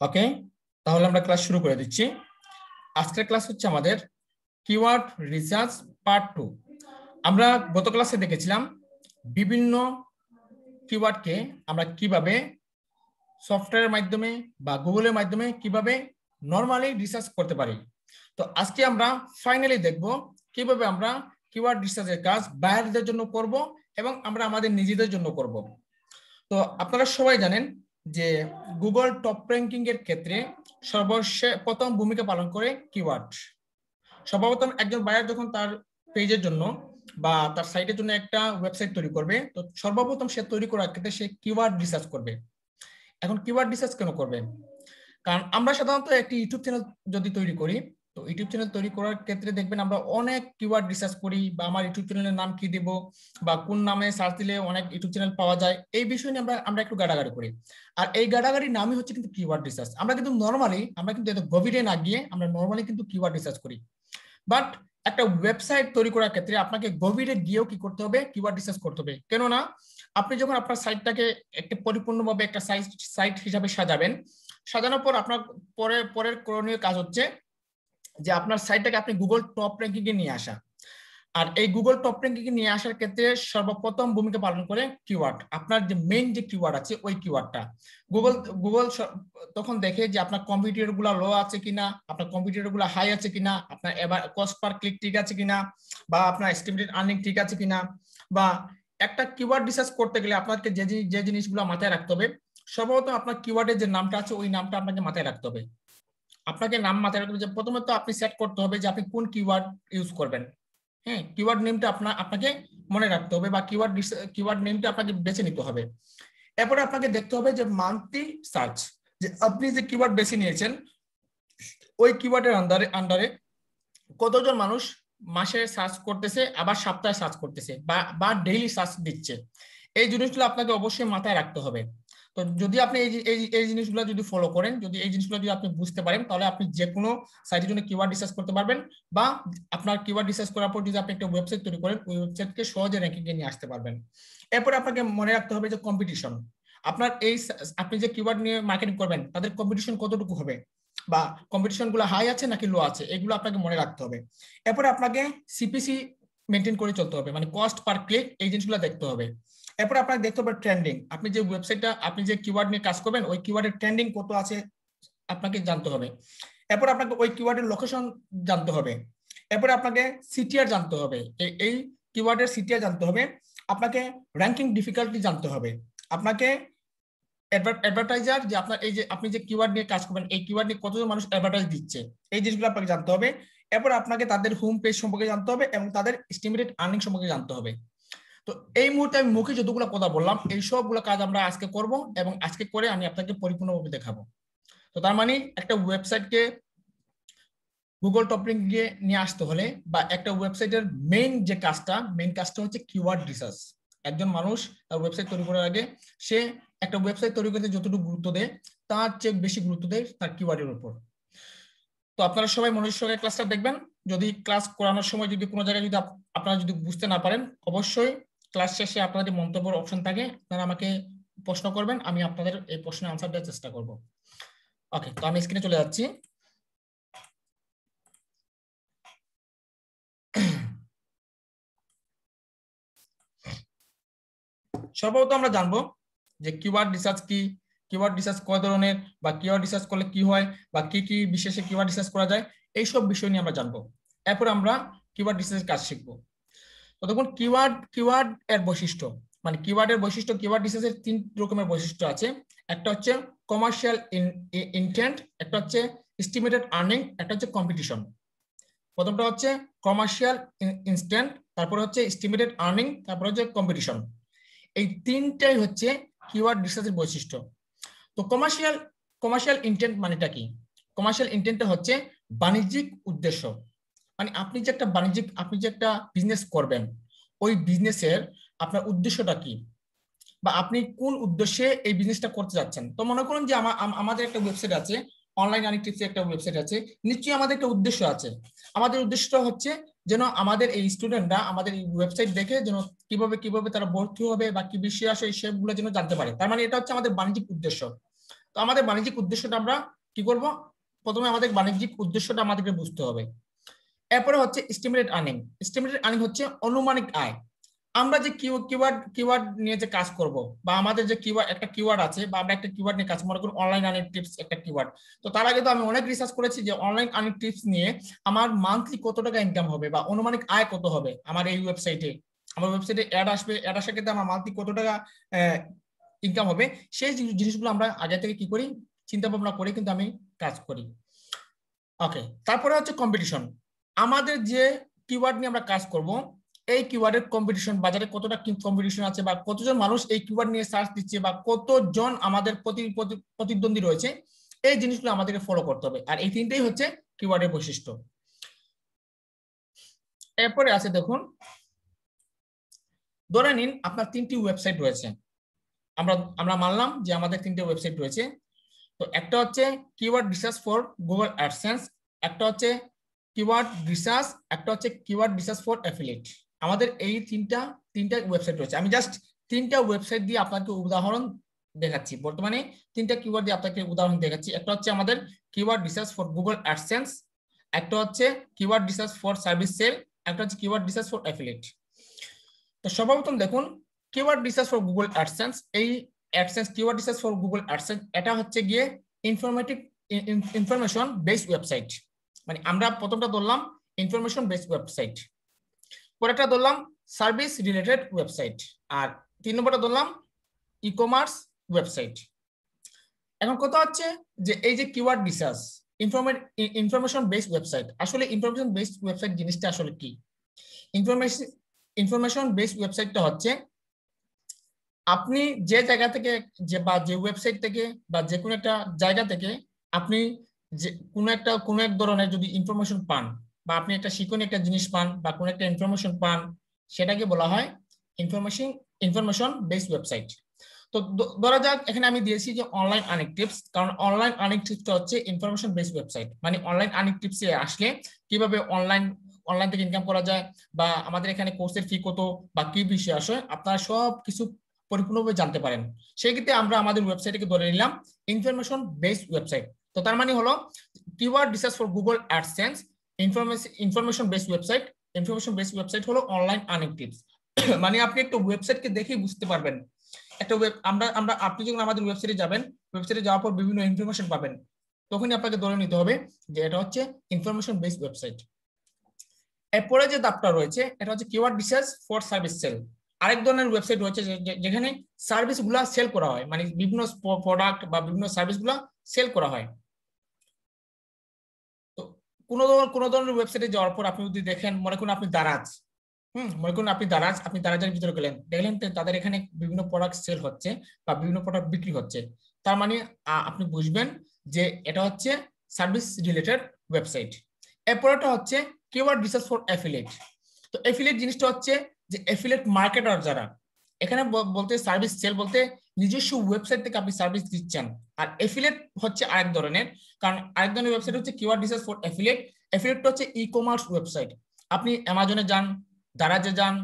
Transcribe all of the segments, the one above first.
ওকে তাহলে আমরা ক্লাস শুরু করে দিচ্ছি। আজকের ক্লাস হচ্ছে আমাদের কিওয়ার্ড রিসার্চ পার্ট টু আমরা গত ক্লাসে দেখেছিলাম বিভিন্ন কিওয়ার্ডকে আমরা কীভাবে সফটওয়্যারের মাধ্যমে বা গুগলের মাধ্যমে কীভাবে নর্মালি রিসার্চ করতে পারি। তো আজকে আমরা ফাইনালি দেখব কীভাবে আমরা কিওয়ার্ড রিসার্চের কাজ বাইরেদের জন্য করব এবং আমরা আমাদের নিজেদের জন্য করব। তো আপনারা সবাই জানেন যে গুগল টপ র্যাঙ্কিং এর ক্ষেত্রে সর্বশেষ প্রথম ভূমিকা পালন করে কিওয়ার্ড সর্বপ্রথম একজন বায়ার যখন তার পেজের জন্য বা তার সাইটের জন্য একটা ওয়েবসাইট তৈরি করবে, তো সর্বপ্রথম সে তৈরি করার ক্ষেত্রে সে কিওয়ার্ড রিসার্চ করবে। এখন কিওয়ার্ড রিসার্চ কেন করবে? কারণ আমরা সাধারণত একটি ইউটিউব চ্যানেল যদি তৈরি করি তো ইউটিউব চ্যানেল তৈরি করার ক্ষেত্রে দেখবেন আমরা অনেক কিওয়ার্ড রিসার্চ করি বা আমার ইউটিউব চ্যানেলের নাম কি দিব বা কোন নামে সার্চ দিলে অনেক ইউটিউব চ্যানেল পাওয়া যায়, এই বিষয় নিয়ে আমরা আমরা একটু গাড়াগাড়ি করি। আর এই গাড়াগাড়ির নামই হচ্ছে কিন্তু কিওয়ার্ড রিসার্চ আমরা কিন্তু নর্মালি আমরা কিন্তু এত গভীরে না গিয়ে আমরা নর্মালি কিন্তু কিওয়ার্ড রিসার্চ করি। বাট একটা ওয়েবসাইট তৈরি করার ক্ষেত্রে আপনাকে গভীরে গিয়েও কি করতে হবে? কিওয়ার্ড রিসার্চ করতে হবে। কেননা, আপনি যখন আপনার সাইটটাকে একটা পরিপূর্ণভাবে একটা সাইট সাইট হিসাবে সাজাবেন, সাজানোর পর আপনার পরে, পরের করণীয় কাজ হচ্ছে যে আপনার সাইটটাকে আপনি গুগল টপ র্যাঙ্কিং এ নিয়ে আসা। আর এই গুগল টপ র্যাঙ্কিং এ নিয়ে আসার ক্ষেত্রে সর্বপ্রথম ভূমিকা পালন করে কিওয়ার্ড আপনার যে মেইন যে কিওয়ার্ড আছে, ওই কিওয়ার্ডটা গুগল গুগল তখন দেখে যে আপনার কম্পিউটারগুলা লো আছে কিনা, আপনার কম্পিউটারগুলা হাই আছে কিনা, আপনার এবার কস্ট পার ক্লিক ঠিক আছে কিনা, বা আপনার এস্টিমেটেড আর্নিং ঠিক আছে কিনা, বা একটা কিওয়ার্ড রিসার্চ করতে গেলে আপনাকে যে যে জিনিসগুলো মাথায় রাখতে হবে, সর্বপ্রথম আপনার কিওয়ার্ডের যে নামটা আছে, ওই নামটা আপনাকে মাথায় রাখতে হবে। আপনাকে নাম মাথায় রাখতে হবে প্রথমে তো আপনি সেট করতে হবে যে আপনি কোন কিওয়ার্ড ইউজ করবেন। হ্যাঁ কিওয়ার্ড নেমটা আপনার আপনাকে মনে রাখতে হবে বা কিওয়ার্ড কিওয়ার্ড নেমটা আপনাকে বেছে নিতে হবে। এরপরে আপনাকে দেখতে হবে যে মান্থলি সার্চ যে আপনি যে কিওয়ার্ড বেছে নিয়েছেন, ওই কিওয়ার্ডের আন্ডারে আন্ডারে কতজন মানুষ মাসে সার্চ করতেছে, আবার সপ্তাহে সার্চ করতেছে বা বা ডেইলি সার্চ দিচ্ছে। এই জিনিসগুলো আপনাকে অবশ্যই মাথায় রাখতে হবে। তো যদি আপনি এই এই জিনিসগুলো যদি ফলো করেন, যদি এই জিনিসগুলো যদি আপনি বুঝতে পারেন, তাহলে আপনি যে কোনো সাইটের জন্য কিওয়ার্ড রিসার্চ করতে পারবেন বা আপনার কিওয়ার্ড রিসার্চ করার পর যদি আপনি একটা ওয়েবসাইট তৈরি করেন, ওই ওয়েবসাইটকে সহজে র্যাঙ্কিং নিয়ে আসতে পারবেন। এরপরে আপনাকে মনে রাখতে হবে যে কম্পিটিশন আপনার এই আপনি যে কিওয়ার্ড নিয়ে মার্কেটিং করবেন, তাদের কম্পিটিশন কতটুকু হবে? বা কম্পিটিশনগুলো হাই আছে নাকি লো আছে? এগুলো আপনাকে মনে রাখতে হবে। এরপরে আপনাকে সিপিসি মেনটেন করে চলতে হবে। মানে কস্ট পার ক্লিক এই জিনিসগুলো দেখতে হবে। এরপর আপনাকে দেখতে হবে ট্রেন্ডিং আপনি যে ওয়েবসাইটটা আপনি যে কিওয়ার্ড নিয়ে কাজ করবেন, ওই কিওয়ার্ডের ট্রেন্ডিং কত আছে আপনাকে জানতে হবে। এরপর আপনাকে ওই কিওয়ার্ডের লোকেশন জানতে হবে। এরপরে আপনাকে সিটিআর জানতে হবে। এই কিওয়ার্ডের সিটিআর জানতে হবে। আপনাকে র্যাঙ্কিং ডিফিকাল্টি জানতে হবে। আপনাকে অ্যাডভার্টাইজার যে আপনার, এই যে আপনি যে কিওয়ার্ড নিয়ে কাজ করবেন, এই কিওয়ার্ড নিয়ে কতজন মানুষ অ্যাডভার্টাইজ দিচ্ছে, এই জিনিসগুলো আপনাকে জানতে হবে। এরপর আপনাকে তাদের হোম পেজ সম্পর্কে জানতে হবে এবং তাদের এস্টিমেটেড আর্নিং সম্পর্কে জানতে হবে। তো এই মুহূর্তে আমি মুখে যতগুলো কথা বললাম, এই সবগুলো কাজ আমরা আজকে করব এবং আজকে করে আমি আপনাকে পরিপূর্ণভাবে দেখাবো। তো তার মানে একটা ওয়েবসাইটকে গুগল টপিং গিয়ে নিয়ে আসতে হলে বা একটা ওয়েবসাইটের মেইন যে কাজটা মেইন কাজটা হচ্ছে কিওয়ার্ড রিসার্চ একজন মানুষ তার ওয়েবসাইট তৈরি করার আগে সে একটা ওয়েবসাইট তৈরি করতে যতটুকু গুরুত্ব দেয়, তার চেয়ে বেশি গুরুত্ব দেয় তার কিওয়ার্ডের উপর। তো আপনারা সবাই মনোযোগ সহকারে ক্লাসটা দেখবেন। যদি ক্লাস করানোর সময় যদি কোনো জায়গায় যদি আপনারা যদি বুঝতে না পারেন, অবশ্যই ক্লাস শেষে আপনাদের মন্তব্যের অপশন থাকে, আপনারা আমাকে প্রশ্ন করবেন, আমি আপনাদের এই প্রশ্নের আনসার দেওয়ার চেষ্টা করব। ওকে তো আমি স্ক্রিনে চলে যাচ্ছি। সর্বপ্রথম আমরা জানব যে কিওয়ার্ড রিসার্চ কি কিওয়ার্ড রিসার্চ কয় ধরনের, বা কিওয়ার্ড রিসার্চ করলে কি হয়, বা কি কি বিশেষে কিওয়ার্ড রিসার্চ করা যায় এই সব বিষয় নিয়ে আমরা জানব। এরপর আমরা কিওয়ার্ড রিসার্চের কাজ শিখব। ততক্ষণ কিওয়ার্ড কিওয়ার্ড এর বৈশিষ্ট্য? মানে কিওয়ার্ডের বৈশিষ্ট্য কিওয়ার্ড রিসার্চের তিন রকমের বৈশিষ্ট্য আছে। একটা হচ্ছে কমার্শিয়াল ইন্টেন্ট একটা হচ্ছে এস্টিমেটেড আর্নিং একটা হচ্ছে কম্পিটিশন প্রথমটা হচ্ছে কমার্শিয়াল ইনস্ট্যান্ট তারপর হচ্ছে এস্টিমেটেড আর্নিং তারপর হচ্ছে কম্পিটিশন এই তিনটাই হচ্ছে কিওয়ার্ড রিসার্চের বৈশিষ্ট্য। তো কমার্শিয়াল কমার্শিয়াল ইন্টেন্ট মানেটা কি? কমার্শিয়াল ইন্টেন্টটা হচ্ছে বাণিজ্যিক উদ্দেশ্য। মানে আপনি যে একটা বাণিজ্যিক, আপনি যে একটা বিজনেস করবেন, ওই বিজনেসের আপনার উদ্দেশ্যটা কি? বা আপনি কোন উদ্দেশ্যে এই বিজনেসটা করতে যাচ্ছেন? তো মনে করুন যে আমাদের একটা ওয়েবসাইট আছে অনলাইন আর্নিং একটা ওয়েবসাইট আছে, নিশ্চয়ই আমাদের একটা উদ্দেশ্য আছে। আমাদের উদ্দেশ্যটা হচ্ছে যেন আমাদের এই স্টুডেন্টরা আমাদের এই ওয়েবসাইট দেখে যেন কীভাবে কীভাবে তারা ভর্তি হবে বা কি বিষয় আসে সেগুলো যেন জানতে পারে। তার মানে এটা হচ্ছে আমাদের বাণিজ্যিক উদ্দেশ্য। তো আমাদের বাণিজ্যিক উদ্দেশ্যটা আমরা কি করব? প্রথমে আমাদের বাণিজ্যিক উদ্দেশ্যটা আমাদেরকে বুঝতে হবে। এরপরে হচ্ছে স্টিমুলেট আর্নিং স্টিমুলেট আর্নিং হচ্ছে অনুমানিক আয়। আমরা যে কিউ কিওয়ার্ড কিওয়ার্ড নিয়ে যে কাজ করব, বা আমাদের যে কিওয়ার্ড একটা কিওয়ার্ড আছে, বা আমরা একটা কিওয়ার্ড নিয়ে কাজ মনে করুন অনলাইন আর্নিং টিপস একটা কিওয়ার্ড তো তার আগে তো আমি অনেক রিসার্চ করেছি যে অনলাইন আর্নিং টিপস নিয়ে আমার মান্থলি কত টাকা ইনকাম হবে, বা অনুমানিক আয় কত হবে আমার এই ওয়েবসাইটে আমার ওয়েবসাইটে অ্যাড আসবে অ্যাড আসার ক্ষেত্রে আমার মান্থলি কত টাকা ইনকাম হবে, সেই জিনিসগুলো আমরা আগে থেকে কি করি, চিন্তা ভাবনা করে কিন্তু আমি কাজ করি। ওকে তারপরে হচ্ছে কম্পিটিশন আমাদের যে কিওয়ার্ড নিয়ে আমরা কাজ করব, এই কিওয়ার্ডের কম্পিটিশন বাজারে কতটা কম্পিটিশন আছে বা কতজন মানুষ এই কিওয়ার্ড নিয়ে সার্চ দিচ্ছে বা কতজন আমাদের প্রতিদ্বন্দ্বী রয়েছে, এই জিনিসগুলো আমাদেরকে ফলো করতে হবে। আর এই তিনটেই হচ্ছে কিওয়ার্ডের বৈশিষ্ট্য। এরপরে আছে দেখুন, ধরে নিন আপনার তিনটি ওয়েবসাইট রয়েছে। আমরা আমরা মানলাম যে আমাদের তিনটে ওয়েবসাইট রয়েছে। তো একটা হচ্ছে keyword research for Google AdSense একটা হচ্ছে কিওয়ার্ড রিসার্চ একটা হচ্ছে কিওয়ার্ড রিসার্চ ফর অ্যাফিলিয়েট আমাদের এই তিনটা তিনটা ওয়েবসাইট রয়েছে। আমি জাস্ট তিনটা ওয়েবসাইট দিয়ে আপনাকে উদাহরণ দেখাচ্ছি। বর্তমানে তিনটা কিওয়ার্ড দিয়ে আপনাকে উদাহরণ দেখাচ্ছি। একটা হচ্ছে আমাদের keyword research for Google AdSense একটা হচ্ছে keyword research for service sell একটা হচ্ছে কিওয়ার্ড রিসার্চ ফর অ্যাফিলিয়েট তো সর্বপ্রথম দেখুন keyword research for Google AdSense এই AdSense keyword research for Google AdSense এটা হচ্ছে গিয়ে ইনফরমেটিভ ইনফরমেশন বেসড ওয়েবসাইট মানে আমরা প্রথমটা ধরলাম ইনফরমেশন বেসড ওয়েবসাইট পরেরটা ধরলাম সার্ভিস রিলেটেড ওয়েবসাইট আর তিন নম্বরটা ধরলাম ই কমার্স ওয়েবসাইট এখন কথা হচ্ছে যে এই যে keyword research information based website আসলে ইনফরমেশন বেসড ওয়েবসাইট জিনিসটা আসলে কি? ইনফরমেশন ইনফরমেশন বেসড ওয়েবসাইটটা হচ্ছে আপনি যে জায়গা থেকে যে বা যে ওয়েবসাইট থেকে বা যে কোনো একটা জায়গা থেকে আপনি যে কোনো একটা, কোনো এক ধরনের যদি ইনফরমেশন পান বা আপনি একটা শিখুন একটা জিনিস পান বা কোনো একটা ইনফরমেশন পান, সেটাকে বলা হয় ইনফরমেশন ইনফরমেশন বেসড ওয়েবসাইট তো ধরা যাক, এখানে আমি দিয়েছি যে অনলাইন আর্নিং টিপস কারণ অনলাইন আর্নিং টিপসটা হচ্ছে ইনফরমেশন বেসড ওয়েবসাইট মানে অনলাইন আর্নিং টিপসে আসলে কীভাবে অনলাইন অনলাইন থেকে ইনকাম করা যায় বা আমাদের এখানে কোর্সের ফি কত বা কি বিষয় আসে, আপনারা সব কিছু পরিপূর্ণভাবে জানতে পারেন। সেই ক্ষেত্রে আমরা আমাদের ওয়েবসাইটকে ধরে নিলাম ইনফরমেশন বেসড ওয়েবসাইট তো তার মানে হলো keyword research for Google AdSense information information based website information based website হলো অনলাইন আর্নিং টিপস মানে আপনি একটা ওয়েবসাইটকে দেখেই বুঝতে পারবেন। একটা ওয়েব আমরা আমরা, আপনি যখন আমাদের ওয়েবসাইটে যাবেন ওয়েবসাইটে যাওয়ার পর বিভিন্ন ইনফরমেশন পাবেন। তখনই আপনাকে ধরে নিতে হবে যে এটা হচ্ছে ইনফরমেশন বেসড ওয়েবসাইট এরপরে যে দাপটা রয়েছে, এটা হচ্ছে keyword research for service sell আরেক ধরনের ওয়েবসাইট রয়েছে যেখানে সার্ভিসগুলা সেল করা হয়। মানে বিভিন্ন প্রোডাক্ট বা বিভিন্ন সার্ভিসগুলা সেল করা হয়। কোনো কোনো ধরনের ওয়েবসাইটে যাওয়ার পর আপনি যদি দেখেন, মনে করুন আপনি দারাজ, হুম, মনে করুন আপনি দারাজ, আপনি দারাজের ভিতরে গেলেন, দেখলেন তাদের এখানে বিভিন্ন প্রোডাক্ট সেল হচ্ছে বা বিভিন্ন প্রোডাক্ট বিক্রি হচ্ছে। তার মানে আপনি বুঝবেন যে এটা হচ্ছে সার্ভিস রিলেটেড ওয়েবসাইট এরপরটা হচ্ছে কিওয়ার্ড রিসার্চ ফর অ্যাফিলেট তো অ্যাফিলিয়েট জিনিসটা হচ্ছে যে অ্যাফিলিয়েট মার্কেটার যারা, এখানে বলতে সার্ভিস সেল বলতে নিজস্ব ওয়েবসাইট থেকে আপনি সার্ভিস দিচ্ছেন। আর এফিলেট হচ্ছে আরেক ধরনের, কারণ আরেক ধরনের ওয়েবসাইট হচ্ছে keyword research for affiliate affiliate হচ্ছে ই কমার্স ওয়েবসাইট আপনি অ্যামাজনে যান দারাজে যান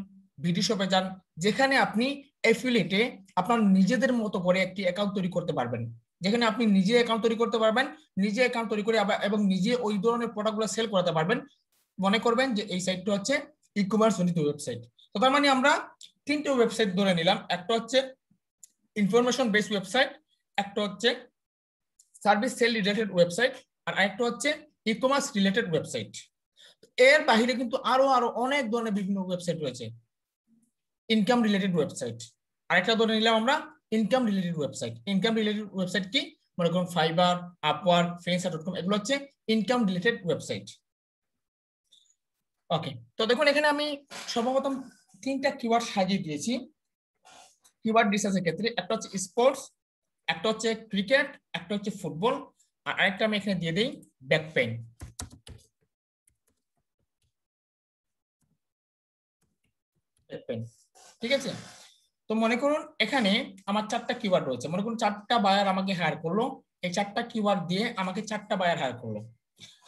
বিডি শপে যান, যেখানে আপনি এফিলেটে আপনার নিজেদের মতো করে একটি অ্যাকাউন্ট তৈরি করতে পারবেন। যেখানে আপনি নিজে অ্যাকাউন্ট তৈরি করতে পারবেন, নিজে অ্যাকাউন্ট তৈরি করে এবং নিজে ওই ধরনের প্রোডাক্টগুলো সেল করাতে পারবেন। মনে করবেন যে এই সাইটটা হচ্ছে ই কমার্স ওয়েবসাইট তো তার মানে আমরা তিনটে ওয়েবসাইট ধরে নিলাম। একটা হচ্ছে ইনফরমেশন বেস ওয়েবসাইট একটা হচ্ছে সার্ভিস সেল রিলেটেড ওয়েবসাইট আর আরেকটা হচ্ছে ই কমার্স রিলেটেড ওয়েবসাইট এর বাহিরে কিন্তু আরও আরও অনেক ধরনের বিভিন্ন ওয়েবসাইট রয়েছে। ইনকাম রিলেটেড ওয়েবসাইট আরেকটা ধরে নিলাম আমরা income related website income related website কি? মনে করুন ফাইবার আপওয়ার্ক ফ্রেন্সা ডট কম এগুলো হচ্ছে ইনকাম রিলেটেড ওয়েবসাইট ওকে তো দেখুন এখানে আমি সর্বপ্রথম তিনটা কিওয়ার্ড সাজিয়ে দিয়েছি। কিওয়ার্ড রিসার্চের ক্ষেত্রে, একটা হচ্ছে স্পোর্টস একটা হচ্ছে ক্রিকেট একটা হচ্ছে ফুটবল আর আরেকটা আমি এখানে দিয়ে দিই ব্যাক পেইন ঠিক আছে? তো মনে করুন, এখানে আমার চারটা কিওয়ার্ড রয়েছে। মনে করুন, চারটা বায়ার আমাকে হায়ার করল। এই চারটা কিওয়ার্ড দিয়ে আমাকে চারটা বায়ার হায়ার করল।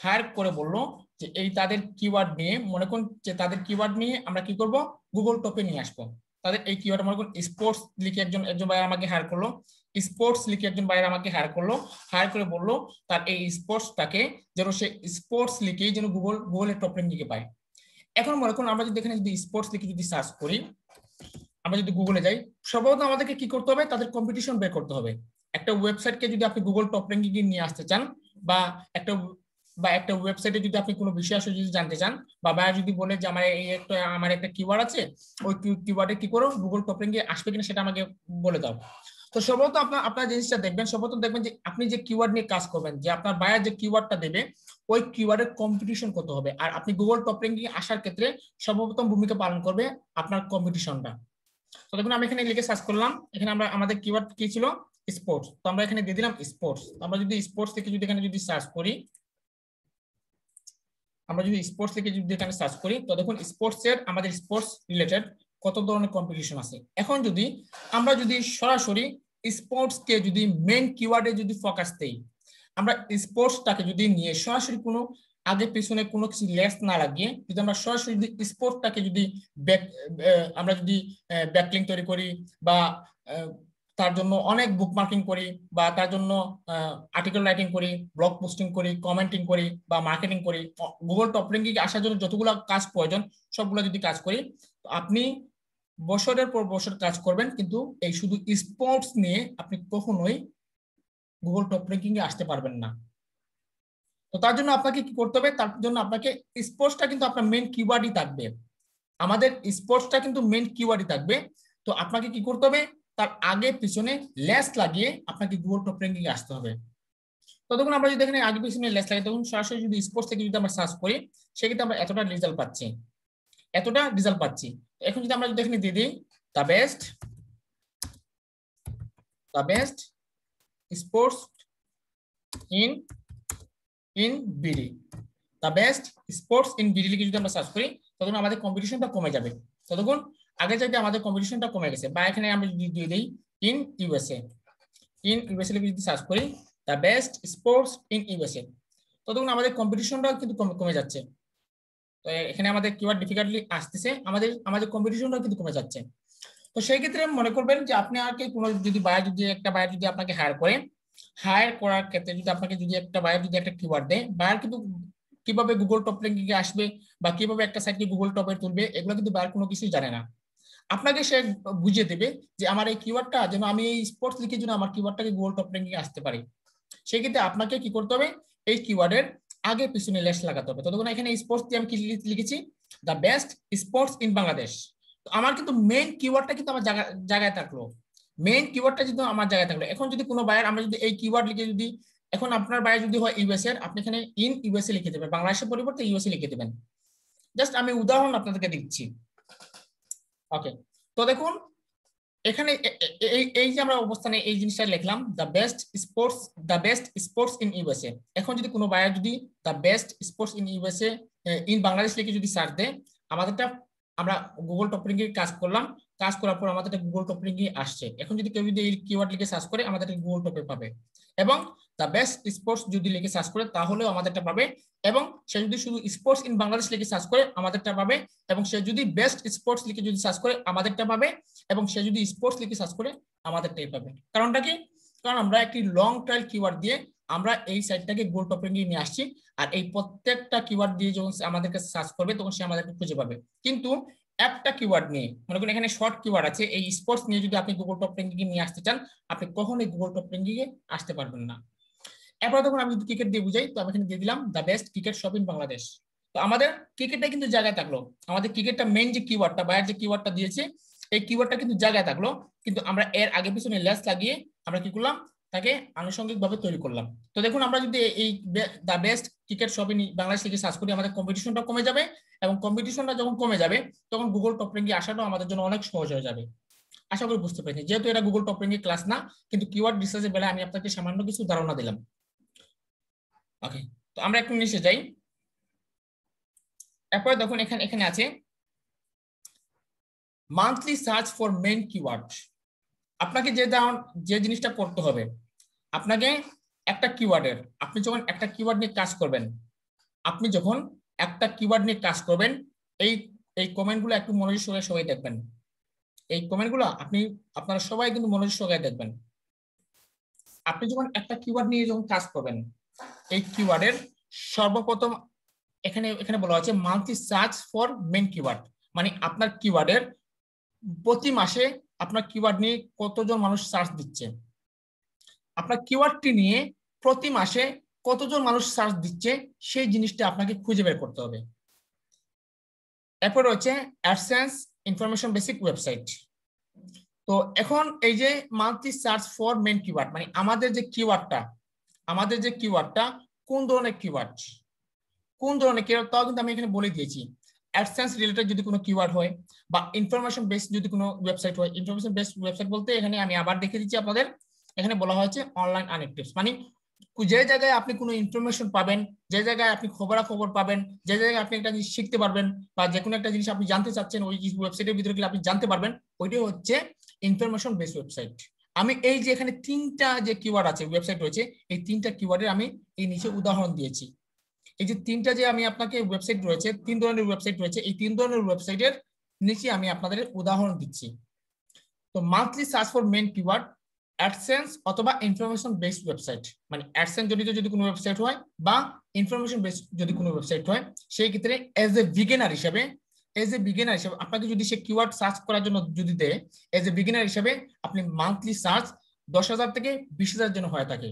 হায়ার করে বলল যে, এই তাদের কিওয়ার্ড নিয়ে, মনে করুন যে তাদের কিওয়ার্ড নিয়ে আমরা কি করব? গুগল টপে নিয়ে আসব। তাদের এই কিওয়ার্ড মনে করুন স্পোর্টস লিখে একজন একজন ভাই আমাকে হায়ার করল। স্পোর্টস লিখে একজন বাইরে আমাকে হায়ার করল। হায়ার করে বলল, তার এই স্পোর্টসটাকে যেন সে স্পোর্টস লিখেই যেন গুগল গুগলের টপ লিখে পায়। এখন মনে করুন, আমরা যদি এখানে যদি স্পোর্টস লিখে যদি সার্চ করি, আমরা যদি গুগলে যাই সর্বপ্রথম আমাদেরকে কি করতে হবে? তাদের কম্পিটিশন বের করতে হবে। একটা ওয়েবসাইটকে যদি আপনি গুগল টপ র্যাঙ্কিং নিয়ে আসতে চান, বা একটা বা একটা ওয়েবসাইটে যদি আপনি কোনো বিষয় আসলে যদি জানতে চান, বা বায়ার যদি বলে যে আমার এই একটা, আমার একটা কিওয়ার্ড আছে, ওই কিওয়ার্ডে কি করো গুগল র্যাঙ্কে আসবে কিনা সেটা আমাকে বলে দাও। তো সর্বপ্রথম আপনার আপনার জিনিসটা দেখবেন সর্বপ্রথম দেখবেন যে আপনি যে কিওয়ার্ড নিয়ে কাজ করবেন, যে আপনার বায়ার যে কিওয়ার্ডটা দেবে, ওই কিওয়ার্ডের কম্পিটিশন কত হবে? আর আপনি গুগল টপ র্যাঙ্কিং আসার ক্ষেত্রে সর্বপ্রথম ভূমিকা পালন করবে আপনার কম্পিটিশনটা তো দেখুন, আমি এখানে লিখে সার্চ করলাম, এখানে আমরা, আমাদের কিওয়ার্ড কি ছিল? স্পোর্টস তো আমরা এখানে দিয়ে দিলাম স্পোর্টস আমরা যদি স্পোর্টস থেকে যদি এখানে যদি সার্চ করি আমরা যদি স্পোর্টস থেকে যদি এখানে সার্চ করি, তো দেখুন স্পোর্টস এর আমাদের স্পোর্টস রিলেটেড কত ধরনের কম্পিটিশন আছে। এখন যদি আমরা যদি সরাসরি স্পোর্টস কে যদি মেন কিওয়ার্ডে যদি ফোকাস দেই, আমরা স্পোর্টসটাকে যদি নিয়ে সরাসরি কোনো আগে পিছনে কোনো কিছু লেস না লাগিয়ে যদি আমরা সরাসরি যদি স্পোর্টটাকে যদি ব্যাক আমরা যদি ব্যাকলিং তৈরি করি বা তার জন্য অনেক বুক মার্কিং করি বা তার জন্য আর্টিকেল রাইটিং করি ব্লগ পোস্টিং করি কমেন্টিং করি বা মার্কেটিং করি। গুগল টপ র্যাঙ্কিং আসার জন্য যতগুলো কাজ প্রয়োজন, সবগুলো যদি কাজ করি আপনি বছরের পর বছর কাজ করবেন, কিন্তু এই শুধু স্পোর্টস নিয়ে আপনি কখনোই গুগল টপ র্যাঙ্কিং এ আসতে পারবেন না। তো তার জন্য আপনাকে কি করতে হবে? তার জন্য আপনাকে স্পোর্টসটা কিন্তু আপনার মেন কিওয়ার্ডই থাকবে। আমাদের স্পোর্টসটা কিন্তু মেন কিওয়ার্ডই থাকবে। তো আপনাকে কি করতে হবে? তার আগে পিছনে লেস লাগিয়ে আপনাকে গুগল টপ র্যাঙ্কিং আসতে হবে। তো তখন আমরা যদি এখানে আগে পিছনে লেস লাগিয়ে, তখন সরাসরি যদি স্পোর্টস থেকে যদি আমরা সার্চ করি, সেক্ষেত্রে আমরা এতটা রেজাল্ট পাচ্ছি। এতটা রেজাল্ট পাচ্ছি। এখন যদি আমরা যদি এখানে দিয়ে দিই the best the best sports in in BD the best sports in BD লিখে যদি আমরা সার্চ করি তখন আমাদের কম্পিটিশনটা কমে যাবে। ততক্ষণ আগে চাইতে আমাদের কম্পিটিশনটা কমে গেছে। বা এখানে আমরা যদি দিয়ে দিই ইন ইউএসএ ইন ইউএসএ লিখে যদি সার্চ করি the best sports in USA ততক্ষণ আমাদের কম্পিটিশনটা কিন্তু কমে যাচ্ছে। তো এখানে আমাদের কিওয়ার্ড ডিফিকাল্টলি আসতেছে, আমাদের আমাদের কম্পিটিশনটাও কিন্তু কমে যাচ্ছে। তো সেই ক্ষেত্রে মনে করবেন যে আপনি কি কোনো যদি বায়ার যদি, একটা বায়ার যদি আপনাকে হায়ার করে হায়ার করার ক্ষেত্রে যদি আপনাকে যদি একটা বায়ার যদি একটা কিওয়ার্ড দেয় বায়ার কিন্তু কীভাবে গুগল টপ র্যাঙ্কিং এ আসবে বা কীভাবে একটা সাইটকে গুগল টপে তুলবে, এগুলো কিন্তু বায়ার কোনো কিছুই জানে না। আপনাকে সে বুঝিয়ে দেবে যে আমার এই কিওয়ার্ডটা যেন আমি এই স্পোর্টস লিখে যেন আমার কিওয়ার্ডটাকে গুগল টপ র্যাঙ্কিং আসতে পারি। সেই ক্ষেত্রে আপনাকে কি করতে হবে? এই কিওয়ার্ডের আগে পিছনে লেস লাগাতে হবে। ততক্ষণ এখানে স্পোর্টস দিয়ে আমি কি লিখেছি? The best sports in Bangladesh আমার কিন্তু মেইন কিওয়ার্ডটা কিন্তু আমার জায়গা জায়গায় থাকল। মেইন কিওয়ার্ডটা কিন্তু আমার জায়গায় থাকল। এখন যদি কোনো বায়ার আমরা যদি এই কিওয়ার্ড লিখে যদি, এখন আপনার বায়ার যদি হয় ইউএস এর আপনি এখানে ইন ইউএসএ লিখে দেবেন। বাংলাদেশের পরিবর্তে ইউএসএ লিখে দেবেন। জাস্ট আমি উদাহরণ আপনাদেরকে দিচ্ছি। ওকে তো দেখুন, এখানে এই যে আমরা অবস্থানে এই জিনিসটা লিখলাম the best sports the best sports in USA এখন যদি কোনো বায়ার যদি the best sports in USA in Bangladesh লিখে যদি সার্চ দেয়, আমাদেরটা আমরা গুগল টপ র্যাঙ্কিং কাজ করলাম, কাজ করার পর আমাদের গুগল টপ র্যাঙ্কিং আসছে। এখন যদি কেউ যদি এই কিওয়ার্ড লিখে সার্চ করে আমাদের গুগল টপে পাবে। এবং দ্য বেস্ট স্পোর্টস যদি লিখে সার্চ করে, তাহলেও আমাদেরটা পাবে। এবং সে যদি শুধু স্পোর্টস ইন বাংলাদেশ লিখে সার্চ করে, আমাদেরটা পাবে। এবং সে যদি বেস্ট স্পোর্টস লিখে যদি সার্চ করে, আমাদেরটা পাবে। এবং সে যদি স্পোর্টস লিখে সার্চ করে, আমাদেরটাই পাবে। কারণটা কি? কারণ আমরা একটি লং ট্রায়াল কিওয়ার্ড দিয়ে আমরা এই সাইটটাকে গোল টপ নিয়ে আসছি। আর এই প্রত্যেকটা কিওয়ার্ড দিয়ে যখন আমাদেরকে সার্চ করবে, তখন সে আমাদেরকে খুঁজে পাবে। কিন্তু একটা কিওয়ার্ড নিয়ে, মনে করেন এখানে শর্ট কিওয়ার্ড আছে, এই স্পোর্টস নিয়ে যদি আপনি গুগল টপ র্যাঙ্কিং নিয়ে আসতে চান, আপনি কখনোই গুগল টপ র্যাঙ্কিং এ আসতে পারবেন না। এরপর তখন আমি যদি ক্রিকেট দিয়ে বুঝাই, তো আমি এখানে দিয়ে দিলাম the best cricket shop in Bangladesh তো আমাদের ক্রিকেটটা কিন্তু জায়গায় থাকল। আমাদের ক্রিকেটটা মেইন যে কিওয়ার্ডটা বায়ার যে কিওয়ার্ডটা দিয়েছে, এই কিওয়ার্ডটা কিন্তু জায়গায় থাকল। কিন্তু আমরা এর আগে পিছনে লেস লাগিয়ে আমরা কি করলাম তাকে আনুষঙ্গিকভাবে তৈরি করলাম। তো দেখুন, আমরা যদি এই the best cricket shop in Bangladesh লিখে সার্চ করি, আমাদের কম্পিটিশনটা কমে যাবে এবং কম্পিটিশনটা যখন কমে যাবে, তখন গুগল টপ র্যাঙ্কে আসাটাও আমাদের জন্য অনেক সহজ হয়ে যাবে। আশা করি বুঝতে পেরেছি। যেহেতু এটা গুগল টপ র্যাঙ্কের ক্লাস না, কিন্তু কিওয়ার্ড রিসার্চের বেলায় আমি আপনাকে সামান্য কিছু ধারণা দিলাম। ওকে তো আমরা একটু নিচে যাই। এরপরে দেখুন, এখানে এখানে আছে monthly search for main keyword আপনাকে যে যে জিনিসটা করতে হবে আপনাকে একটা কিওয়ার্ডের আপনি যখন একটা কিওয়ার্ড নিয়ে কাজ করবেন, আপনি যখন একটা কিওয়ার্ড নিয়ে কাজ করবেন, এই এই কমেন্টগুলো একটু মনোযোগ সহকারে সবাই দেখবেন। এই কমেন্টগুলো আপনি, আপনারা সবাই কিন্তু মনোযোগ সহকারে দেখবেন। আপনি যখন একটা কিওয়ার্ড নিয়ে যখন কাজ করবেন, এই কিওয়ার্ডের সর্বপ্রথম এখানে এখানে বলা হচ্ছে monthly search for main keyword মানে আপনার কিওয়ার্ডের প্রতি মাসে আপনার কিওয়ার্ড নিয়ে কতজন মানুষ সার্চ দিচ্ছে। আপনার কিওয়ার্ডটি নিয়ে প্রতি মাসে কতজন মানুষ সার্চ দিচ্ছে, সেই জিনিসটা আপনাকে খুঁজে বের করতে হবে। এরপর রয়েছে অ্যাডসেন্স ইনফরমেশন বেসিক ওয়েবসাইট তো এখন এই যে monthly search for main keyword মানে আমাদের যে কিওয়ার্ডটা আমাদের যে কিওয়ার্ডটা কোন ধরনের কিওয়ার্ড কোন ধরনের কিওয়ার্ড তাও কিন্তু আমি এখানে বলে দিয়েছি। অ্যাডসেন্স রিলেটেড যদি কোনো কিওয়ার্ড হয় বা ইনফরমেশন বেস যদি কোনো ওয়েবসাইট হয় ইনফরমেশন বেস ওয়েবসাইট বলতে এখানে আমি আবার দেখে দিচ্ছি আপনাদের। এখানে বলা হয়েছে অনলাইন আনেকটিভস মানে যে জায়গায় আপনি কোনো ইনফরমেশন পাবেন, যে জায়গায় আপনি খবরাখবর পাবেন, যে জায়গায় আপনি একটা জিনিস শিখতে পারবেন বা যে কোনো একটা জিনিস আপনি জানতে চাচ্ছেন, ওই ওয়েবসাইটের ভিতরে গেলে আপনি জানতে পারবেন, ওইটাই হচ্ছে ইনফরমেশন বেস ওয়েবসাইট আমি এই যে এখানে তিনটা যে কিওয়ার্ড আছে ওয়েবসাইট রয়েছে, এই তিনটা কিওয়ার্ডের আমি এই নিচে উদাহরণ দিয়েছি। এই যে তিনটা যে আমি আপনাকে ওয়েবসাইট রয়েছে, তিন ধরনের ওয়েবসাইট রয়েছে, এই তিন ধরনের ওয়েবসাইটের নিচে আমি আপনাদের উদাহরণ দিচ্ছি। তো monthly search for main keyword AdSense অথবা ইনফরমেশন বেসড ওয়েবসাইট মানে অ্যাডসেন্স জনিত যদি কোনো ওয়েবসাইট হয় বা ইনফরমেশন বেসড যদি কোনো ওয়েবসাইট হয়, সেই ক্ষেত্রে এজ এ বিগিনার হিসেবে এজ এ বিগিনার হিসেবে আপনাকে যদি সে কিওয়ার্ড সার্চ করার জন্য যদি দেয় এজ এ বিগিনার হিসেবে আপনি মান্থলি সার্চ দশ হাজার থেকে বিশ হাজার জন্য হয়ে থাকে।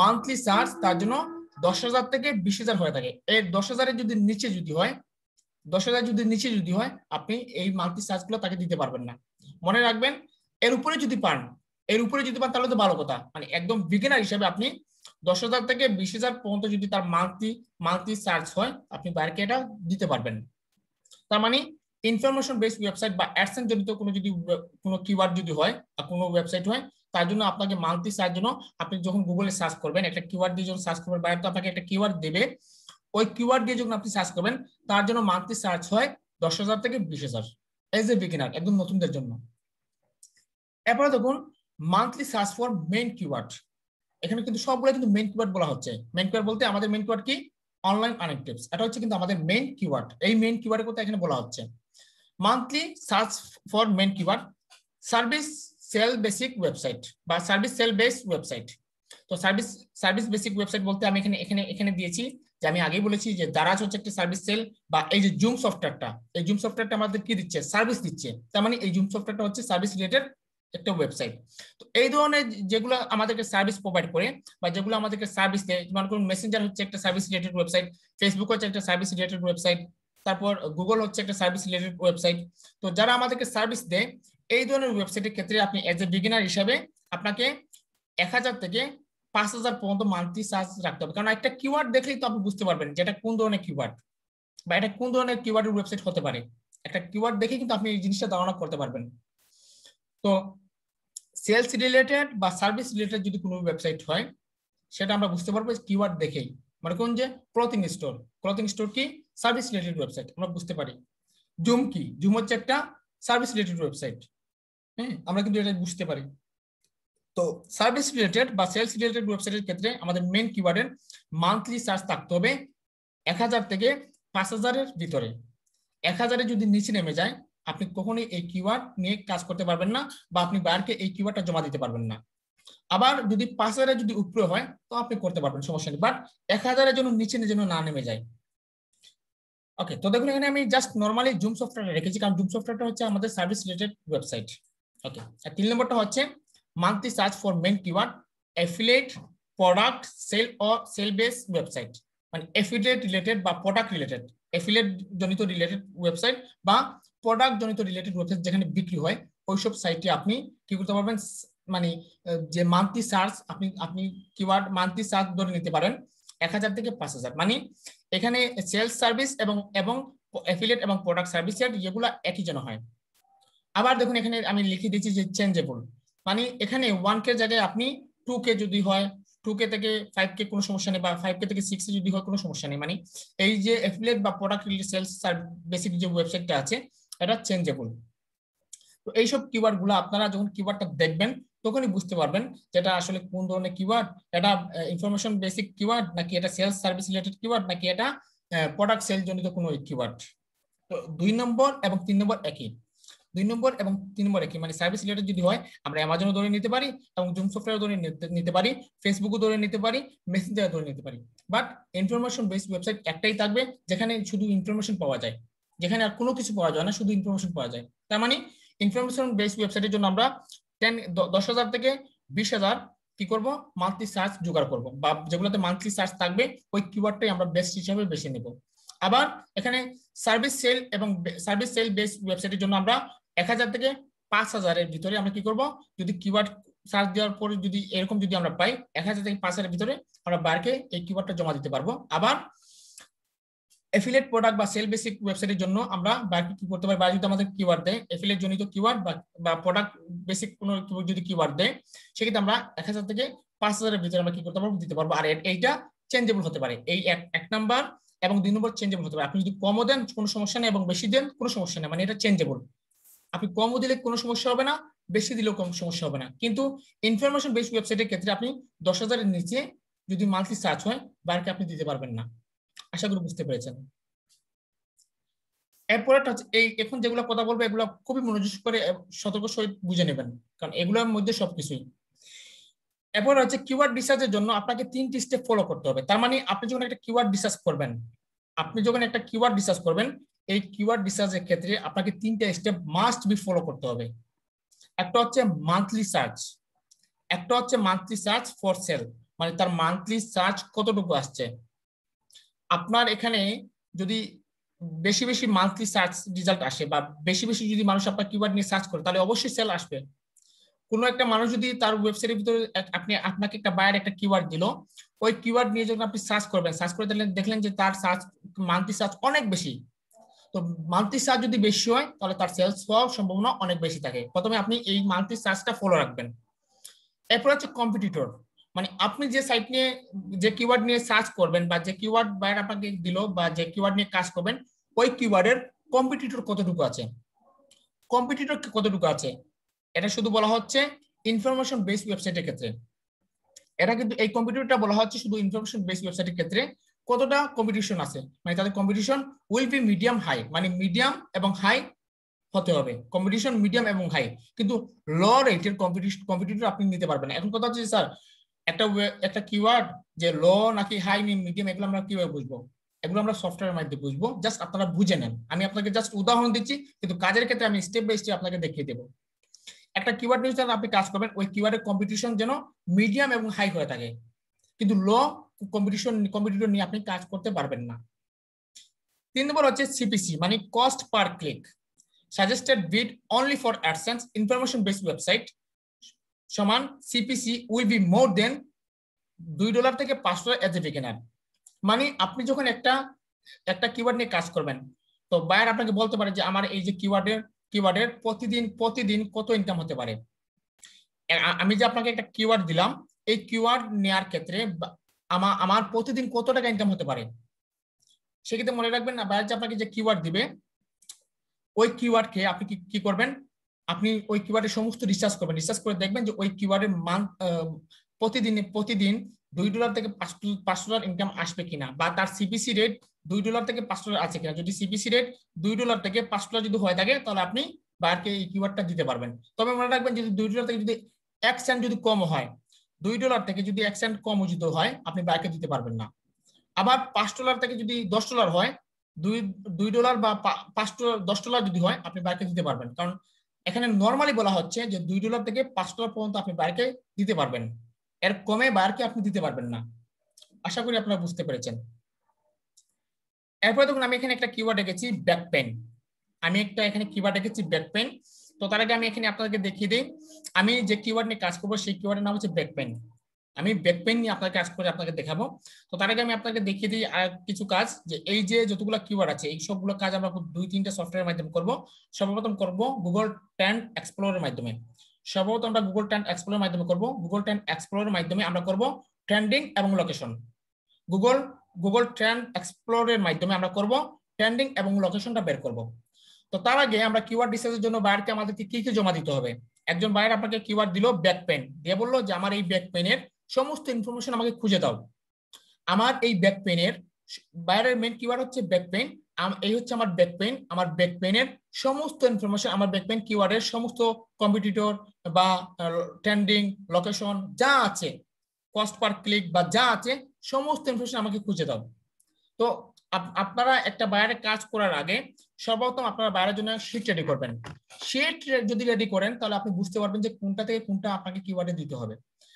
মান্থলি সার্চ তার জন্য দশ হাজার থেকে বিশ হাজার হয়ে থাকে। এর দশ হাজারের যদি নিচে যদি হয় দশ হাজার যদি নিচে যদি হয়, আপনি এই মান্থলি সার্চগুলো তাকে দিতে পারবেন না। মনে রাখবেন, এর উপরে যদি পান এর উপরে যদি পান তাহলে তো ভালো কথা। মানে একদম বিগিনার হিসেবে আপনি দশ হাজার থেকে বিশ হাজার পর্যন্ত যদি তার মান্থলি মান্থলি সার্চ হয়, আপনি বাইরকে এটা দিতে পারবেন। তার মানে ইনফরমেশন বেসড ওয়েবসাইট বা অ্যাডসেন্স জনিত কোনো যদি, কোনো কিওয়ার্ড যদি হয় বা কোনো ওয়েবসাইট হয়, তার জন্য আপনাকে মান্থলি সার্চ জন্য আপনি যখন গুগলে সার্চ করবেন, একটা কিওয়ার্ড দিয়ে যখন সার্চ করবেন বাইরে তো আপনাকে একটা কিওয়ার্ড দেবে, ওই কিওয়ার্ড দিয়ে যখন আপনি সার্চ করবেন, তার জন্য মান্থলি সার্চ হয় দশ হাজার থেকে বিশ হাজার। এজ এ বিগিনার একদম নতুনদের জন্য। এরপরে দেখুন monthly search for main keyword এখানে কিন্তু সবগুলো কিন্তু মেইন কিওয়ার্ড বলা হচ্ছে। মেইন কিওয়ার্ড বলতে আমাদের মেইন কিওয়ার্ড কি? অনলাইন আনেকটিভস এটা হচ্ছে কিন্তু আমাদের মেইন কিওয়ার্ড এই মেইন কিওয়ার্ডের কথা এখানে বলা হচ্ছে। Monthly search for main keyword service sale basic website বা সার্ভিস সেল বেস ওয়েবসাইট তো সার্ভিস সার্ভিস বেসিক ওয়েবসাইট বলতে আমি এখানে এখানে এখানে দিয়েছি যে আমি আগেই বলেছি যে দারাজ হচ্ছে একটা সার্ভিস সেল বা এই যে জুম সফটওয়্যারটা এই জুম সফটওয়্যারটা আমাদের কি দিচ্ছে? সার্ভিস দিচ্ছে। তার মানে এই জুম সফটওয়্যারটা হচ্ছে সার্ভিস রিলেটেড একটা ওয়েবসাইট তো এই ধরনের যেগুলো আমাদেরকে সার্ভিস প্রোভাইড করে বা যেগুলো আমাদেরকে সার্ভিস দেয়, মনে করুন মেসেঞ্জার হচ্ছে একটা সার্ভিস রিলেটেড ওয়েবসাইট ফেসবুক হচ্ছে একটা সার্ভিস রিলেটেড ওয়েবসাইট তারপর গুগল হচ্ছে একটা সার্ভিস রিলেটেড ওয়েবসাইট তো যারা আমাদেরকে সার্ভিস দেয়, এই ধরনের ওয়েবসাইটের ক্ষেত্রে আপনি এজ এ বিগিনার হিসাবে আপনাকে এক হাজার থেকে পাঁচ হাজার পর্যন্ত মান্থলি চার্জ রাখতে হবে। কারণ একটা কিওয়ার্ড দেখলেই তো আপনি বুঝতে পারবেন যে এটা কোন ধরনের কিওয়ার্ড বা এটা কোন ধরনের কিওয়ার্ডের ওয়েবসাইট হতে পারে। একটা কিওয়ার্ড দেখে কিন্তু আপনি এই জিনিসটা ধারণা করতে পারবেন। তো সেলস রিলেটেড বা সার্ভিস রিলেটেড যদি কোনো ওয়েবসাইট হয়, সেটা আমরা বুঝতে পারব কিওয়ার্ড দেখেই। মানে কোন যে ক্লথিং স্টোর ক্লথিং স্টোর কি? সার্ভিস রিলেটেড ওয়েবসাইট আমরা বুঝতে পারি। জুম কি? জুম হচ্ছে একটা সার্ভিস রিলেটেড ওয়েবসাইট হ্যাঁ আমরা কিন্তু এটা বুঝতে পারি। তো সার্ভিস রিলেটেড বা সেলস রিলেটেড ওয়েবসাইটের ক্ষেত্রে আমাদের মেন কিওয়ার্ডের মান্থলি সার্চ থাকতে হবে এক হাজার থেকে পাঁচ হাজারের ভিতরে। এক হাজারে যদি নিচে নেমে যায় আপনি কখনোই এই কিওয়ার্ড নিয়ে কাজ করতে পারবেন না বা আপনি বাইরকে এই কিওয়ার্ডটা জমা দিতে পারবেন না। আবার যদি পাঁচ হাজারের যদি উপরে হয়, তো আপনি করতে পারবেন, সমস্যা নেই। বাট এক হাজারের জন্য নিচে যেন না নেমে যায়। ওকে তো দেখুন, এখানে আমি জাস্ট নর্মালি জুম সফটওয়্যার রেখেছি, কারণ জুম সফটওয়্যারটা হচ্ছে আমাদের সার্ভিস রিলেটেড ওয়েবসাইট ওকে আর তিন নম্বরটা হচ্ছে monthly search for main keyword affiliate product sale or sale base website মানে অ্যাফিলিয়েট রিলেটেড বা প্রোডাক্ট রিলেটেড অ্যাফিলিয়েট জনিত রিলেটেড ওয়েবসাইট বা প্রোডাক্ট জনিত রিলেটেড ওয়েবসাইট যেখানে বিক্রি হয়, ওইসব সাইটে আপনি কি করতে পারবেন? মানে যে মান্থলি সার্চ আপনি আপনি কিওয়ার্ড মান্থলি সার্চ ধরে নিতে পারেন এক হাজার থেকে পাঁচ হাজার। মানে এখানে সেলস সার্ভিস এবং এবং অ্যাফিলিয়েট এবং প্রোডাক্ট সার্ভিস যেগুলো একই যেন হয়। আবার দেখুন, এখানে আমি লিখে দিচ্ছি যে চেঞ্জেবল মানে এখানে ওয়ান কে জায়গায় আপনি টু কে যদি হয় টু কে থেকে ফাইভ কে কোনো সমস্যা নেই বা ফাইভ কে থেকে সিক্স যদি হয়, কোনো সমস্যা নেই। মানে এই যে অ্যাফিলিয়েট বা প্রোডাক্ট সেলস বেসিক যে ওয়েবসাইটটা আছে এটা চেঞ্জেবল তো এইসব কিওয়ার্ডগুলো আপনারা যখন কিওয়ার্ডটা দেখবেন, তখনই বুঝতে পারবেন যেটা আসলে কোন ধরনের কিওয়ার্ড এটা ইনফরমেশন বেসিক কিওয়ার্ড নাকি এটা সেলস সার্ভিস রিলেটেড কিওয়ার্ড নাকি এটা প্রোডাক্ট সেল জনিত কোনো কিওয়ার্ড তো দুই নম্বর এবং তিন নম্বর একই। দুই নম্বর এবং তিন নম্বর একই মানে সার্ভিস রিলেটেড যদি হয়, আমরা অ্যামাজনও ধরে নিতে পারি এবং জুম সফটওয়্যার ধরে নিতে পারি ফেসবুকও ধরে নিতে পারি মেসেঞ্জার ধরে নিতে পারি। বাট ইনফরমেশন বেসড ওয়েবসাইট একটাই থাকবে যেখানে শুধু ইনফরমেশন পাওয়া যায়। যেখানে আর কোনো কিছু পাওয়া যায় না, শুধু ইনফরমেশন পাওয়া যায়। তার মানে ইনফরমেশন বেসড ওয়েবসাইটের জন্য আমরা টেন দশ হাজার থেকে বিশ হাজার কি করব? মান্থলি সার্চ জোগাড় করব বা যেগুলোতে মান্থলি সার্চ থাকবে, ওই কিওয়ার্ডটাই আমরা বেস্ট হিসাবে বেছে নেব। আবার এখানে সার্ভিস সেল এবং সার্ভিস সেল বেস ওয়েবসাইটের জন্য আমরা এক হাজার থেকে পাঁচ হাজারের ভিতরে আমরা কি করব? যদি কিওয়ার্ড সার্চ দেওয়ার পরে যদি এরকম যদি আমরা পাই, এক হাজার থেকে পাঁচ হাজারের ভিতরে আমরা বারকে এই কিওয়ার্ডটা জমা দিতে পারব। আবার এফিলেট প্রোডাক্ট বা সেল বেসিক ওয়েবসাইটের জন্য আমরা বাকি কি করতে পারি? বা যদি আমাদের কিওয়ার্ড দেয় এফিলেট জনিত কিওয়ার্ড বা প্রোডাক্ট বেসিক কোনো যদি কিওয়ার্ড দেয়, সেক্ষেত্রে আমরা এক হাজার থেকে পাঁচ হাজারের ভিতরে আমরা কি করতে পারব? দিতে পারব। আর এইটা চেঞ্জেবল হতে পারে। এই এক নাম্বার এবং দুই নম্বর চেঞ্জেবল হতে পারে। আপনি যদি কমও দেন, কোনো সমস্যা নেই এবং বেশি দেন, কোনো সমস্যা নেই। মানে এটা চেঞ্জেবল আপনি কমও দিলে কোনো সমস্যা হবে না, বেশি দিলেও কম সমস্যা হবে না। কিন্তু ইনফরমেশন বেসড ওয়েবসাইটের ক্ষেত্রে আপনি দশ হাজারের নিচে যদি মান্থলি সার্চ হয় বারকে আপনি দিতে পারবেন না। আশা করি বুঝতে পেরেছেন। এরপরে এই এখন যেগুলো কথা বলব, এগুলো খুবই মনোযোগ করে সতর্ক সহিত বুঝে নেবেন। কারণ এগুলোর মধ্যে সবকিছুই। এরপর হচ্ছে কিওয়ার্ড রিসার্চের জন্য আপনাকে তিনটি স্টেপ ফলো করতে হবে। তার মানে আপনি যখন একটা কিওয়ার্ড রিসার্চ করবেন, আপনি যখন একটা কিওয়ার্ড রিসার্চ করবেন, এই কিওয়ার্ড রিসার্চের ক্ষেত্রে আপনাকে তিনটা স্টেপ মাস্ট বি ফলো করতে হবে। একটা হচ্ছে মান্থলি সার্চ একটা হচ্ছে মান্থলি সার্চ ফর সেল মানে তার মান্থলি সার্চ কতটুকু আসছে? আপনার এখানে যদি বেশি বেশি মান্থলি সার্চ রেজাল্ট আসে বা বেশি বেশি যদি মানুষ আপনার কিওয়ার্ড নিয়ে সার্চ করে, তাহলে অবশ্যই সেল আসবে। কোনো একটা মানুষ যদি তার ওয়েবসাইটের ভিতরে আপনি, আপনাকে একটা বায়ার একটা কিওয়ার্ড দিল, ওই কিওয়ার্ড নিয়ে যখন আপনি সার্চ করবেন সার্চ করে দেখলেন দেখলেন যে তার সার্চ মান্থলি সার্চ অনেক বেশি। তো মান্থলি সার্চ যদি বেশি হয়, তাহলে তার সেলস হওয়ার সম্ভাবনা অনেক বেশি থাকে। প্রথমে আপনি এই মান্থলি সার্চটা ফলো রাখবেন। এরপর হচ্ছে কম্পিটিটর মানে আপনি যে সাইট নিয়ে, যে কিওয়ার্ড নিয়ে সার্চ করবেন বা যে কিওয়ার্ড বায়ার আপনাকে দিল বা যে কিওয়ার্ড নিয়ে কাজ করবেন, ওই কিওয়ার্ডের কম্পিটিটর কতটুকু আছে? কম্পিটিটর কতটুকু আছে? এটা শুধু বলা হচ্ছে ইনফরমেশন বেস ওয়েবসাইটের ক্ষেত্রে। এটা কিন্তু এই কম্পিটিটরটা বলা হচ্ছে শুধু ইনফরমেশন বেস ওয়েবসাইটের ক্ষেত্রে। কতটা কম্পিটিশন আছে? মানে তাদের competition will be medium high মানে মিডিয়াম এবং হাই হতে হবে। কম্পিটিশন মিডিয়াম এবং হাই কিন্তু ল রেটের কম্পিটিশন কম্পিটিটর আপনি নিতে পারবেন এখন কথা হচ্ছে স্যার একটা একটা কিওয়ার্ড যে ল নাকি হাই মিডিয়াম এগুলো আমরা কীভাবে বুঝব? এগুলো আমরা সফটওয়্যারের মাধ্যমে বুঝব। জাস্ট আপনারা বুঝে নেন। আমি আপনাকে জাস্ট উদাহরণ দিচ্ছি, কিন্তু কাজের ক্ষেত্রে আমি স্টেপ বাই স্টেপ আপনাকে দেখিয়ে দেবো। একটা কিওয়ার্ড নিয়ে যখন আপনি কাজ করবেন, ওই কিওয়ার্ডের কম্পিটিশন যেন মিডিয়াম এবং হাই হয়ে থাকে। কিন্তু লো কম্পিটিশন কম্পিটিটর নিয়ে আপনি কাজ করতে পারবেন না। তিন নম্বর হচ্ছে সিপিসি মানে cost per click suggested bid only for AdSense information based website সমান CPC will be more than দুই ডলার থেকে পাঁচ ডলার এজ এ বিগিনার মানে আপনি যখন একটা একটা কিওয়ার্ড নিয়ে কাজ করবেন, তো বায়ার আপনাকে বলতে পারে যে আমার এই যে কিওয়ার্ডের কিওয়ার্ডের প্রতিদিন প্রতিদিন কত ইনকাম হতে পারে। আমি যে আপনাকে একটা কিওয়ার্ড দিলাম, এই কিওয়ার্ড নেওয়ার ক্ষেত্রে আমার আমার প্রতিদিন কত টাকা ইনকাম হতে পারে? সেক্ষেত্রে মনে রাখবেন না বায়ার যে আপনাকে যে কিওয়ার্ড দিবে, ওই কিওয়ার্ডকে আপনি কি করবেন? আপনি ওই কিওয়ার্ডের সমস্ত রিসার্চ করবেন রিসার্চ করে দেখবেন যে ওই কিওয়ার্ডের মান প্রতিদিন প্রতিদিন দুই ডলার থেকে পাঁচ ডলার ইনকাম আসবে কিনা বা তার সিপিসি রেট দুই ডলার থেকে পাঁচ ডলার আছে কিনা। যদি সিপিসি রেট দুই ডলার থেকে পাঁচ ডলার যদি হয়ে থাকে, তাহলে আপনি বায়ারকে এই কিওয়ার্ডটা দিতে পারবেন। তবে মনে রাখবেন যদি দুই ডলার থেকে যদি এক সেন্ট যদি কম হয়, দুই ডলার থেকে যদি এক সেন্ট কম যদি হয়, আপনি বায়ারকে দিতে পারবেন না। আবার পাঁচ ডলার থেকে যদি দশ ডলার হয়, দুই দুই ডলার বা পাঁচ ডলার দশ ডলার যদি হয়, আপনি বায়ারকে দিতে পারবেন। কারণ এখানে নর্মালি বলা হচ্ছে যে দুই ডলার থেকে পাঁচ ডলার পর্যন্ত আপনি বায়ারকে দিতে পারবেন। এর কমে বায়ারকে আপনি দিতে পারবেন না। আশা করি আপনারা বুঝতে পেরেছেন। এরপরে দেখুন, আমি এখানে একটা কিওয়ার্ড রেখেছি ব্যাক পেন আমি একটা এখানে কিওয়ার্ড রেখেছি ব্যাক পেন তো তার আগে আমি এখানে আপনাদেরকে দেখিয়ে দিই। আমি যে কিওয়ার্ড নিয়ে কাজ করব, সেই কিওয়ার্ডের নাম হচ্ছে ব্যাক পেন আমি ব্যাক পেন নিয়ে আপনার কাজ করে আপনাকে দেখাবো। তো তার আগে আমি আপনাকে দেখিয়ে দিই আর কিছু কাজ, যে এই যে যতগুলো কিওয়ার্ড আছে, এই সবগুলো কাজ আমরা দুই, তিনটা সফটওয়্যারের মাধ্যমে করব। সর্বপ্রথম করব গুগল ট্যান্ড এক্সপ্লোরের মাধ্যমে। সর্বপ্রথম আমরা গুগল ট্যান্ড এক্সপ্লোরের মাধ্যমে করব। গুগল ট্যান্ড এক্সপ্লোরের মাধ্যমে আমরা করব ট্রেন্ডিং এবং লোকেশন গুগল গুগল ট্রেন্ড এক্সপ্লোরের মাধ্যমে আমরা করব ট্রেন্ডিং এবং লোকেশনটা বের করব। তো তার আগে আমরা কিওয়ার্ড রিসার্চের জন্য বায়ারকে আমাদেরকে কি কি জমা দিতে হবে? একজন বায়ার আপনাকে কিওয়ার্ড দিল ব্যাক পেন দিয়ে বলল যে, আমার এই ব্যাক পেনের সমস্ত ইনফরমেশন আমাকে খুঁজে দাও। আমার এই ব্যাক পেনের বাইরের মেন কিওয়ার্ড হচ্ছে ব্যাক পেন এই হচ্ছে আমার ব্যাক পেন আমার ব্যাক পেনের সমস্ত ইনফরমেশন আমার ব্যাক পেন কিওয়ার্ডের সমস্ত কম্পিটিটর বা ট্রেন্ডিং লোকেশন যা আছে কস্ট পার ক্লিক বা যা আছে, সমস্ত ইনফরমেশন আমাকে খুঁজে দাও। তো আপনারা একটা বাইরে কাজ করার আগে সর্বপ্রথম আপনারা বাইরের জন্য শিট রেডি করবেন। শিট যদি রেডি করেন, তাহলে আপনি বুঝতে পারবেন যে কোনটা থেকে কোনটা আপনাকে কিওয়ার্ডে দিতে হবে।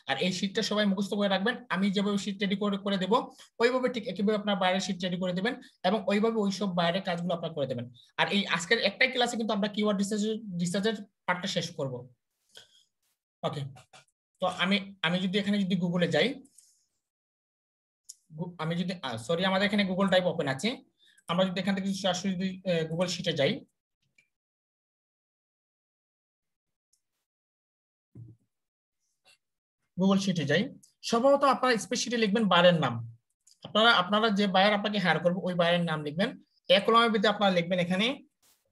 আর এই শীটটা সবাই মুখস্থ করে রাখবেন। আমি যেভাবে শীট রেডি করে করে দেবো, ওইভাবে ঠিক একইভাবে আপনার বাইরের শীট রেডি করে দেবেন এবং ওইভাবে ওই সব বাইরের কাজগুলো আপনার করে দেবেন। আর এই আজকের একটাই ক্লাসে কিন্তু আমরা কিওয়ার্ড রিসার্চের রিসার্চের পার্টটা শেষ করব। ওকে তো আমি আমি যদি এখানে যদি গুগলে যাই আমি যদি সরি আমাদের এখানে গুগল ড্রাইভ ওপেন আছে। আমরা যদি এখান থেকে সরাসরি যদি গুগল শিটে যাই গুগল শিটে যাই। সম্ভবত আপনারা স্পেশালি লিখবেন বায়ের নাম। আপনারা আপনারা যে বায়ার আপনাকে হায়ার করবে, ওই বায়ের নাম লিখবেন। এক কলমের ভিতরে আপনারা লিখবেন এখানে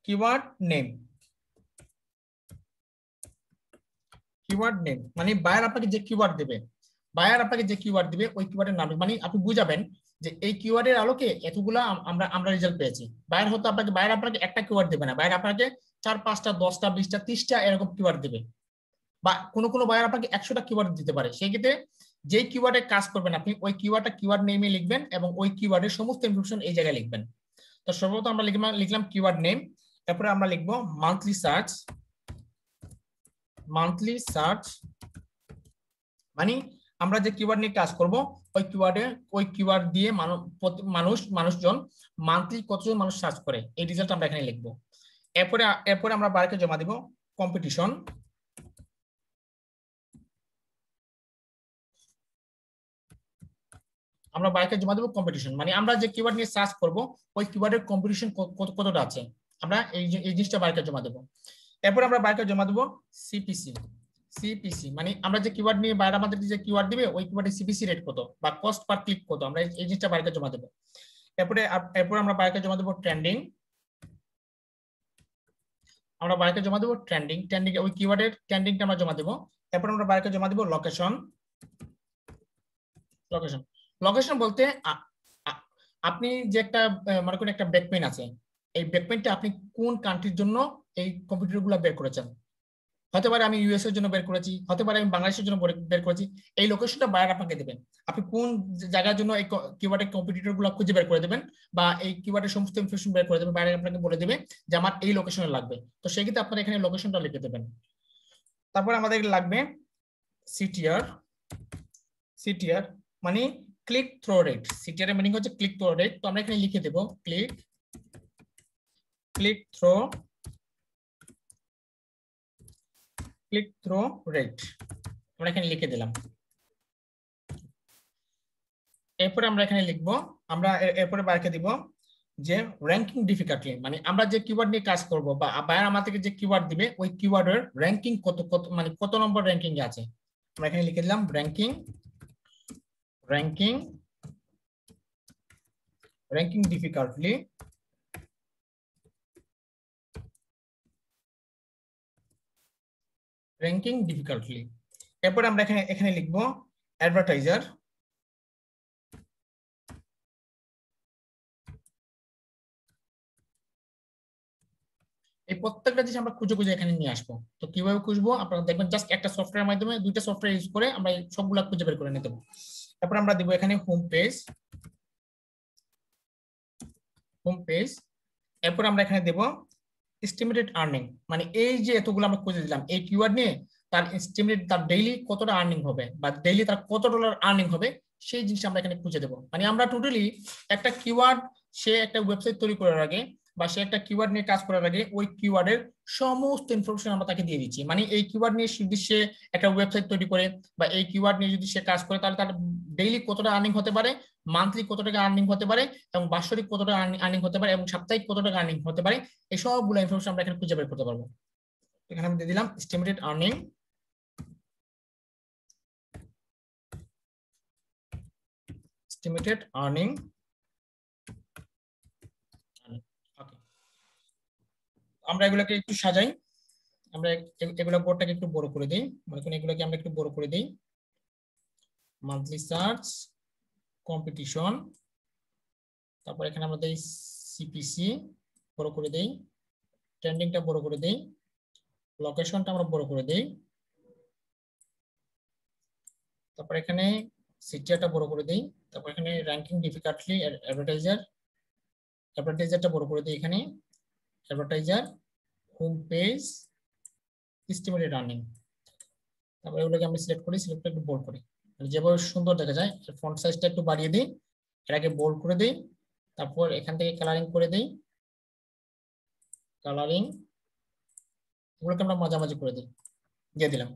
কিওয়ার্ড নেম নেম মানে যে দেবে যে ওই নাম মানে আপনি বুঝাবেন যে এই আলোকে এতগুলা আমরা আমরা রেজাল্ট পেয়েছি। হতো আপনাকে আপনাকে একটা কিওয়ার্ড দেবে না। বায়ার আপনাকে চার, পাঁচটা, দশটা, বিশটা, ত্রিশটা এরকম কিওয়ার্ড দেবে। বা কোনো কোনো বায়ার আপনাকে একশোটা কিওয়ার্ড দিতে পারে। সেই ক্ষেত্রে যে কিওয়ার্ডে কাজ করবেন, আপনি ওই কিওয়ার্ডটা কিওয়ার্ড নেমে লিখবেন এবং ওই কিওয়ার্ডের সমস্ত ইনফরমেশন এই জায়গায় লিখবেন। তো সর্বপ্রথম আমরা লিখলাম লিখলাম কিওয়ার্ড নেম তারপরে আমরা লিখব মান্থলি সার্চ মান্থলি সার্চ মানে আমরা যে কিওয়ার্ড নিয়ে কাজ করব, ওই কিওয়ার্ডে ওই কিওয়ার্ড দিয়ে মানুষ, মানুষজন মান্থলি কতজন মানুষ সার্চ করে, এই রেজাল্ট আমরা এখানে লিখব। এরপরে এরপরে আমরা বারকে জমা দিব কম্পিটিশন আমরা বাইকে জমা দেবো কম্পিটিশন মানে আমরা যে কিওয়ার্ড নিয়ে সার্চ করব, ওই কিওয়ার্ডের কম্পিটিশন কতটা আছে? আমরা এই এই জিনিসটা বাইকে জমা দেবো। এরপর আমরা বাইকে জমা দেবো সিপিসি সিপিসি মানে আমরা যে কিওয়ার্ড নিয়ে বাইরে আমাদের যে কিওয়ার্ড দিবে, ওই কিওয়ার্ডের সিপিসি রেট কত বা কস্ট পার ক্লিক কত, আমরা এই জিনিসটা বাইকে জমা দেবো। এরপরে এরপর আমরা বাইকে জমা দেবো ট্রেন্ডিং আমরা বাইকে জমা দেবো ট্রেন্ডিং ট্রেন্ডিং ওই কিওয়ার্ডের ট্রেন্ডিংটা আমরা জমা দেবো। এরপর আমরা বাইকে জমা দেবো লোকেশন লোকেশন লোকেশন বলতে আপনি যে একটা মনে করেন একটা ব্যাকপেন আছে, এই ব্যাকপেনটা আপনি কোন কান্ট্রির জন্য এই কম্পিউটারগুলো বের করেছেন? হতে পারে আমি ইউএস এর জন্য বের করেছি, হতে পারে আমি বাংলাদেশের জন্য বের করেছি, এই লোকেশনটা বাইরে আপনাকে দেবেন। আপনি কোন জায়গার জন্য এই কিওয়ার্ডের কম্পিটিটরগুলো খুঁজে বের করে দেবেন বা এই কিওয়ার্ডের সমস্ত ইনফরমেশন বের করে দেবেন, বাইরে আপনাকে বলে দেবে যে আমার এই লোকেশনে লাগবে। তো সেই ক্ষেত্রে আপনার এখানে লোকেশনটা লিখে দেবেন। তারপর আমাদের লাগবে সিটিআর সিটিআর মানে click through rate CTR meaning হচ্ছে ক্লিক থ্রো রেট তো আমরা এখানে লিখে দেব click click through click through rate আমরা এখানে লিখে দিলাম। এরপরে আমরা এখানে লিখব, আমরা এরপরে বাইরে দিব যে র্যাঙ্কিং ডিফিকাল্টি মানে আমরা যে কিওয়ার্ড নিয়ে কাজ করব বা বায়ার আমাদেরকে যে কিওয়ার্ড দিবে, ওই কিওয়ার্ডের র্যাঙ্কিং কত কত মানে কত নম্বর র্যাঙ্কিং এ আছে? আমরা এখানে লিখে দিলাম ranking ranking ranking difficultly ranking difficultly এরপরে আমরা এখানে এখানে লিখব অ্যাডভার্টাইজার এই প্রত্যেকটা জিনিস আমরা খুঁজে খুঁজে এখানে নিয়ে আসব। তো কীভাবে খুঁজবো? আপনারা দেখবেন জাস্ট একটা সফটওয়্যার মাধ্যমে দুইটা সফটওয়্যার ইউজ করে আমরা সবগুলা খুঁজে বের করে নিতে তারপর আমরা দিব এখানে হোম পেজ হোম পেজ এরপর আমরা এখানে দেব এস্টিমেটেড আর্নিং মানে এই যে এতগুলো আমরা খুঁজে দিলাম, এই কিওয়ার্ড নিয়ে তার এস্টিমেট তার ডেইলি কতটা আর্নিং হবে বা ডেইলি তার কত ডলার আর্নিং হবে, সেই জিনিস আমরা এখানে খুঁজে দেবো। মানে আমরা টোটালি একটা কিওয়ার্ড সে একটা ওয়েবসাইট তৈরি করার আগে বা সে একটা কিওয়ার্ড নিয়ে কাজ করার আগে ওই কিওয়ার্ডের সমস্ত ইনফরমেশন আমরা তাকে দিয়ে দিচ্ছি। মানে এই কিওয়ার্ড নিয়ে যদি সে একটা ওয়েবসাইট তৈরি করে বা এই কিওয়ার্ড নিয়ে যদি সে কাজ করে, তাহলে তার ডেইলি কতটা আর্নিং হতে পারে? মান্থলি কত টাকা আর্নিং হতে পারে? এবং বাৎসরিক কত টাকা আর্নিং হতে পারে? এবং সাপ্তাহিক কত টাকা আর্নিং হতে পারে? এই সবগুলো ইনফরমেশন আমরা এখানে খুঁজে বের করতে পারব। এখানে আমি দিয়ে দিলাম এস্টিমেটেড আর্নিং estimated earning আমরা এগুলোকে একটু সাজাই। আমরা এগুলো বোর্ডটাকে একটু বড় করে দিই। মনে করেন এগুলোকে আমরা একটু বড় করে দিই। মান্থলি সার্চ কম্পিটিশন তারপর এখানে আমরা দিই সিপিসি বড় করে দেই। ট্রেন্ডিংটা বড় করে দেই। লোকেশনটা আমরা বড় করে দেই। তারপর এখানে সিটিআরটা বড় করে দেই। তারপর এখানে র্যাঙ্কিং ডিফিকাল্টলি অ্যাডভার্টাইজার অ্যাডভার্টাইজারটা বড় করে দিই এখানে। Advertiser home page estimated running. তারপর এগুলোকে আমি সিলেক্ট করি সিলেক্ট একটু বোল্ড করি। যেভাবে সুন্দর দেখা যায় ফন্ট সাইজটা একটু বাড়িয়ে দিই এটাকে বোল্ড করে দিই, তারপর এখান থেকে কালারিং করে দিই। কালারিং এগুলোকে আমরা মাঝামাঝি করে দিই, দিয়ে দিলাম।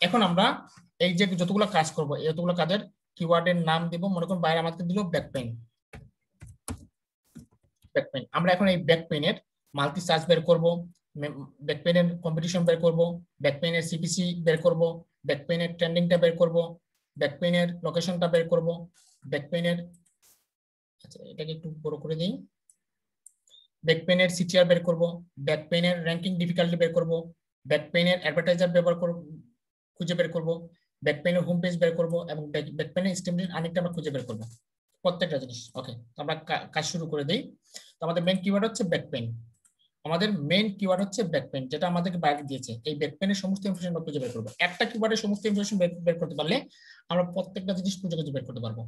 এখন আমরা এই যে যতগুলো কাজ করব এতগুলো কাজের কিওয়ার্ডের নাম দিব, মনে করুন বাইরে আমাদের দিল ব্যাক পেন ব্যাক পেন আমরা এখন এই ব্যাক পেনের মাল্টি সার্চ বের করব ব্যাক পেনের কম্পিটিশন বের করব ব্যাক পেনের সিপিসি বের করব ব্যাক পেনের ট্রেন্ডিংটা বের করব ব্যাক পেনের লোকেশনটা বের করব ব্যাক পেনের আচ্ছা এটাকে একটু বড় করে দিই। ব্যাক পেনের সিটিআর বের করব ব্যাক পেনের র্যাঙ্কিং ডিফিকাল্টি বের করব ব্যাক পেনের অ্যাডভার্টাইজার ব্যবহার খুঁজে বের করব ব্যাক পেনের হোম পেজ বের করব এবং ব্যাক পেনের স্টিমুলেট আরেকটা আমরা খুঁজে বের করব। প্রত্যেকটা জিনিস ওকে আমরা কাজ শুরু করে দিই। তো আমাদের মেন কিওয়ার্ড হচ্ছে ব্যাক পেন আমাদের মেইন কিওয়ার্ড হচ্ছে ব্যাক পেন যেটা আমাদেরকে বাইরে দিয়েছে। এই ব্যাক পেনের সমস্ত ইনফরমেশন আমরা খুঁজে বের করব। একটা কিওয়ার্ডের সমস্ত ইনফরমেশন বের করতে পারলে আমরা প্রত্যেকটা জিনিস খুঁজে খুঁজে বের করতে পারব।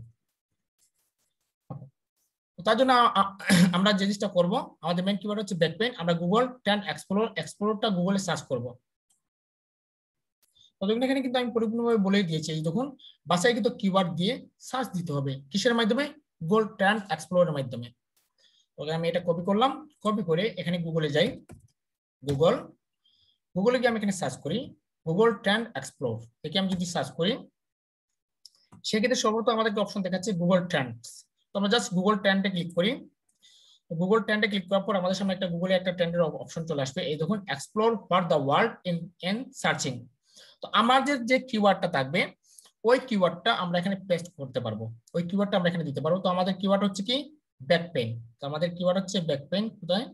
তার জন্য আমরা যে জিনিসটা করব, আমাদের মেইন কিওয়ার্ড হচ্ছে ব্যাক পেন আমরা গুগল ট্যান এক্সপ্লোর এক্সপ্লোরটা গুগলে সার্চ করব। তো দেখুন, এখানে কিন্তু আমি পরিপূর্ণভাবে বলে দিয়েছি, এই দেখুন বাসায় কিন্তু কিওয়ার্ড দিয়ে সার্চ দিতে হবে। কিসের মাধ্যমে? গুগল ট্যান এক্সপ্লোরের মাধ্যমে। ওকে, আমি এটা কপি করলাম কপি করে এখানে গুগলে যাই। গুগল গুগলে গিয়ে আমি এখানে সার্চ করি গুগল ট্যান এক্সপ্লোর একে আমি যদি সার্চ করি, সেক্ষেত্রে সর্বপ্রথম আমাদেরকে অপশন দেখাচ্ছে গুগল ট্যান্ডস তো আমরা জাস্ট গুগল ট্যান্ডে ক্লিক করি। গুগল ট্যান্ডে ক্লিক করার পর আমাদের সামনে একটা গুগলে একটা ট্যান্ডের অপশন চলে আসবে। এই দেখুন explore for the world in in searching তো আমাদের যে কিওয়ার্ডটা থাকবে, ওই কিওয়ার্ডটা আমরা এখানে পেস্ট করতে পারব। ওই কিওয়ার্ডটা আমরা এখানে দিতে পারব। তো আমাদের কিওয়ার্ড হচ্ছে কি? ব্যাক পেন তো আমাদের কিওয়ার্ড হচ্ছে ব্যাক পেন কোথায়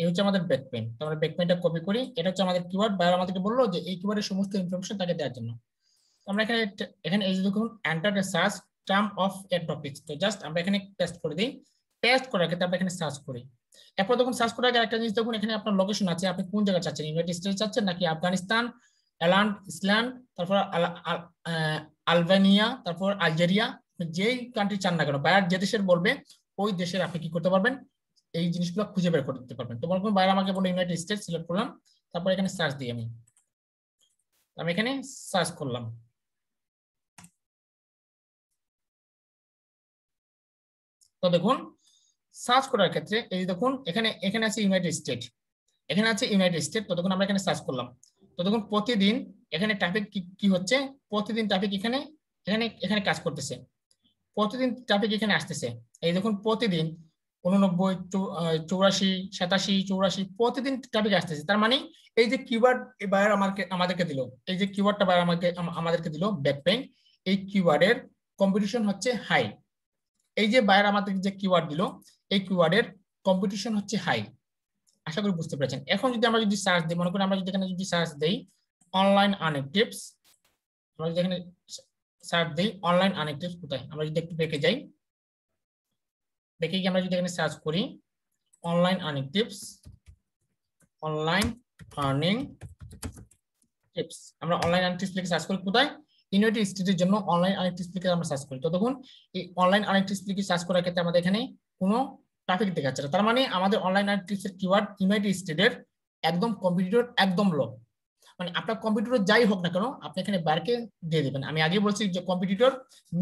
এই হচ্ছে আমাদের ব্যাক পেন তো আমরা ব্যাক পেনটা কপি করি। এটা হচ্ছে আমাদের কিওয়ার্ড বাইরে আমাদেরকে বলল যে এই কিওয়ার্ডের সমস্ত ইনফরমেশন তাকে দেওয়ার জন্য। আমরা এখানে এখানে এই যে দেখুন enter the search term of a topic তো জাস্ট আমরা এখানে পেস্ট করে দিই। পেস্ট করার ক্ষেত্রে আমরা এখানে সার্চ করি। এরপর যখন সার্চ করার আগে একটা জিনিস দেখুন, এখানে আপনার লোকেশন আছে। আপনি কোন জায়গা চাচ্ছেন ইউনাইটেড স্টেটস চাচ্ছেন নাকি আফগানিস্তান? এলান্ড ইসল্যান্ড তারপর আলবেনিয়া তারপর আলজেরিয়া যেই কান্ট্রি চান না কেন বাইরে যে দেশের বলবে, ওই দেশের আপনি কি করতে পারবেন? এই জিনিসগুলো খুঁজে বের করতে পারবেন। তো মনে করুন বাইরে আমাকে বলে ইউনাইটেড স্টেটস সিলেক্ট করলাম, তারপর এখানে সার্চ দিই আমি। আমি এখানে সার্চ করলাম। তো দেখুন সার্চ করার ক্ষেত্রে এই দেখুন, এখানে এখানে আছে ইউনাইটেড স্টেট এখানে আছে ইউনাইটেড স্টেট তো দেখুন আমরা এখানে সার্চ করলাম। তো দেখুন, প্রতিদিন এখানে ট্রাফিক কি হচ্ছে? প্রতিদিন ট্রাফিক এখানে এখানে এখানে কাজ করতেছে। প্রতিদিন ট্রাফিক এখানে আসতেছে। এই দেখুন, প্রতিদিন উননব্বই চৌরাশি, সাতাশি, চৌরাশি প্রতিদিন ট্রাফিক আসতেছে। তার মানে এই যে কিওয়ার্ড বাইরে আমাকে, আমাদেরকে দিল, এই যে কিওয়ার্ডটা বাইরে আমাকে আমাদেরকে দিল ব্যাক পেন এই কিওয়ার্ডের কম্পিটিশন হচ্ছে হাই এই যে বাইরে আমাদের যে কিওয়ার্ড দিল, এই কিওয়ার্ডের কম্পিটিশন হচ্ছে হাই আশা করি বুঝতে পেরেছেন। এখন যদি আমরা যদি সার্চ দিই, মনে করি আমরা যদি এখানে যদি সার্চ দিই অনলাইন আর্নিং টিপস আমরা যদি এখানে সার্চ দিই অনলাইন টিপস কোথায়? আমরা যদি একটু দেখে যাই। দেখে গিয়ে আমরা যদি এখানে সার্চ করি। Online earning tips online earning tips আমরা অনলাইন আর্নিং টিপস লিখে সার্চ করি কোথায়? ইউনাইটেড স্টেটের জন্য অনলাইন আর্নিং টিপস লিখে আমরা সার্চ করি। তো তখন এই অনলাইন আর্নিং টিপস লিখে সার্চ করার ক্ষেত্রে আমাদের এখানে কোনো ট্রাফিক দেখাচ্ছে না। তার মানে আমাদের অনলাইন আর্নিং টিপস এর কিওয়ার্ড ইউনাইটেড স্টেটের একদম কম্পিটিটর একদম লো মানে আপনার কম্পিটিটর যাই হোক না কেন, আপনি এখানে বাইরকে দিয়ে দেবেন। আমি আগে বলছি যে কম্পিটিটর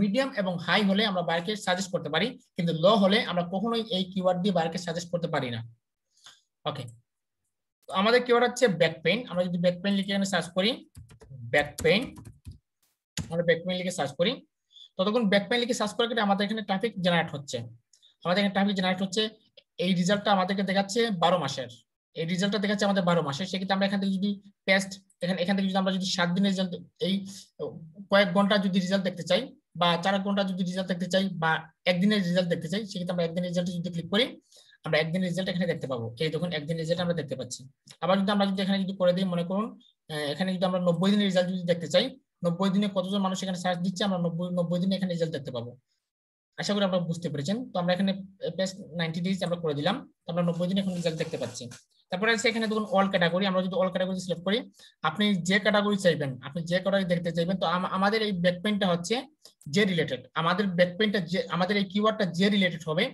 মিডিয়াম এবং হাই হলে আমরা বাইরকে সাজেস্ট করতে পারি, কিন্তু লো হলে আমরা কখনোই এই কিওয়ার্ড দিয়ে বাইরকে সাজেস্ট করতে পারি না। ওকে আমাদের কিওয়ার্ড হচ্ছে ব্যাক পেইন আমরা যদি ব্যাক পেইন লিখে এখানে সার্চ করি ব্যাক পেইন আমরা ব্যাক পেইন লিখে সার্চ করি, ততক্ষণ ব্যাক পেইন লিখে সার্চ করার ক্ষেত্রে আমাদের এখানে ট্রাফিক জেনারেট হচ্ছে। আমাদের এখানে ট্রাফিক জেনারেট হচ্ছে, এই রেজাল্টটা আমাদেরকে দেখাচ্ছে বারো মাসের। এই রেজাল্টটা দেখাচ্ছে আমাদের বারো মাসে। সেক্ষেত্রে আমরা এখান থেকে যদি পেস্ট এখানে, এখান থেকে যদি আমরা যদি সাত দিনের রেজাল্ট এই, কয়েক ঘণ্টা যদি রেজাল্ট দেখতে চাই বা চার ঘণ্টা যদি রেজাল্ট দেখতে চাই বা একদিনের রেজাল্ট দেখতে চাই, সেক্ষেত্রে আমরা একদিনের রেজাল্ট যদি ক্লিক করি, আমরা একদিনের রেজাল্ট এখানে দেখতে পাবো। এই দেখুন একদিন রেজাল্ট আমরা দেখতে পাচ্ছি। আবার যদি আমরা যদি এখানে যদি করে দিই, মনে করুন এখানে যদি আমরা নব্বই দিনের রেজাল্ট যদি দেখতে চাই, নব্বই দিনে কতজন মানুষ এখানে সার্চ দিচ্ছে, আমরা নব্বই নব্বই দিনে এখানে রেজাল্ট দেখতে পাবো। আশা করি আপনারা বুঝতে পেরেছেন। তো আমরা এখানে পেজ নাইনটি ডেজ আমরা করে দিলাম। তো আমরা নব্বই দিন এখন রেজাল্ট দেখতে পাচ্ছি। তারপরে আছে এখানে দেখুন অল ক্যাটাগরি আমরা যদি অল ক্যাটাগরি সিলেক্ট করি, আপনি যে ক্যাটাগরি চাইবেন, আপনি যে ক্যাটাগরি দেখতে চাইবেন, তো আমাদের এই ব্যাকপেনটা হচ্ছে যে রিলেটেড আমাদের ব্যাক ব্যাকপেনটা যে আমাদের এই কিওয়ার্ডটা যে রিলেটেড হবে,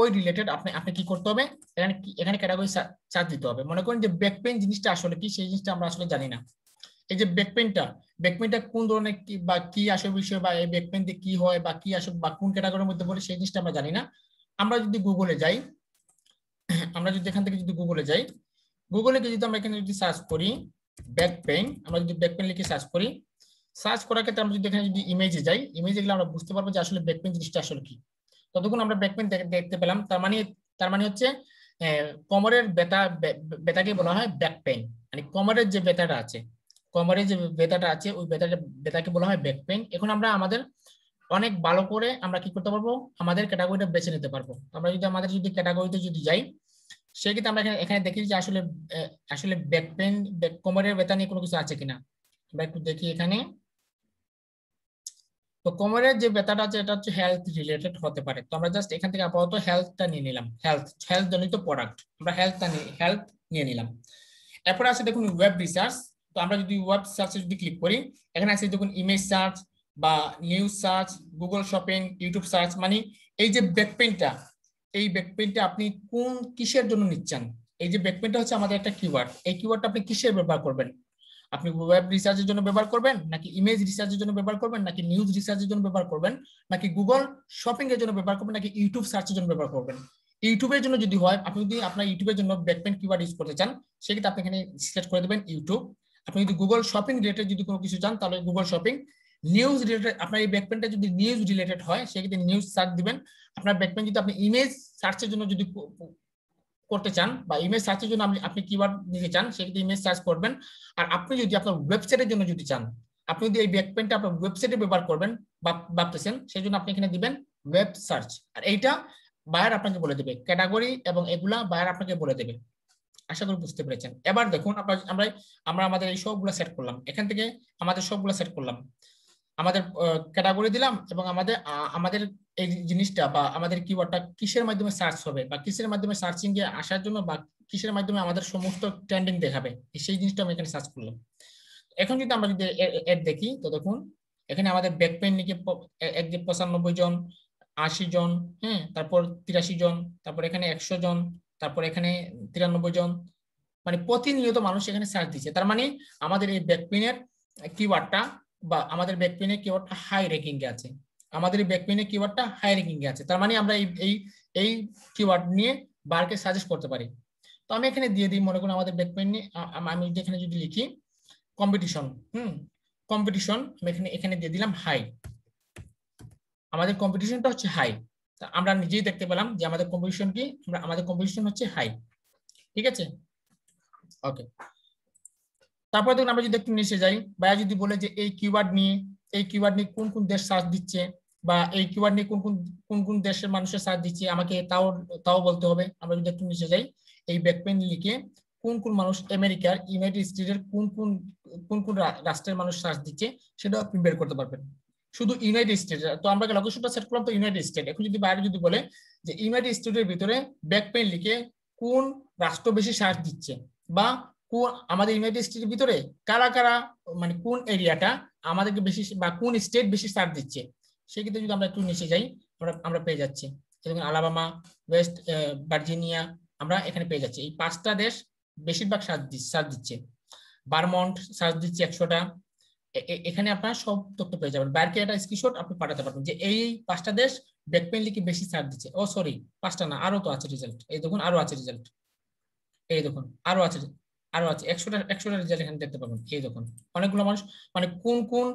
ওই রিলেটেড আপনি আপনি কি করতে হবে? এখানে এখানে ক্যাটাগরি চার্জ দিতে হবে। মনে করেন যে ব্যাকপেন জিনিসটা আসলে কি? সেই জিনিসটা আমরা আসলে জানি না। এই যে ব্যাকপেনটা ব্যাকপেনটা কোন ধরনের কি বা কি আসল বিষয় বা এই ব্যাকপেন দিয়ে কি হয় বা কি আসল বা কোন ক্যাটাগরির মধ্যে পড়ে, সেই জিনিসটা আমরা জানি না। আমরা যদি গুগলে যাই আমরা যদি এখান থেকে যদি গুগলে যাই গুগলে যদি আমরা এখানে যদি সার্চ করি ব্যাক পেইন আমরা যদি ব্যাক পেইন লিখে সার্চ করি সার্চ করার ক্ষেত্রে আমরা যদি এখানে যদি ইমেজে যাই ইমেজে গেলে আমরা বুঝতে পারব যে আসলে ব্যাক পেইন জিনিসটা আসলে কি। ততক্ষণ আমরা ব্যাক পেইন দেখতে পেলাম, তার মানে তার মানে হচ্ছে কোমরের ব্যথা ব্যথাকে বলা হয় ব্যাক পেইন মানে কোমরের যে ব্যথাটা আছে, কোমরের যে ব্যথাটা আছে, ওই ব্যথাটা, ব্যথাকে বলা হয় ব্যাক পেইন এখন আমরা আমাদের অনেক ভালো করে আমরা কি করতে পারব? আমাদের ক্যাটাগরিটা বেছে নিতে পারব। আমরা যদি আমাদের যদি ক্যাটাগরিতে যদি যাই, সেক্ষেত্রে আমরা এখানে এখানে দেখি যে আসলে আসলে ব্যাক পেন কোমরের ব্যথা নিয়ে কোনো কিছু আছে কিনা? আমরা একটু দেখি এখানে। তো কোমরের যে ব্যথাটা আছে, এটা হচ্ছে হেলথ রিলেটেড হতে পারে। তো আমরা জাস্ট এখান থেকে আপাতত হেলথটা নিয়ে নিলাম। হেলথ হেলথ জনিত প্রোডাক্ট আমরা হেলথটা নিয়ে হেলথ নিয়ে নিলাম। এরপর আছে দেখুন ওয়েব রিসার্চ তো আমরা যদি ওয়েব সার্চে যদি ক্লিক করি, এখানে আছে দেখুন ইমেজ সার্চ বা news search Google shopping YouTube search মানে এই যে ব্যাকপেনটা এই ব্যাকপেনটা আপনি কোন কিসের জন্য নিচ্ছেন? এই যে ব্যাকপেনটা হচ্ছে আমাদের একটা কিওয়ার্ড এই কিওয়ার্ডটা আপনি কিসের ব্যবহার করবেন? আপনি ওয়েব রিসার্চের জন্য ব্যবহার করবেন, নাকি ইমেজ রিসার্চের জন্য ব্যবহার করবেন, নাকি নিউজ রিসার্চের জন্য ব্যবহার করবেন, নাকি গুগল শপিং এর জন্য ব্যবহার করবেন, নাকি ইউটিউব সার্চের জন্য ব্যবহার করবেন? ইউটিউবের জন্য যদি হয়, আপনি যদি আপনার ইউটিউবের জন্য ব্যাকপেন কিওয়ার্ড ইউজ করতে চান, সেক্ষেত্রে আপনি এখানে সিলেক্ট করে দেবেন ইউটিউব আপনি যদি গুগল শপিং রিলেটেড যদি কোনো কিছু চান, তাহলে গুগল শপিং নিউজ রিলেটেড আপনার এই ব্যাকপেনটা যদি নিউজ রিলেটেড হয়, সেক্ষেত্রে নিউজ সার্চ দিবেন। আপনার ব্যাকপেন যদি আপনি ইমেজ সার্চের জন্য যদি করতে চান বা ইমেজ সার্চের জন্য আপনি আপনি কিওয়ার্ড নিতে চান, সেক্ষেত্রে ইমেজ সার্চ করবেন। আর আপনি যদি আপনার ওয়েবসাইটের জন্য যদি চান, আপনি যদি এই ব্যাকপেনটা আপনার ওয়েবসাইটে ব্যবহার করবেন বা ভাবতেছেন সেই জন্য আপনি এখানে দিবেন ওয়েব সার্চ আর এইটা বায়ার আপনাকে বলে দেবে ক্যাটাগরি এবং এগুলা বায়ার আপনাকে বলে দেবে। আশা করি বুঝতে পেরেছেন। এবার দেখুন, আমরা আমরা আমরা আমাদের এই সবগুলো সেট করলাম। এখান থেকে আমাদের সবগুলো সেট করলাম। আমাদের ক্যাটাগরি দিলাম এবং আমাদের আমাদের এই জিনিসটা বা আমাদের কিওয়ার্ডটা কিসের মাধ্যমে সার্চ হবে বা কিসের মাধ্যমে সার্চিং এ আসার জন্য বা কিসের মাধ্যমে আমাদের সমস্ত ট্রেন্ডিং দেখাবে সেই জিনিসটা আমি এখানে সার্চ করলাম। এখন যদি আমরা যদি এড দেখি, তো দেখুন, এখানে আমাদের ব্যাক পেন লিখে এক যে পঁচানব্বই জন, আশি জন হ্যাঁ তারপর তিরাশি জন, তারপর এখানে একশো জন, তারপর এখানে তিরানব্বই জন মানে প্রতিনিয়ত মানুষ এখানে সার্চ দিচ্ছে। তার মানে আমাদের এই ব্যাক পেনের কিওয়ার্ডটা বা আমাদের ব্যাকপেনের কিওয়ার্ডটা হাই র্যাঙ্কিং এ আছে। আমাদের এই ব্যাকপেনের কিওয়ার্ডটা হাই র্যাঙ্কিং এ আছে। তার মানে আমরা এই এই কিওয়ার্ড নিয়ে বারকে সাজেস্ট করতে পারি। তো আমি এখানে দিয়ে দিই, মনে করুন আমাদের ব্যাকপেন নিয়ে আমি এখানে যদি লিখি কম্পিটিশন হুম কম্পিটিশন আমি এখানে এখানে দিয়ে দিলাম হাই আমাদের কম্পিটিশনটা হচ্ছে হাই আমরা নিজেই দেখতে পেলাম যে আমাদের কম্পিটিশন কি? আমাদের কম্পিটিশন হচ্ছে হাই ঠিক আছে? ওকে তারপরে দেখুন আমরা যদি একটু নিচে যাই, ভাইয়া যদি বলে যে এই কিওয়ার্ড নিয়ে, এই কিওয়ার্ড নিয়ে কোন কোন দেশ সার্চ দিচ্ছে বা এই কিওয়ার্ড নিয়ে কোন কোন কোন কোন দেশের মানুষের সার্চ দিচ্ছে, আমাকে তাও তাও বলতে হবে। আমরা যদি একটু নিচে যাই, এই ব্যাকপেন লিখে কোন কোন মানুষ আমেরিকার ইউনাইটেড স্টেটের কোন কোন কোন কোন রাষ্ট্রের মানুষ সার্চ দিচ্ছে সেটা আপনি বের করতে পারবেন। শুধু ইউনাইটেড স্টেট, তো আমরা লোকেশনটা সেট করলাম? তো ইউনাইটেড স্টেট। এখন যদি বাইরে যদি বলে যে ইউনাইটেড স্টেটের ভিতরে ব্যাকপেন লিখে কোন রাষ্ট্র বেশি সার্চ দিচ্ছে বা আমাদের ইউনাইটেড স্টেটের ভিতরে কারা কারা মানে কোন এরিয়াটা আমাদেরকে বেশি বা কোন স্টেট বেশি সার দিচ্ছে? সেক্ষেত্রে যদি আমরা একটু নিচে যাই, আমরা আমরা পেয়ে যাচ্ছি। যেমন আলাবামা, ওয়েস্ট ভার্জিনিয়া, আমরা এখানে পেয়ে যাচ্ছি। এই পাঁচটা দেশ বেশিরভাগ সার দিচ্ছে। বারমন্ট সার্চ দিচ্ছে একশোটা। এখানে আপনারা সব তথ্য পেয়ে যাবেন। বাইরকে একটা স্ক্রিনশট আপনি পাঠাতে পারবেন যে এই পাঁচটা দেশ ব্যাকপেন লিখে বেশি সার দিচ্ছে? ও সরি পাঁচটা না আরও তো আছে রেজাল্ট এই দেখুন আরও আছে রেজাল্ট এই দেখুন আরও আছে আরও আছে। একশোটা একশোটা রেজাল্ট এখানে দেখতে পাবেন এই দেখুন, অনেকগুলো মানুষ মানে কোন কোন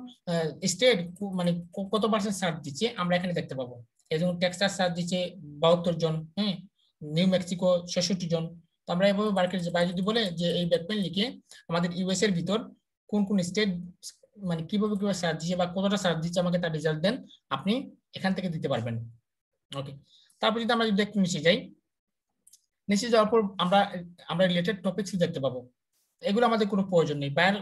স্টেট মানে কত পার্সেন্ট সার্চ দিচ্ছে, আমরা এখানে দেখতে পাবো। এই দেখুন টেক্সাস সার্চ দিচ্ছে বাহাত্তর জন হ্যাঁ? নিউ মেক্সিকো ছেষট্টি জন। তো আমরা এভাবে মার্কেট বাইরে যদি বলে যে এই ব্যাকপেন লিখে আমাদের ইউএস এর ভিতর কোন কোন স্টেট মানে কীভাবে কীভাবে সার্চ দিচ্ছে বা কতটা সার্চ দিচ্ছে আমাকে তার রেজাল্ট দেন, আপনি এখান থেকে দিতে পারবেন। ওকে তারপর যদি আমরা যদি একটু নিচে যাই নিচে যাওয়ার পর আমরা আমরা রিলেটেড টপিকস দেখতে পাবো। এগুলো আমাদের কোনো প্রয়োজন নেই। বায়ার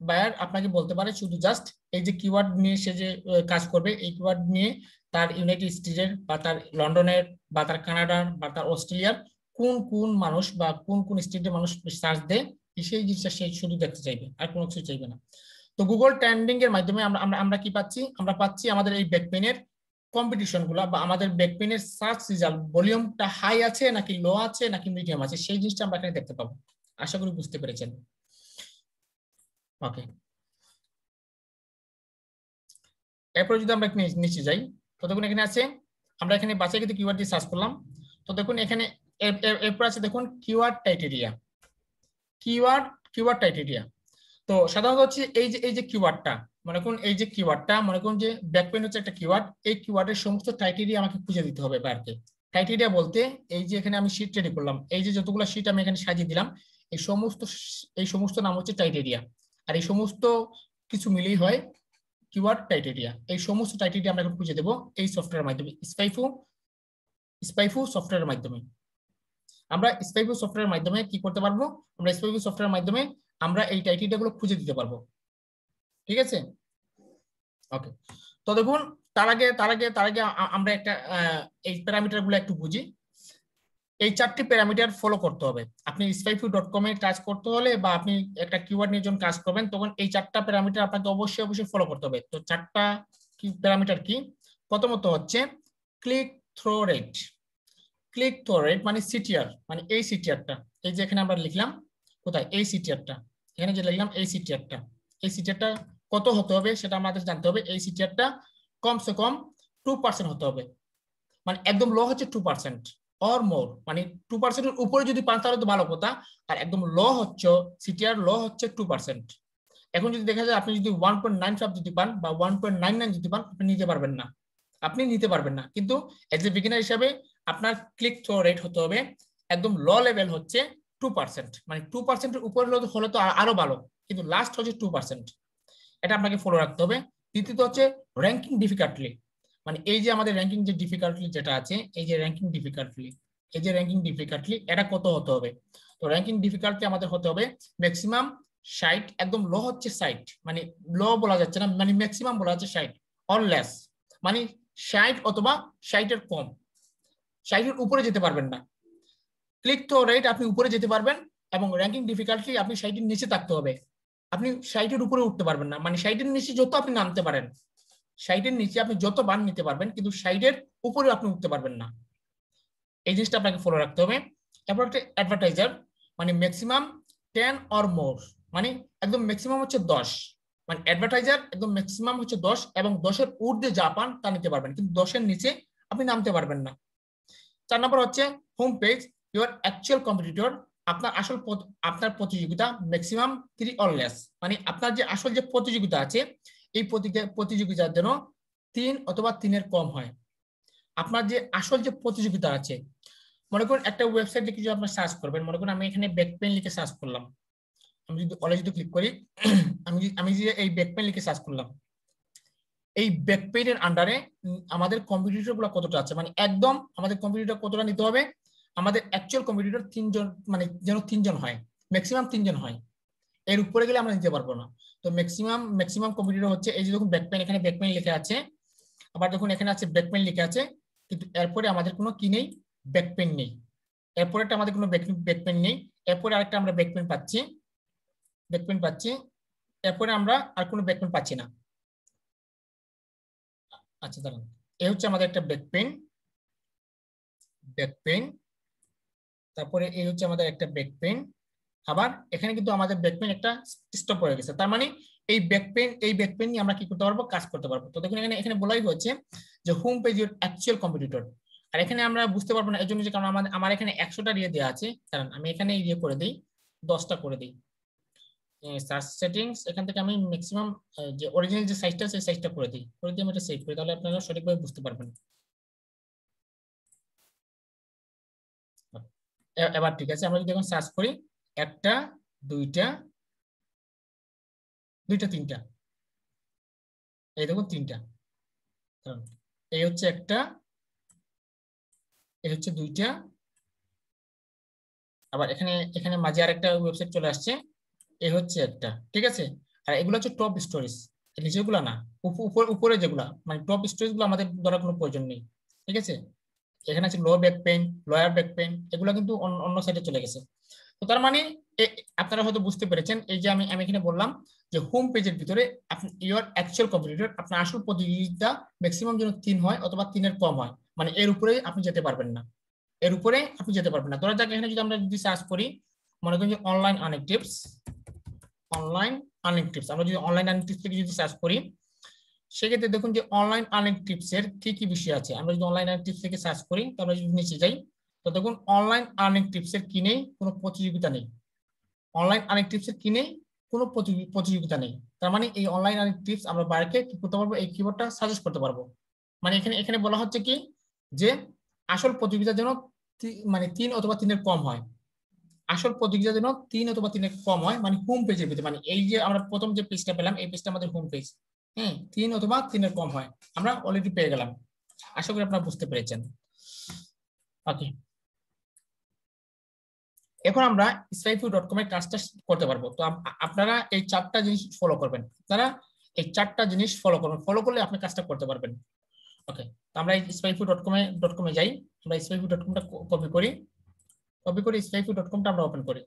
বায়ার আপনাকে বলতে পারে শুধু জাস্ট এই যে কিওয়ার্ড নিয়ে সে যে কাজ করবে, এই কিওয়ার্ড নিয়ে তার ইউনাইটেড স্টেটের বা তার লন্ডনের বা তার কানাডার বা তার অস্ট্রেলিয়ার কোন কোন মানুষ বা কোন কোন স্টেটের মানুষ সার্চ দেয়, সেই জিনিসটা সে শুধু দেখতে চাইবে, আর কোনো কিছু চাইবে না। তো গুগল ট্রেন্ডিং এর মাধ্যমে আমরা আমরা কি পাচ্ছি? আমরা পাচ্ছি আমাদের এই ব্যাকপেনের কম্পিটিশনগুলা বা আমাদের ব্যাকপেনের সার্চ রেজাল্ট ভলিউমটা হাই আছে নাকি লো আছে নাকি মিডিয়াম আছে, সেই জিনিসটা আমরা এখানে দেখতে পাবো। আশা করি বুঝতে পেরেছেন। ওকে এরপরে যদি আমরা নিচে যাই, তো দেখুন এখানে আছে, আমরা এখানে বাছাই কিন্তু কিওয়ার্ড দিয়ে সার্চ করলাম। তো দেখুন এখানে এরপর আছে দেখুন keyword criteria keyword keyword criteria তো সাধারণত হচ্ছে এই যে এই যে কিওয়ার্ডটা মনে করুন এই যে কিওয়ার্ডটা মনে করুন যে ব্যাকপেন হচ্ছে একটা কিওয়ার্ড এই কিওয়ার্ডের সমস্ত টাইটেরিয়া আমাকে খুঁজে দিতে হবে বারকে। টাইটেরিয়া বলতে এই যে এখানে আমি শীট রেডি করলাম, এই যে যতগুলো শীট আমি এখানে সাজিয়ে দিলাম, এই সমস্ত এই সমস্ত নাম হচ্ছে টাইটেরিয়া আর এই সমস্ত কিছু মিলেই হয় কিওয়ার্ড টাইটেরিয়া এই সমস্ত টাইটেরিয়া আমরা এখন খুঁজে দেবো এই সফটওয়্যারের মাধ্যমে। স্পাইফু স্পাইফু সফটওয়্যারের মাধ্যমে। আমরা স্পাইফু সফটওয়্যারের মাধ্যমে কি করতে পারব? আমরা স্পাইফু সফটওয়্যারের মাধ্যমে আমরা এই টাইটেরিয়া গুলো খুঁজে দিতে পারব। ঠিক আছে? ওকে তো দেখুন, তার আগে তার আগে তার আগে আমরা একটা এই প্যারামিটারগুলো একটু বুঝি। এই চারটি প্যারামিটার ফলো করতে হবে। আপনি স্পাইফু ডট কম কাজ করতে হলে বা আপনি একটা কিওয়ার্ড নিয়ে যখন কাজ করবেন, তখন এই চারটা প্যারামিটার আপনাকে অবশ্যই অবশ্যই ফলো করতে হবে। তো চারটা কি প্যারামিটার কি? প্রথমত হচ্ছে click through rate click through rate মানে সিটিআর মানে এই সিটিআরটা এই যে এখানে আমরা লিখলাম, কোথায়? এই সিটিআরটা এখানে যে লিখলাম, এই সিটিআরটা এই সিটিআরটা কত হতে হবে সেটা আমাদের জানতে হবে। এই সিটিআরটা কমসে কম টু পার্সেন্ট হতে হবে। মানে একদম লো হচ্ছে টু পার্সেন্ট অর মোর মানে টু পার্সেন্টের উপরে যদি পান তাহলে তো ভালো কথা। আর একদম লো হচ্ছে সিটিআর লো হচ্ছে টু পার্সেন্ট এখন যদি দেখা যায় আপনি যদি ওয়ান পয়েন্ট নাইন ফাইভ যদি পান বা ওয়ান পয়েন্ট নাইন নাইন যদি পান, আপনি নিতে পারবেন না। আপনি নিতে পারবেন না। কিন্তু এজ এ বিগিনার হিসাবে আপনার ক্লিক থ্রো রেট হতে হবে। একদম ল লেভেল হচ্ছে টু পার্সেন্ট মানে টু পার্সেন্টের উপরে হলে তো আরও ভালো। কিন্তু লাস্ট হচ্ছে টু পার্সেন্ট এটা আপনাকে ফলো রাখতে হবে। দ্বিতীয়ত হচ্ছে র্যাঙ্কিং ডিফিকাল্টলি মানে এই যে আমাদের র্যাঙ্কিং যে ডিফিকাল্টলি যেটা আছে, এই যে র্যাঙ্কিং ডিফিকাল্টলি এই যে র্যাঙ্কিং ডিফিকাল্টলি এটা কত হতে হবে? তো র্যাঙ্কিং ডিফিকাল্টলি আমাদের হতে হবে ম্যাক্সিমাম সাইট একদম লো হচ্ছে সাইট মানে লো বলা যাচ্ছে না মানে ম্যাক্সিমাম বলা যাচ্ছে সাইট অর লেস মানে ষাট অথবা ষাটের কম। ষাটের উপরে যেতে পারবেন না। ক্লিক তো রেট আপনি উপরে যেতে পারবেন এবং র্যাঙ্কিং ডিফিকাল্টলি আপনি ষাটের নিচে থাকতে হবে। আপনি ষাটের উপরে উঠতে পারবেন না। মানে ষাটের নিচে যত আপনি নামতে পারেন, ষাটের নিচে আপনি যত বান নিতে পারবেন, কিন্তু ষাটের উপরে আপনি উঠতে পারবেন না। এই জিনিসটা আপনাকে ফলো রাখতে হবে। তারপর একটা অ্যাডভার্টাইজার মানে ম্যাক্সিমাম টেন অর মোর মানে একদম ম্যাক্সিমাম হচ্ছে দশ। মানে অ্যাডভার্টাইজার একদম ম্যাক্সিমাম হচ্ছে দশ এবং দশের ঊর্ধ্বে যা পান তা নিতে পারবেন, কিন্তু দশের নিচে আপনি নামতে পারবেন না। চার নম্বর হচ্ছে home page your actual competitor আপনার আসল আপনার প্রতিযোগিতা ম্যাক্সিমাম থ্রি অর লেস মানে আপনার যে আসল যে প্রতিযোগিতা আছে, এই প্রতিযোগিতার জন্য তিন অথবা তিনের কম হয়। আপনার যে আসল যে প্রতিযোগিতা আছে, মনে করুন একটা ওয়েবসাইটে কিছু আপনার সার্চ করবেন, মনে করুন আমি এখানে ব্যাকপেন লিখে সার্চ করলাম। আমি যদি অলে যদি ক্লিক করি, আমি আমি যে এই ব্যাকপেন লিখে সার্চ করলাম, এই ব্যাকপেনের আন্ডারে আমাদের কম্পিটিটরগুলো কতটা আছে? মানে একদম আমাদের কম্পিটিটর কতটা নিতে হবে? আমাদের অ্যাকচুয়াল কম্পিটিটর তিনজন মানে যেন তিনজন হয় ম্যাক্সিমাম তিনজন হয়। এর উপরে গেলে আমরা নিতে পারব না। তো ম্যাক্সিমাম ম্যাক্সিমাম কম্পিটিটর হচ্ছে, এই যে দেখুন ব্যাকপেন এখানে ব্যাকপেন লিখে আছে। আবার দেখুন এখানে আছে ব্যাকপেন লিখে আছে, কিন্তু এরপরে আমাদের কোনো কি নেই? ব্যাকপেন নেই। এরপরে একটা আমাদের কোনো ব্যাকপেন নেই। এরপরে আরেকটা আমরা ব্যাকপেন পাচ্ছি। ব্যাকপেন পাচ্ছি। এরপরে আমরা আর কোনো ব্যাকপেন পাচ্ছি না। আচ্ছা দাঁড়ান। এই হচ্ছে আমাদের একটা ব্যাকপেন ব্যাকপেন তারপরে এই হচ্ছে আমাদের একটা ব্যাকপেন আবার এখানে কিন্তু আমাদের ব্যাকপেন একটা স্টপ হয়ে গেছে। তার মানে এই ব্যাকপেন এই ব্যাকপেন নিয়ে আমরা কি করতে পারব? কাজ করতে পারব। তো দেখুন এখানে এখানে বলাই হয়েছে যে home page your actual competitor আর এখানে আমরা বুঝতে পারব না এই জন্য যে কারণ আমাদের, আমার এখানে একশোটা ইয়ে দেওয়া আছে। কারণ আমি এখানে ইয়ে করে দিই, দশটা করে দিই। সার্চ সেটিংস এখান থেকে আমি ম্যাক্সিমাম যে অরিজিনাল যে সাইজটা সেই সাইজটা করে দিই। করে দিয়ে আমি এটা সেভ করি। তাহলে আপনারা সঠিকভাবে বুঝতে পারবেন। এবার ঠিক আছে, আমরা যদি এখন সার্চ করি, একটা, দুইটা দুইটা, তিনটা। এই দেখুন, তিনটা। এই হচ্ছে একটা, এই হচ্ছে দুইটা। আবার এখানে এখানে মাঝে আরেকটা ওয়েবসাইট চলে আসছে এই হচ্ছে একটা, ঠিক আছে? আর এগুলো হচ্ছে টপ স্টোরেজ নিচেগুলো না উপরে যেগুলা মানে টপ স্টোরেজগুলো আমাদের ধরার কোনো প্রয়োজন নেই, ঠিক আছে? এখানে আছে low back pain lower back pain এগুলো কিন্তু অন্য সাইডে চলে গেছে। তো তার মানে আপনারা হয়তো বুঝতে পেরেছেন, এই যে আমি আমি এখানে বললাম যে হোম পেজের ভিতরে ইউর অ্যাকচুয়াল কম্পিটিটর আপনার আসল প্রতিযোগিতা ম্যাক্সিমাম যেন তিন হয় অথবা তিনের কম হয়। মানে এর উপরে আপনি যেতে পারবেন না। এর উপরে আপনি যেতে পারবেন না। ধরা যাক, এখানে যদি আমরা যদি সার্চ করি, মনে করি যে online earning tips online earning tips আমরা যদি অনলাইন আর্নিং টিপস থেকে যদি সার্চ করি সেক্ষেত্রে দেখুন যে অনলাইন আর্নিং টিপস এর কি কি বিষয় আছে? আমরা যদি অনলাইন আর্নিং টিপস থেকে সার্চ করি, তাহলে যদি নিচে যাই, তো দেখুন অনলাইন আর্নিং টিপস এর কি নেই? কোনো প্রতিযোগিতা নেই। অনলাইন আর্নিং টিপস এর কি নেই? কোনো প্রতিযোগিতা নেই। তার মানে এই অনলাইন আর্নিং টিপস আমরা বাইরে কি করতে পারব? এই কিবোর্ডটা সাজেস্ট করতে পারব। মানে এখানে এখানে বলা হচ্ছে কি? যে আসল প্রতিযোগিতা যেন মানে তিন অথবা তিনের কম হয়। আসল প্রতিযোগিতা যেন তিন অথবা তিনের কম হয় মানে হোম পেজের ভিতরে। মানে এই যে আমরা প্রথম যে পেজটা পেলাম, এই পেজটা আমাদের হোম পেজ হ্যাঁ তিন অথবা তিনের কম হয়। আমরা অলরেডি পেয়ে গেলাম। আশা করি আপনারা বুঝতে পেরেছেন। ওকে এখন আমরা স্পাইফু ডট কম এর কাজটা করতে পারব। তো আপনারা এই চারটা জিনিস ফলো করবেন। আপনারা এই চারটা জিনিস ফলো করবেন ফলো করলে আপনি কাজটা করতে পারবেন। ওকে তো আমরা স্পাইফু ডট কমে ডট কমে যাই। আমরা স্পাইফু ডট কমটা কপি করি। কপি করে স্পাইফু ডট কমটা আমরা ওপেন করি।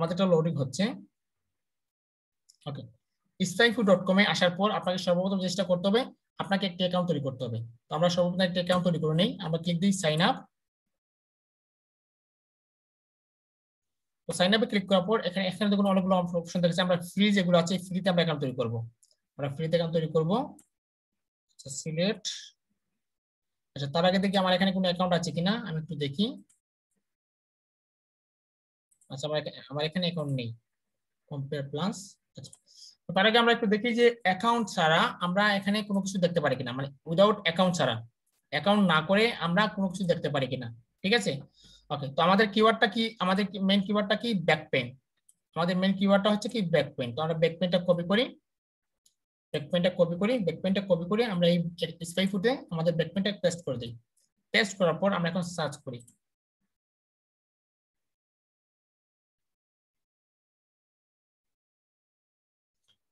আমাদেরটা লোডিং হচ্ছে। ওকে স্পাইফু ডট কমে আসার পর আপনাকে সর্বপ্রথম চেষ্টা করতে হবে, আপনাকে একটি অ্যাকাউন্ট তৈরি করতে হবে। তো আমরা সর্বপ্রথম একটি অ্যাকাউন্ট তৈরি করে নেই, আমরা ক্লিক দিই সাইন আপ তো সাইন আপে ক্লিক করার পর এখানে এখানে দেখুন অনেকগুলো অপশন দেখেছে আমরা ফ্রি যেগুলো আছে ফ্রিতে আমরা অ্যাকাউন্ট তৈরি করব। আমরা ফ্রিতে অ্যাকাউন্ট তৈরি করব। আচ্ছা সিলেক্ট আচ্ছা তার আগে দেখি আমার এখানে কোনো অ্যাকাউন্ট আছে কিনা, আমি একটু দেখি। আচ্ছা আমার এখানে অ্যাকাউন্ট নেই। কম্পেয়ার প্লাস আচ্ছা। তার আগে আমরা একটু দেখি যে অ্যাকাউন্ট ছাড়া আমরা এখানে কোনো কিছু দেখতে পারি কিনা। মানে উইদাউট অ্যাকাউন্ট ছাড়া। অ্যাকাউন্ট না করে আমরা কোনো কিছু দেখতে পারি কিনা। ঠিক আছে? ওকে তো আমাদের কিওয়ার্ডটা কি আমাদের মেইন কিওয়ার্ডটা কি? ব্যাক পেন আমাদের মেইন কিওয়ার্ডটা হচ্ছে কি? ব্যাক পেন তো আমরা ব্যাক পেনটা কপি করি। ব্যাক পেনটা কপি করি। ব্যাক পেনটা কপি করে আমরা এই স্পাই ফুটে আমাদের ব্যাক পেনটা পেস্ট করে দিই। পেস্ট করার পর আমরা এখন সার্চ করি।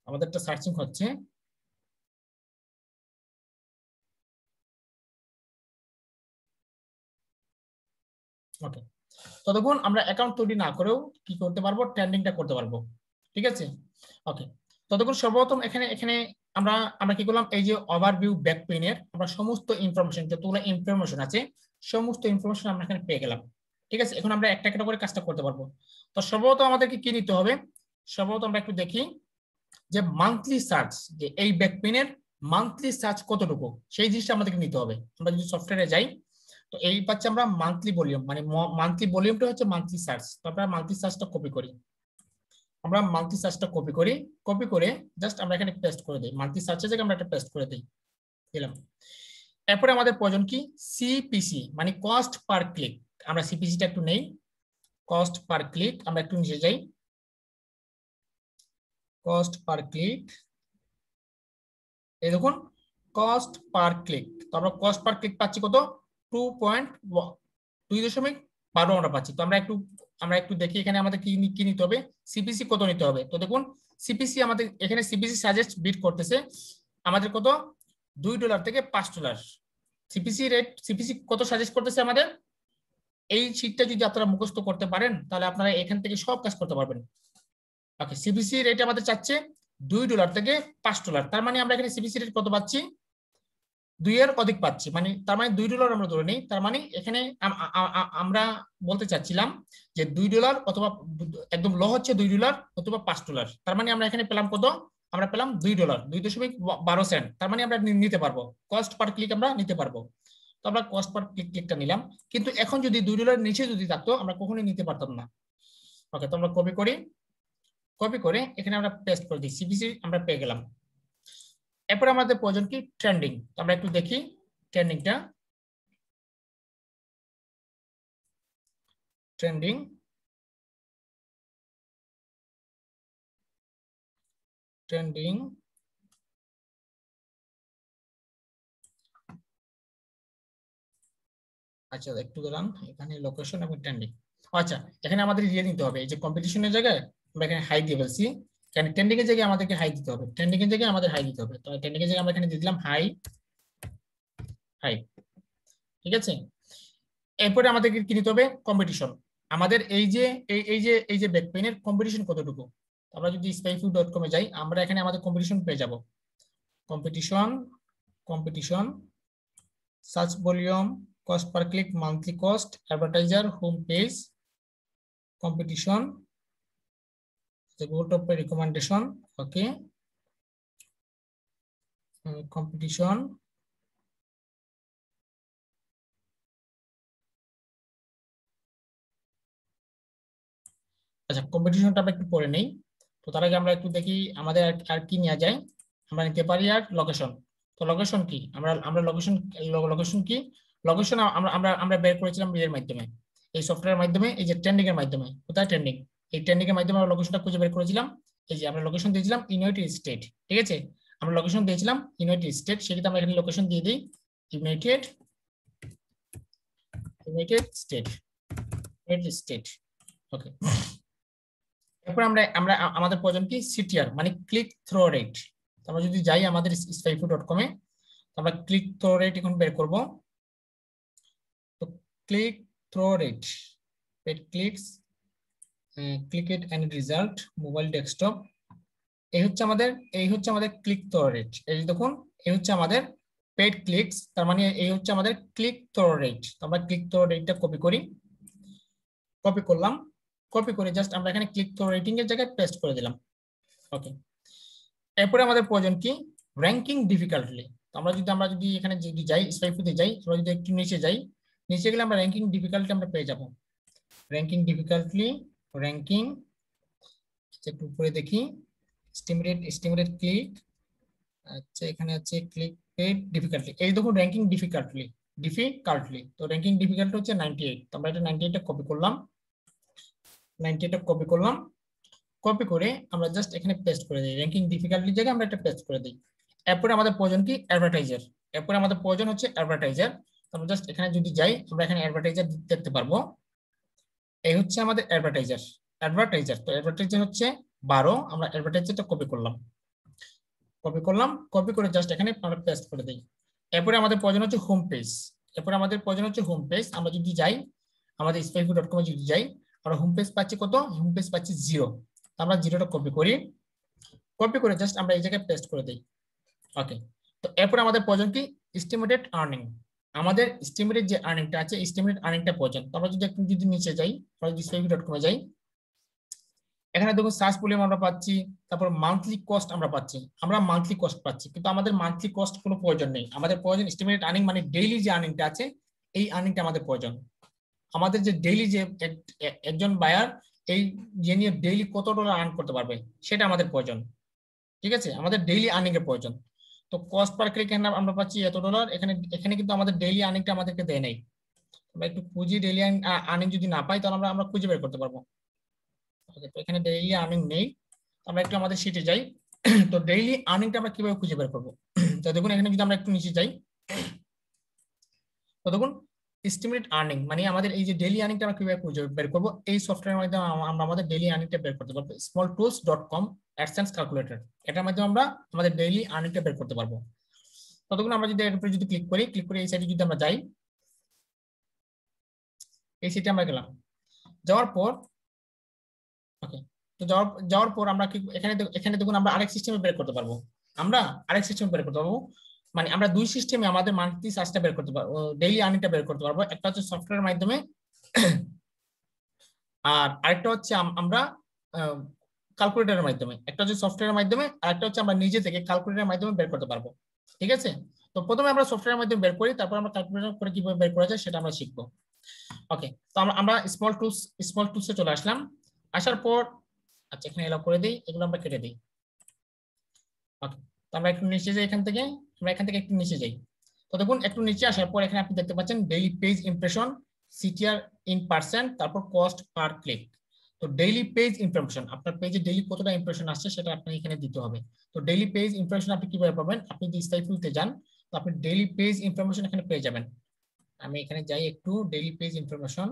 আমাদেরটা সার্চিং হচ্ছে। ওকে ততক্ষণ আমরা অ্যাকাউন্ট তৈরি না করেও কি করতে পারব? ট্রেন্ডিংটা করতে পারব। ঠিক আছে? ওকে ততক্ষণ সর্বপ্রথম এখানে এখানে আমরা আমরা কি করলাম? এই যে ওভারভিউ ব্যাক পেইনের আমরা সমস্ত ইনফরমেশন যতগুলো ইনফরমেশন আছে, সমস্ত ইনফরমেশন আমরা এখানে পেয়ে গেলাম। ঠিক আছে? এখন আমরা একটা একটা করে কাজটা করতে পারব। তো সর্বপ্রথম আমাদেরকে কি নিতে হবে? সর্বপ্রথম আমরা একটু দেখি। যে মান্থলি সার্চ যে এই ব্যাক পেইনের মান্থলি সার্চ কতটুকু? সেই জিনিসটা আমাদেরকে নিতে হবে। আমরা যদি সফটওয়্যারে যাই, তো এই পাচ্ছে আমরা মান্থলি ভলিউম মানে মান্থলি ভলিউমটা হচ্ছে মান্থলি সার্চ তো আমরা মান্থলি সার্চটা কপি করি। আমরা মান্থলি সার্চটা কপি করি কপি করে জাস্ট আমরা এখানে পেস্ট করে দিই। মান্থলি সার্চের জায়গায় আমরা একটা পেস্ট করে দিই। দিলাম। এরপরে আমাদের প্রয়োজন কি? সিপিসি মানে কস্ট পার ক্লিক আমরা সিপিসিটা একটু নেই। কস্ট পার ক্লিক আমরা একটু নিচে যাই। কস্ট পার ক্লিক এই দেখুন কস্ট পার ক্লিক তো আমরা কস্ট পার ক্লিক পাচ্ছি কত? টু পয়েন্ট দুই দশমিক বারো আমরা পাচ্ছি। তো আমরা একটু আমরা একটু দেখি এখানে আমাদের কি কি নিতে হবে? সিপিসি কত নিতে হবে? তো দেখুন সিপিসি আমাদের, এখানে সিপিসি সাজেস্ট বিট করতেছে। আমাদের কত? দুই ডলার থেকে পাঁচ ডলার সিপিসি রেট সিপিসি কত সাজেস্ট করতেছে আমাদের? এই শীটটা যদি আপনারা মুখস্থ করতে পারেন, তাহলে আপনারা এখান থেকে সব কাজ করতে পারবেন। ওকে সিবিসি রেট আমাদের চাচ্ছে দুই ডলার থেকে পাঁচ ডলার তার মানে আমরা এখানে সিবিসি রেট কত পাচ্ছি? দুইয়ের অধিক পাচ্ছি। মানে তার মানে দুই ডলার আমরা ধরে নিই। তার মানে এখানে আমরা বলতে চাচ্ছিলাম যে দুই ডলার অথবা একদম লো হচ্ছে দুই ডলার অথবা পাঁচ ডলার তার মানে আমরা এখানে পেলাম কত? আমরা পেলাম দুই ডলার দুই দশমিক বারো সেন্ট তার মানে আমরা নিতে পারব। কস্ট পার ক্লিক আমরা নিতে পারব। তো আমরা কস্ট পার ক্লিক ক্লিকটা নিলাম। কিন্তু এখন যদি দুই ডলার নিচে যদি থাকতো, আমরা কখনোই নিতে পারতাম না। ওকে তো আমরা কপি করি। কপি করে এখানে আমরা পেস্ট করে দিই সিবিসি আমরা পেয়ে গেলাম। এরপরে আমাদের প্রয়োজন কি? ট্রেন্ডিং আমরা একটু দেখি ট্রেন্ডিংটা ট্রেন্ডিং ট্রেন্ডিং আচ্ছা একটু দাঁড়ান এখানে লোকেশন এবং ট্রেন্ডিং আচ্ছা এখানে আমাদের ইয়ে দিতে হবে, এই যে কম্পিটিশনের জায়গায় আমরা এখানে হাই দিয়ে ফেলছি। এখানে ট্রেন্ডিং এর জায়গায় আমাদেরকে হাই দিতে হবে। ট্রেন্ডিং এর জায়গায় আমাদের হাই দিতে হবে। তো ট্রেন্ডিং এর জায়গায় আমরা এখানে দিয়ে দিলাম হাই হাই ঠিক আছে? এরপরে আমাদেরকে কি দিতে হবে? কম্পিটিশন আমাদের এই যে এই যে এই যে ব্যাকপেনের কম্পিটিশন কতটুকু? আমরা যদি স্পাইফু ডট কমে যাই, আমরা এখানে আমাদের কম্পিটিশন পেয়ে যাব। Competition competition search volume cost per click monthly cost advertiser home page competition Google top recommendation okay? Uh, competition. আচ্ছা কম্পিটিশনটা আমরা একটু পরে নেই। তো তার আগে আমরা একটু দেখি আমাদের আর কি নেওয়া যায়। আমরা নিতে পারি আর লোকেশন তো লোকেশন কি? আমরা আমরা লোকেশন লোকেশন কি? লোকেশন আমরা আমরা আমরা বের করেছিলাম এর মাধ্যমে। এই সফটওয়্যারের মাধ্যমে এই যে ট্রেন্ডিং এর মাধ্যমে। কোথায় ট্রেন্ডিং এই ট্রেন্ডিং এর মাধ্যমে আমরা লোকেশনটা খুঁজে বের করেছিলাম। এই যে আমরা লোকেশন দিয়েছিলাম ইউনাইটেড স্টেট ঠিক আছে? আমরা লোকেশন দিয়েছিলাম ইউনাইটেড স্টেট সেক্ষেত্রে আমরা এখানে লোকেশন দিয়ে দিই united united state united state okay এরপর আমরা আমরা আমাদের প্রয়োজন কি? সিটিআর মানে ক্লিক থ্রো রেট আমরা যদি যাই আমাদের স্পাইফু ডট কমে আমরা ক্লিক থ্রো রেট এখন বের করব। তো click through rate paid clicks click it and result mobile desktop এই হচ্ছে আমাদের, এই হচ্ছে আমাদের ক্লিক থ্রো রেট এই দেখুন, এই হচ্ছে আমাদের পেড ক্লিকস তার মানে এই হচ্ছে আমাদের ক্লিক থ্রো রেট আমরা ক্লিক থ্রো রেটটা কপি করি। কপি করলাম। কপি করে জাস্ট আমরা এখানে ক্লিক থ্রো রেটিং এর জায়গায় পেস্ট করে দিলাম। ওকে এরপরে আমাদের প্রয়োজন কি? র্যাঙ্কিং ডিফিকাল্টলি আমরা যদি আমরা যদি এখানে যদি যাই স্পাইফুতে যাই, আমরা যদি একটু নিচে যাই, নিচে গেলে আমরা র্যাঙ্কিং ডিফিকাল্টি আমরা পেয়ে যাব। র্যাঙ্কিং ডিফিকাল্টলি র্যাঙ্কিং একটু উপরে দেখি স্টিমুলেট স্টিমুলেট ক্লিক আচ্ছা এখানে আছে ক্লিক পেড ডিফিকাল্টলি এই দেখুন র্যাঙ্কিং ডিফিকাল্টলি ডিফিকাল্টলি তো র্যাঙ্কিং ডিফিকাল্ট হচ্ছে 98 তো আমরা এটা 98 টা কপি করলাম 98 টা কপি করলাম কপি করে আমরা জাস্ট এখানে পেস্ট করে দিই র্যাঙ্কিং ডিফিকাল্টির জায়গায় আমরা এটা পেস্ট করে দিই, এরপরে আমাদের প্রয়োজন কি? অ্যাডভার্টাইজার এরপরে আমাদের প্রয়োজন হচ্ছে অ্যাডভার্টাইজার আমরা জাস্ট এখানে যদি যাই, আমরা এখানে অ্যাডভার্টাইজার দেখতে পারব এই হচ্ছে আমাদের অ্যাডভার্টাইজার অ্যাডভার্টাইজার তো অ্যাডভার্টাইজার হচ্ছে বারো, আমরা অ্যাডভার্টাইজারটা কপি করলাম। কপি করলাম কপি করে জাস্ট এখানে আমরা পেস্ট করে দিই। এরপরে আমাদের প্রয়োজন হচ্ছে হোম পেজ এরপরে আমাদের প্রয়োজন হচ্ছে হোম পেজ আমরা যদি যাই, আমাদের স্পাইফু ডট কমে যদি যাই, আমরা হোম পেজ পাচ্ছি কত? হোম পেজ পাচ্ছি জিরো আমরা জিরোটা কপি করি। কপি করে জাস্ট আমরা এই জায়গায় পেস্ট করে দিই। ওকে তো এরপরে আমাদের প্রয়োজন কি? এস্টিমেটেড আর্নিং আমাদের এস্টিমেটেড যে আর্নিংটা আছে এস্টিমেটেড আর্নিংটা প্রয়োজন তো আমরা যদি একটু যদি নিচে যাই ডট কমে যাই। এখানে দেখুন সার্চ ভলিউম আমরা পাচ্ছি, তারপর মান্থলি কস্ট আমরা পাচ্ছি। আমরা মান্থলি কস্ট পাচ্ছি, কিন্তু আমাদের মান্থলি কস্ট কোনো প্রয়োজন নেই। আমাদের প্রয়োজন এস্টিমেটেড আর্নিং মানে ডেইলি যে আর্নিংটা আছে, এই আর্নিংটা আমাদের প্রয়োজন। আমাদের যে ডেইলি যে একজন বায়ার এই যে নিয়ে ডেইলি কত ডলার আর্ন করতে পারবে, সেটা আমাদের প্রয়োজন। ঠিক আছে? আমাদের ডেইলি আর্নিং এর প্রয়োজন। তো কস্ট পার ক্লিক এখানে আমরা পাচ্ছি এত ডলার এখানে এখানে কিন্তু আমাদের ডেইলি আর্নিংটা আমাদেরকে দেয় নাই। আমরা একটু খুঁজি ডেইলি আর্নিং যদি না পাই, তাহলে আমরা আমরা খুঁজে বের করতে পারব। ওকে, তো এখানে ডেইলি আর্নিং নেই। আমরা একটু আমাদের শিটে যাই। তো ডেইলি আর্নিংটা আমরা কীভাবে খুঁজে বের করব? তো দেখুন, এখানে যদি আমরা একটু নিচে যাই। তো দেখুন এস্টিমেট আর্নিং মানে আমাদের এই যে ডেইলি আর্নিংটা আমরা কীভাবে খুঁজে বের করব? এই সফটওয়্যারের মাধ্যমে আমরা আমাদের ডেইলি আর্নিংটা বের করতে পারব। Small tools dot com AdSense calculator এটার মাধ্যমে আমরা আমাদের ডেইলি আর্নিংটা বের করতে পারব। ততক্ষণ আমরা যদি এর উপরে যদি ক্লিক করি ক্লিক করে এই সাইডে যদি আমরা যাই, এই সাইটে আমরা গেলাম। যাওয়ার পর ওকে তো যাওয়ার যাওয়ার পর আমরা কি, এখানে এখানে দেখুন আমরা আরেক সিস্টেমে বের করতে পারব। আমরা আরেক সিস্টেমে বের করতে পারব। মানে আমরা দুই সিস্টেমে আমাদের মান্থলি সার্চটা বের করতে পারব ডেইলি আর্নিংটা বের করতে পারব। একটা হচ্ছে সফটওয়্যারের মাধ্যমে, আর আরেকটা হচ্ছে আমরা ক্যালকুলেটরের মাধ্যমে। একটা হচ্ছে সফটওয়্যারের মাধ্যমে, আর একটা হচ্ছে আমরা নিজে থেকে ক্যালকুলেটরের মাধ্যমে বের করতে পারব। ঠিক আছে? তো প্রথমে আমরা সফটওয়্যারের মাধ্যমে বের করি, তারপর আমরা ক্যালকুলেটর করে কীভাবে বের করা যায় সেটা আমরা শিখব। ওকে তো আমরা আমরা স্মল টুলস স্মল টুলসে চলে আসলাম। আসার পর আচ্ছা এখানে এলাও করে দিই, এগুলো আমরা কেটে দিই। ওকে তো আমরা একটু নিচে যাই এখান থেকে, আমরা এখান থেকে একটু নিচে যাই। তো দেখুন, একটু নিচে আসার পর এখানে আপনি দেখতে পাচ্ছেন daily page impression CTR in percent তারপর কস্ট পার ক্লিক তো ডেইলি পেজ ইমপ্রেশন আপনার পেজে ডেইলি কতটা ইমপ্রেশন আসছে সেটা আপনাকে এখানে দিতে হবে। তো ডেইলি পেজ ইমপ্রেশন আপনি কীভাবে পাবেন? আপনি যদি স্টাইফুলতে যান, তো আপনি ডেইলি পেজ ইনফরমেশন এখানে পেয়ে যাবেন। আমি এখানে যাই একটু daily page information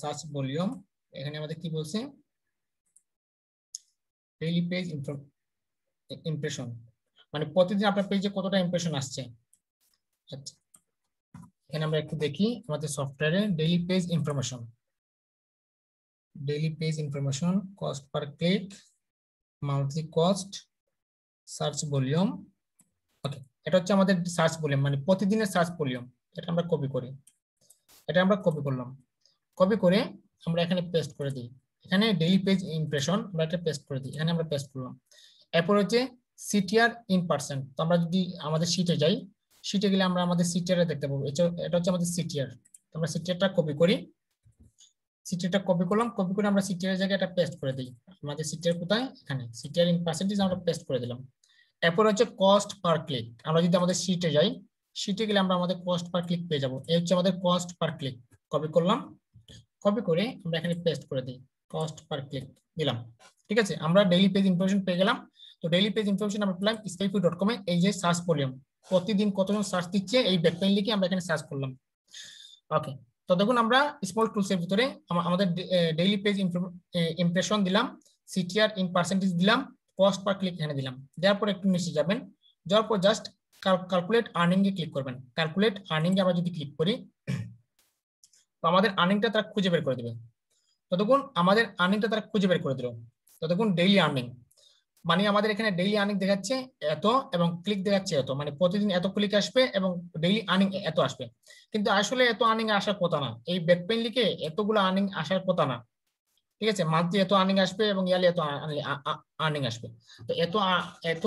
search volume এখানে আমাদের কি বলছে? ডেইলি পেজ ইমপ্রেশন মানে প্রতিদিন আপনার পেজে কতটা ইমপ্রেশন আসছে? আচ্ছা এখানে আমরা একটু দেখি, আমাদের সফটওয়্যারে daily page information daily page information cost per click monthly cost search volume okay এটা হচ্ছে আমাদের সার্চ ভলিউম মানে প্রতিদিনের সার্চ ভলিউম এটা আমরা কপি করি। এটা আমরা কপি করলাম। কপি করে আমরা এখানে পেস্ট করে দিই। এখানে ডেইলি পেজ ইমপ্রেশন আমরা এটা পেস্ট করে দিই। এখানে আমরা পেস্ট করলাম। এরপর হচ্ছে সিটিআর ইন পার্সেন্ট তো আমরা যদি আমাদের শিটে যাই শিটে গেলে আমরা আমাদের সিটিআর দেখতে পাবো। এটা হচ্ছে আমাদের সিটিআর আমরা সিটিআরটা কপি করি। সিটিআরটা কপি করলাম কপি করে আমরা সিটিআর জায়গায় এটা পেস্ট করে দিই। আমাদের সিটিআর কোথায়? এখানে। সিটিআর ইন পার্সেন্টেজ আমরা পেস্ট করে দিলাম। এরপর হচ্ছে কস্ট পার ক্লিক আমরা যদি আমাদের শিটে যাই শিটে গেলে আমরা আমাদের কস্ট পার ক্লিক পেয়ে যাব। এই হচ্ছে আমাদের কস্ট পার ক্লিক কপি করলাম। কপি করে আমরা এখানে পেস্ট করে দিই। কস্ট পার ক্লিক দিলাম। ঠিক আছে? আমরা ডেইলি পেজ ইনফরমেশন পেয়ে গেলাম। তো ডেইলি পেজ ইনফরমেশন আমরা পেলাম স্কাইপি ডট কমে এই যে সার্চ ভলিউম প্রতিদিন কতজন সার্চ দিচ্ছে, এই ব্যাকপেন লিখে আমরা এখানে সার্চ করলাম। ওকে তো দেখুন, আমরা স্মল টুলসের ভিতরে আমাদের ডেইলি পেজ ইমপ্রেশন দিলাম সিটিআর ইন পার্সেন্টেজ দিলাম কস্ট পার ক্লিক এখানে দিলাম। দেওয়ার পর একটু নিচে যাবেন যাওয়ার পর জাস্ট ক্যালকুলেট আর্নিং এ ক্লিক করবেন। ক্যালকুলেট আর্নিং এ আমরা যদি ক্লিক করি, তো আমাদের আর্নিংটা তারা খুঁজে বের করে দেবে। ততক্ষণ আমাদের আর্নিংটা তারা খুঁজে বের করে দিল। ততক্ষণ ডেইলি আর্নিং মানে আমাদের এখানে ডেইলি আর্নিং দেখাচ্ছে এত এবং ক্লিক দেখাচ্ছে এত। মানে প্রতিদিন এত ক্লিক আসবে এবং ডেইলি আর্নিং এত আসবে। কিন্তু আসলে এত আর্নিং আসার কথা না। এই ব্যাকপেন লিখে এতগুলো আর্নিং আসার কথা না। ঠিক আছে? মান্থলি এত আর্নিং আসবে এবং ইয়ারলি এত আর্নিং আসবে। তো এত এত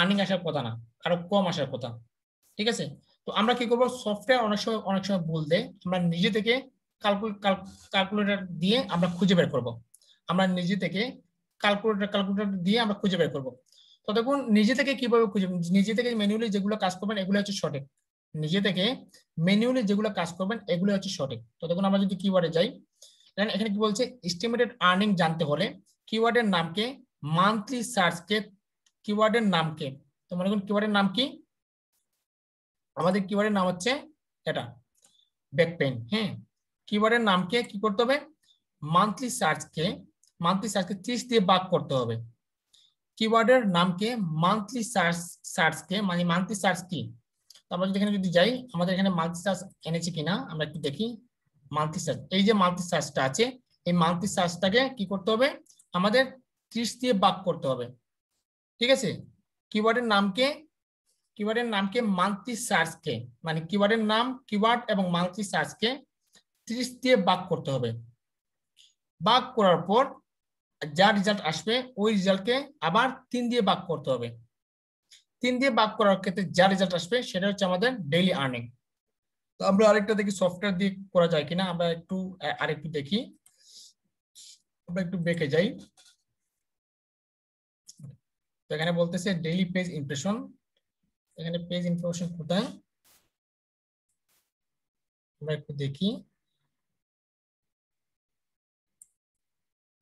আর্নিং আসার কথা না। আরও কম আসার কথা। ঠিক আছে? তো আমরা কি করব? সফটওয়্যার অনেক সময় অনেক সময় দেয়। আমরা নিজে থেকে ক্যালকুলেটর দিয়ে আমরা খুঁজে বের করব। আমরা নিজে থেকে ক্যালকুলেটর ক্যালকুলেটর দিয়ে আমরা খুঁজে বের করব। তো দেখুন, নিজে থেকে কীভাবে খুঁজে, নিজে থেকে ম্যানুয়ালি যেগুলো কাজ করবেন, এগুলো হচ্ছে সঠিক নিজে থেকে ম্যানুয়ালি যেগুলো কাজ করবেন, এগুলো হচ্ছে সঠিক তো দেখুন, আমরা যদি কিওয়ার্ডে যাই এখানে কি বলছে এস্টিমেটেড আর্নিং জানতে হলে কিওয়ার্ডের নামকে মান্থলি সার্চকে কিওয়ার্ডের নামকে তো মনে করুন কিওয়ার্ডের নাম কি? আমাদের কিওয়ার্ডের নাম হচ্ছে এটা ব্যাক পেন হ্যাঁ কিওয়ার্ডের নামকে কি করতে হবে? মান্থলি সার্চকে মান্থলি সার্চকে ত্রিশ দিয়ে বাক করতে হবে। কিওয়ার্ডের নামকে মান্থলি সার্চ সার্চকে মানে মান্থলি সার্চ কি? আমরা যদি এখানে যদি যাই, আমাদের এখানে মান্থলি সার্চ এনেছে কিনা, আমরা একটু দেখি। মান্থলি সার্চ এই যে মান্থলি সার্চটা আছে, এই মান্থলি সার্চটাকে কি করতে হবে? আমাদের ত্রিশ দিয়ে বাক করতে হবে। ঠিক আছে? কিওয়ার্ডের নামকে কিওয়ার্ডের নামকে মান্থলি সার্চকে মানে কিওয়ার্ডের নাম কিওয়ার্ড এবং মান্থলি সার্চকে ত্রিশ দিয়ে বাক করতে হবে। বাক করার পর যা রেজাল্ট আসবে, ওই রেজাল্টকে আবার তিন দিয়ে বাক করতে হবে। তিন দিয়ে বাক করার ক্ষেত্রে যা রেজাল্ট আসবে, সেটা হচ্ছে আমাদের ডেইলি আর্নিং তো আমরা আরেকটা দেখি সফটওয়্যার দিয়ে করা যায় কিনা, আমরা একটু আরেকটু দেখি। আমরা একটু বেঁকে যাই। তো এখানে বলতেছে ডেইলি পেজ ইমপ্রেশন এখানে পেজ ইনফরমেশন কোথায়? আমরা একটু দেখি।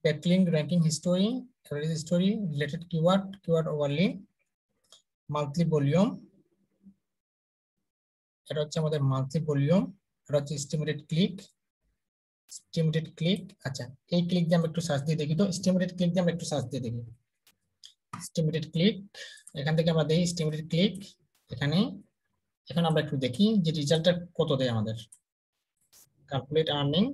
Backlink ranking history, average history, related keyword keyword overlay, monthly volume, এটা হচ্ছে আমাদের মান্থলি ভলিউম এটা হচ্ছে এস্টিমেটেড ক্লিক এস্টিমেটেড ক্লিক আচ্ছা এই ক্লিক দিয়ে আমরা একটু সার্চ দিয়ে দেখি তো এস্টিমেটেড ক্লিক দিয়ে আমরা একটু সার্চ দিয়ে দেখি। এস্টিমেটেড ক্লিক এখান থেকে আমরা দেখি এস্টিমেটেড ক্লিক এখানে এখানে আমরা একটু দেখি যে রেজাল্টটা কত দেয় আমাদের। ক্যালকুলেট আর্নিং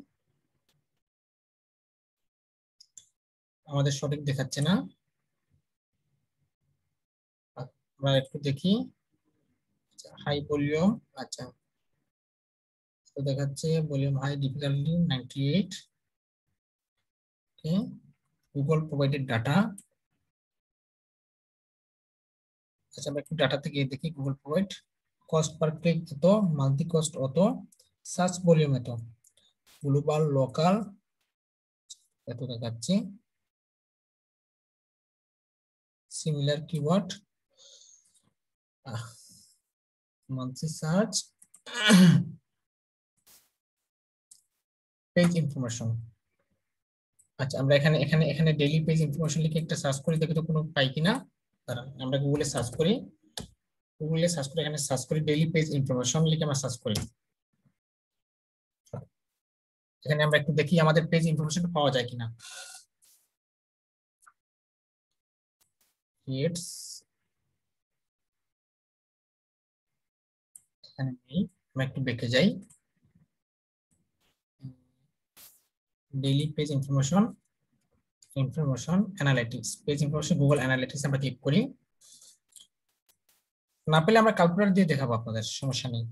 আমাদের সঠিক দেখাচ্ছে না। আমরা একটু দেখি। হাই ভলিউম আচ্ছা। তো দেখাচ্ছে volume high difficulty ninety eight Google provided data আচ্ছা আমরা একটু ডাটা থেকে দেখি Google provide cost per click এত মাল্টি কস্ট অত সার্চ ভলিউম এত। গ্লোবাল লোকাল এত দেখাচ্ছে। Similar keyword. Uh, monthly search. Page information আচ্ছা আমরা এখানে এখানে এখানে ডেইলি পেজ ইনফরমেশন লিখে একটা সার্চ করি দেখি তো কোনো পাই কিনা। দাঁড়ান আমরা গুগলে সার্চ করি। গুগলে সার্চ করে এখানে সার্চ করি ডেইলি পেজ ইনফরমেশন লিখে আমরা সার্চ করি। এখানে আমরা একটু দেখি আমাদের পেজ ইনফরমেশন পাওয়া যায় কিনা। Creates এখানে আমরা একটু বেঁকে যাই। Daily page information information analytics page information Google analytics আমরা ক্লিক করি। না পেলে আমরা ক্যালকুলেটর দিয়ে দেখাবো আপনাদের, সমস্যা নেই।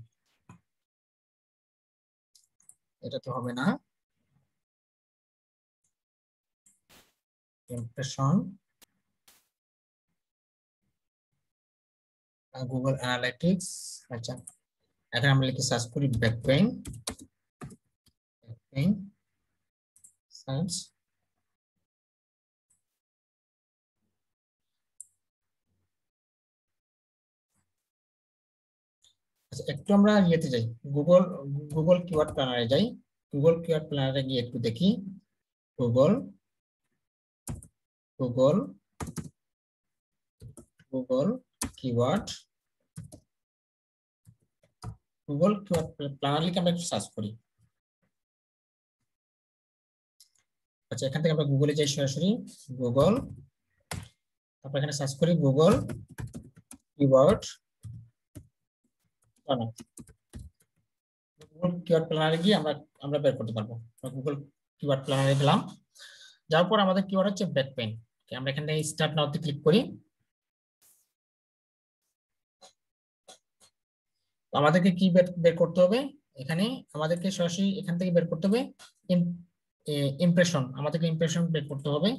এটা তো হবে না। ইমপ্রেশন গুগল অ্যানালিটিক্স আচ্ছা। এখন আমরা লিখে সার্চ করি back pain back pain search একটু আমরা ইয়েতে যাই। গুগল গুগল কিওয়ার্ড প্ল্যানারে যাই। গুগল কিওয়ার্ড প্ল্যানারে গিয়ে একটু দেখি। Google Google Google keyword Google planner লিখে আমরা একটু সার্চ করি। আচ্ছা এখান থেকে আমরা গুগলে যাই সরাসরি। গুগল তারপর এখানে সার্চ করি Google keyword planner Google keyword প্ল্যানারে গিয়ে আমরা আমরা বের করতে পারব। গুগল কিওয়ার্ড প্ল্যানারে গেলাম। যাওয়ার পর আমাদের কিওয়ার্ড হচ্ছে ব্যাক পেন আমরা এখানে স্টার্ট নাওতে ক্লিক করি। আমাদেরকে কি বের করতে হবে? এখানে আমাদেরকে সরাসরি এখান থেকে বের করতে হবে। ইমপ্রেশন আমাদেরকে ইমপ্রেশন বের করতে হবে।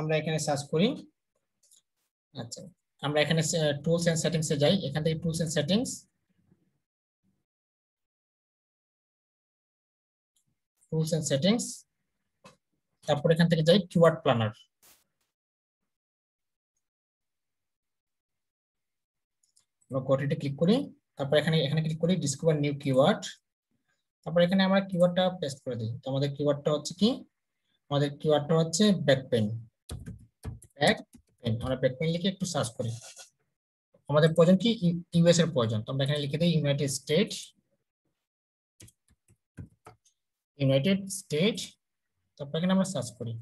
আমরা এখানে সার্চ করি। আচ্ছা আমরা এখানে টুলস এন্ড সেটিংস যাই। এখান থেকে tools and settings tools and settings তারপর এখান থেকে যাই কিওয়ার্ড প্ল্যানার আমরা ক্লিক করি। তারপর এখানে এখানে ক্লিক করি ডিসকভার নিউ কিওয়ার্ড তারপর এখানে আমরা কিওয়ার্ডটা পেস্ট করে দিই। তো আমাদের কিওয়ার্ডটা হচ্ছে কি? আমাদের কিওয়ার্ডটা হচ্ছে ব্যাক পেন ব্যাক পেন আমরা ব্যাক পেন লিখে একটু সার্চ করি। আমাদের প্রয়োজন কি? ইউএস এর প্রয়োজন। তো আমরা এখানে লিখে দিই ইউনাইটেড স্টেট ইউনাইটেড স্টেট তারপর এখানে আমরা সার্চ করি।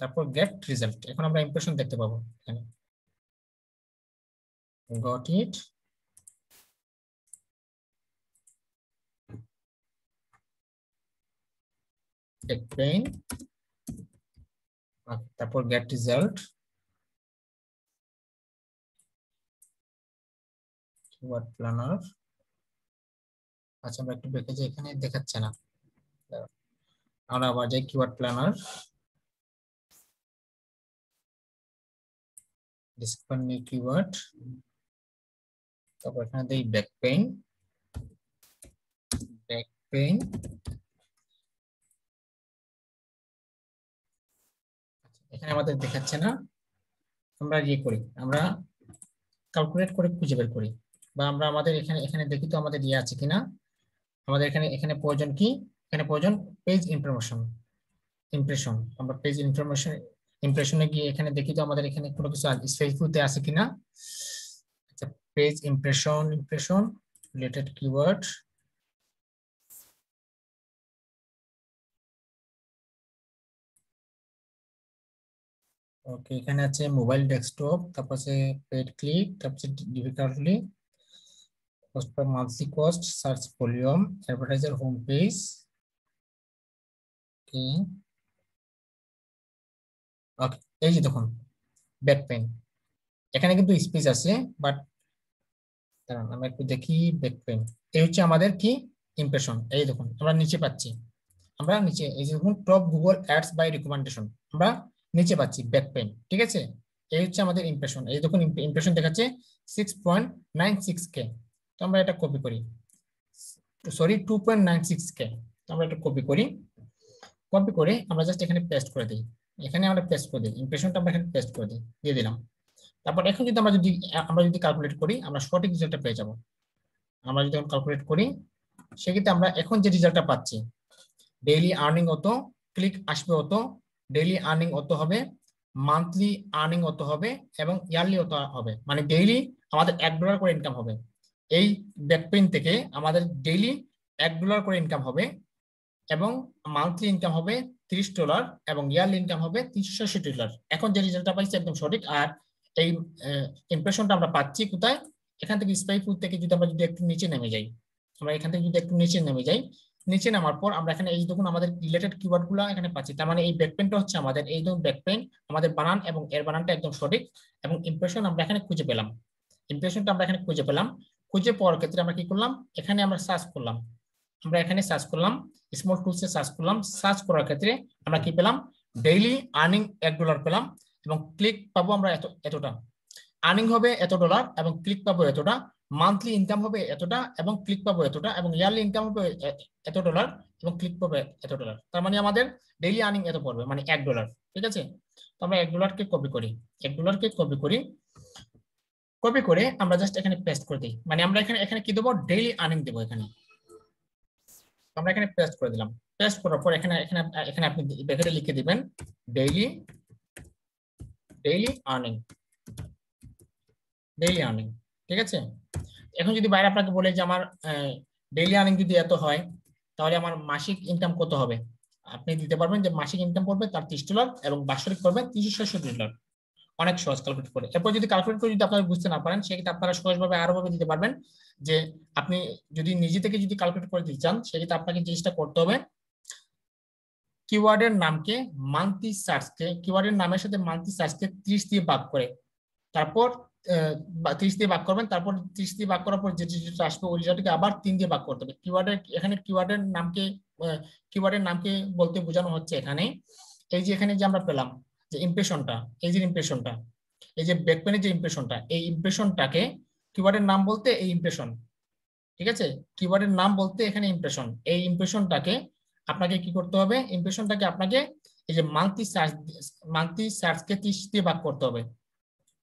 তারপর গেট রেজাল্ট এখন আমরা ইমপ্রেশন দেখতে পাবো। এখানে। Got it explain তারপর get result. Keyword planner. আচ্ছা আমরা একটু বেঁকে যাই, এখানে দেখাচ্ছে না। আমরা আবার যাই keyword planner discover new keyword তারপর এখানে দেই ব্যাক পেইন ব্যাক পেইন এখানে আমাদের দেখাচ্ছে না। আমরা ইয়ে করি, আমরা ক্যালকুলেট করে খুঁজে বের করি। বা আমরা আমাদের এখানে এখানে দেখি তো আমাদের ইয়ে আছে কিনা। আমাদের এখানে এখানে প্রয়োজন কি? এখানে প্রয়োজন পেজ ইনফরমেশন ইমপ্রেশন আমরা পেজ ইনফরমেশন ইমপ্রেশনে গিয়ে এখানে দেখি তো আমাদের এখানে কোনো কিছু স্পেসিফিকতে আছে কিনা? আচ্ছা page impression impression related keyword okay এখানে আছে মোবাইল ডেস্কটপ তারপর আছে পেড ক্লিক তারপর আছে difficulty cost per monthly cost search volume advertiser home page okay okay এই যে দেখুন ব্যাক পেন এখানে কিন্তু স্পেস আছে বাট দাঁড়ান আমরা একটু দেখি ব্যাক পেন এই হচ্ছে আমাদের কি ইমপ্রেশন এই দেখুন, আমরা নিচে পাচ্ছি, আমরা নিচে, এই যে দেখুন top Google ads by recommendation আমরা নিচে পাচ্ছি ব্যাক পেন ঠিক আছে? এই হচ্ছে আমাদের ইমপ্রেশন এই দেখুন ইমপ্রেশন দেখাচ্ছে six point nine six K তো আমরা এটা কপি করি। Sorry two point nine six K তো আমরা এটা কপি করি। কপি করে আমরা জাস্ট এখানে পেস্ট করে দিই। এখানে আমরা পেস্ট করে দিই। ইমপ্রেশনটা আমরা এখানে পেস্ট করে দিই। দিয়ে দিলাম। তারপর এখন যদি আমরা যদি আমরা যদি ক্যালকুলেট করি, আমরা সঠিক রেজাল্টটা পেয়ে যাব। আমরা যদি এখন ক্যালকুলেট করি, সেক্ষেত্রে আমরা এখন যে রেজাল্টটা পাচ্ছি ডেইলি আর্নিং অত ক্লিক আসবে অত ডেইলি আর্নিং অত হবে? মান্থলি আর্নিং অত হবে? এবং ইয়ারলি অত হবে? মানে ডেইলি আমাদের এক ডলার করে ইনকাম হবে। এই ব্যাকপেন থেকে আমাদের ডেইলি এক ডলার করে ইনকাম হবে এবং মান্থলি ইনকাম হবে তিরিশ ডলার এবং ইয়ারলি ইনকাম হবে তিনশো ষাট ডলার এখন যে রেজাল্টটা পাইছি একদম সঠিক। আর এই ইমপ্রেশনটা আমরা পাচ্ছি কোথায়? এখান থেকে স্পাইফুল থেকে যদি আমরা যদি একটু নিচে নেমে যাই, আমরা এখান থেকে যদি একটু নিচে নেমে যাই নিচে নামার পর আমরা এখানে এই দেখুন আমাদের রিলেটেড কিওয়ার্ডগুলো এখানে পাচ্ছি। তার মানে এই ব্যাকপেনটা হচ্ছে আমাদের, এই দেখুন ব্যাকপেন আমাদের বানান এবং এর বানানটা একদম সঠিক এবং ইমপ্রেশন আমরা এখানে খুঁজে পেলাম। ইমপ্রেশনটা আমরা এখানে খুঁজে পেলাম। খুঁজে পাওয়ার ক্ষেত্রে আমরা কি করলাম? এখানে আমরা সার্চ করলাম। আমরা এখানে সার্চ করলাম স্মল টুলসে সার্চ করলাম। সার্চ করার ক্ষেত্রে আমরা কি পেলাম? ডেইলি আর্নিং এক ডলার পেলাম এবং ক্লিক পাবো আমরা এত, এতটা। আর্নিং হবে এত ডলার এবং ক্লিক পাবো এতটা। মান্থলি ইনকাম হবে এতটা এবং ক্লিক পাবো এতটা এবং ইয়ারলি ইনকাম হবে এত ডলার এবং ক্লিক পাবে এত ডলার তার মানে আমাদের ডেইলি আর্নিং এত পড়বে মানে এক ডলার ঠিক আছে? তো আমরা এক ডলারকে কপি করি, এক ডলারকে কপি করি কপি করে আমরা জাস্ট এখানে পেস্ট করে দিই। মানে আমরা এখানে এখানে কি দেবো? ডেইলি আর্নিং দেবো এখানে। আমরা এখানে পেস্ট করে দিলাম। পেস্ট করার পর এখানে এখানে এখানে আপনি ব্র্যাকেটে লিখে দিবেন daily daily earning daily earning ঠিক আছে? এখন যদি বাইরে আপনাকে বলে যে আমার ডেইলি আর্নিং যদি এত হয়, তাহলে আমার মাসিক ইনকাম কত হবে? আপনি দিতে পারবেন যে মাসিক ইনকাম করবে তার ত্রিশ ডলার এবং বাৎসরিক করবে তিনশো ছয়শো ডলার অনেক সহজ ক্যালকুলেট করে। এরপর যদি ক্যালকুলেট করে যদি আপনারা বুঝতে না পারেন, সেক্ষেত্রে আপনারা সহজভাবে আরও ভাবে দিতে পারবেন যে আপনি যদি নিজে থেকে যদি ক্যালকুলেট করে দিতে চান, সেক্ষেত্রে আপনাকে জিনিসটা করতে হবে কিওয়ার্ডের নামকে মান্থলি সার্চকে কিওয়ার্ডের নামের সাথে মান্থলি সার্চকে ত্রিশ দিয়ে ভাগ করে। তারপর ত্রিশ দিয়ে ভাগ করবেন, তারপর ত্রিশ দিয়ে ভাগ করার পর যে আসবে ওই রিজাল্টকে আবার তিন দিয়ে ভাগ করতে হবে। কিওয়ার্ডের এখানে কিওয়ার্ডের নামকে কিওয়ার্ডের নামকে বলতে বোঝানো হচ্ছে এখানে। এই যে এখানে যে আমরা পেলাম যে ইমপ্রেশনটা এই যে ইমপ্রেশনটা এই যে ব্যাকপেনের যে ইমপ্রেশনটা এই ইমপ্রেশনটাকে কিওয়ার্ডের নাম বলতে এই ইমপ্রেশন ঠিক আছে? কিওয়ার্ডের নাম বলতে এখানে ইমপ্রেশন এই ইমপ্রেশনটাকে আপনাকে কি করতে হবে? ইমপ্রেশনটাকে আপনাকে এই যে মান্থলি সার্চ মান্থলি সার্চকে ত্রিশ দিয়ে ভাগ করতে হবে।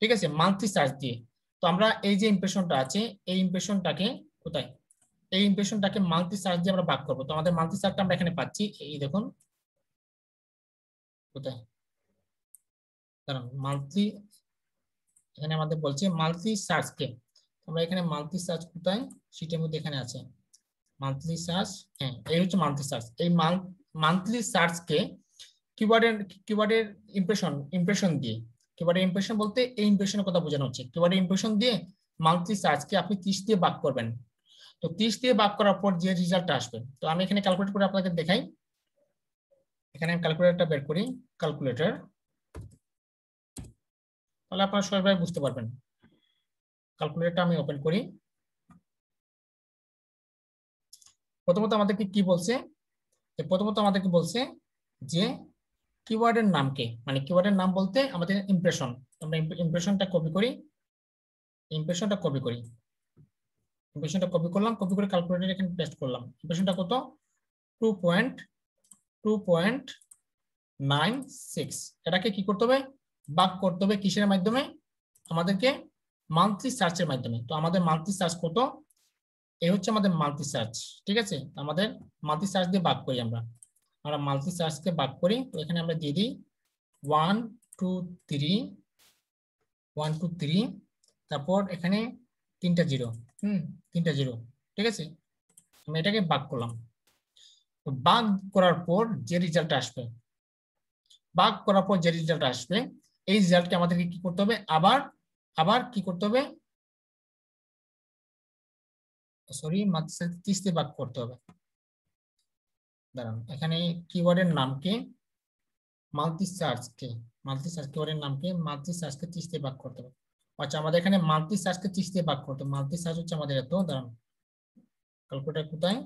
ঠিক আছে? মান্থলি সার্চ দিয়ে। তো আমরা এই যে ইমপ্রেশনটা আছে, এই ইমপ্রেশনটাকে কোথায়? এই ইমপ্রেশনটাকে মান্থলি সার্চ দিয়ে আমরা ভাগ করব। তো আমাদের মান্থলি সার্চটা আমরা এখানে পাচ্ছি, এই দেখুন। কোথায়? কারণ মান্থলি এখানে আমাদের বলছে মান্থলি সার্চকে আমরা এখানে মান্থলি সার্চ কোথায়? সিটের মধ্যে এখানে আছে। মান্থলি সার্চ হ্যাঁ এই হচ্ছে মান্থলি সার্চ এই মান্থলি সার্চকে কিওয়ার্ডের কিওয়ার্ডের ইমপ্রেশন ইমপ্রেশন দিয়ে। কিওয়ার্ডের ইমপ্রেশন বলতে এই ইমপ্রেশনের কথা বোঝানো হচ্ছে। কিওয়ার্ডের ইমপ্রেশন দিয়ে মান্থলি সার্চকে আপনি ত্রিশ দিয়ে ভাগ করবেন। তো ত্রিশ দিয়ে ভাগ করার পর যে রেজাল্টটা আসবে, তো আমি এখানে ক্যালকুলেট করে আপনাকে দেখাই। এখানে আমি ক্যালকুলেটরটা বের করি ক্যালকুলেটর তাহলে আপনারা সবাই বুঝতে পারবেন। ক্যালকুলেটরটা আমি ওপেন করি। প্রথমত আমাদেরকে কি বলছে? প্রথমত আমাদেরকে বলছে যে কিওয়ার্ডের নামকে মানে কিওয়ার্ডের নাম বলতে আমাদের ইমপ্রেশন আমরা ইমপ্রেশনটা কপি করি ইমপ্রেশনটা কপি করি। ইমপ্রেশনটা কপি করলাম কপি করে ক্যালকুলেটর এখানে পেস্ট করলাম। ইমপ্রেশনটা কত? Two point two point nine six এটাকে কি করতে হবে? বাক করতে হবে কিসের মাধ্যমে? আমাদেরকে মান্থলি সার্চের মাধ্যমে। তো আমাদের মান্থলি সার্চ কত? এই হচ্ছে আমাদের মাল্টি সার্চ ঠিক আছে? আমাদের মাল্টি সার্চ দিয়ে ভাগ করি আমরা। আমরা মাল্টি সার্চকে ভাগ করি, তো এখানে আমরা দিয়ে দিই one two three one two three তারপর এখানে তিনটা জিরো হুম, তিনটা জিরো ঠিক আছে? আমি এটাকে ভাগ করলাম। তো ভাগ করার পর যে রেজাল্ট আসবে, ভাগ করার পর যে রেজাল্ট আসবে, এই রেজাল্টকে আমাদেরকে কি করতে হবে? আবার আবার কি করতে হবে? সরি মাত্র দিয়ে ভাগ করতে হবে। দাঁড়ান, এখানে কিওয়ার্ডের নামকে মাল্টি সার্চকে মাল্টি সার্চ কিওয়ার্ডের নামকে মাল্টি সার্চকে দিয়ে ভাগ করতে হবে। আচ্ছা আমাদের এখানে মাল্টি সার্চকে ত্রিশ দিয়ে ভাগ করতে হবে। মাল্টি সার্চ হচ্ছে আমাদের এত, দাঁড়ান। ক্যালকুলেটার কোথায়?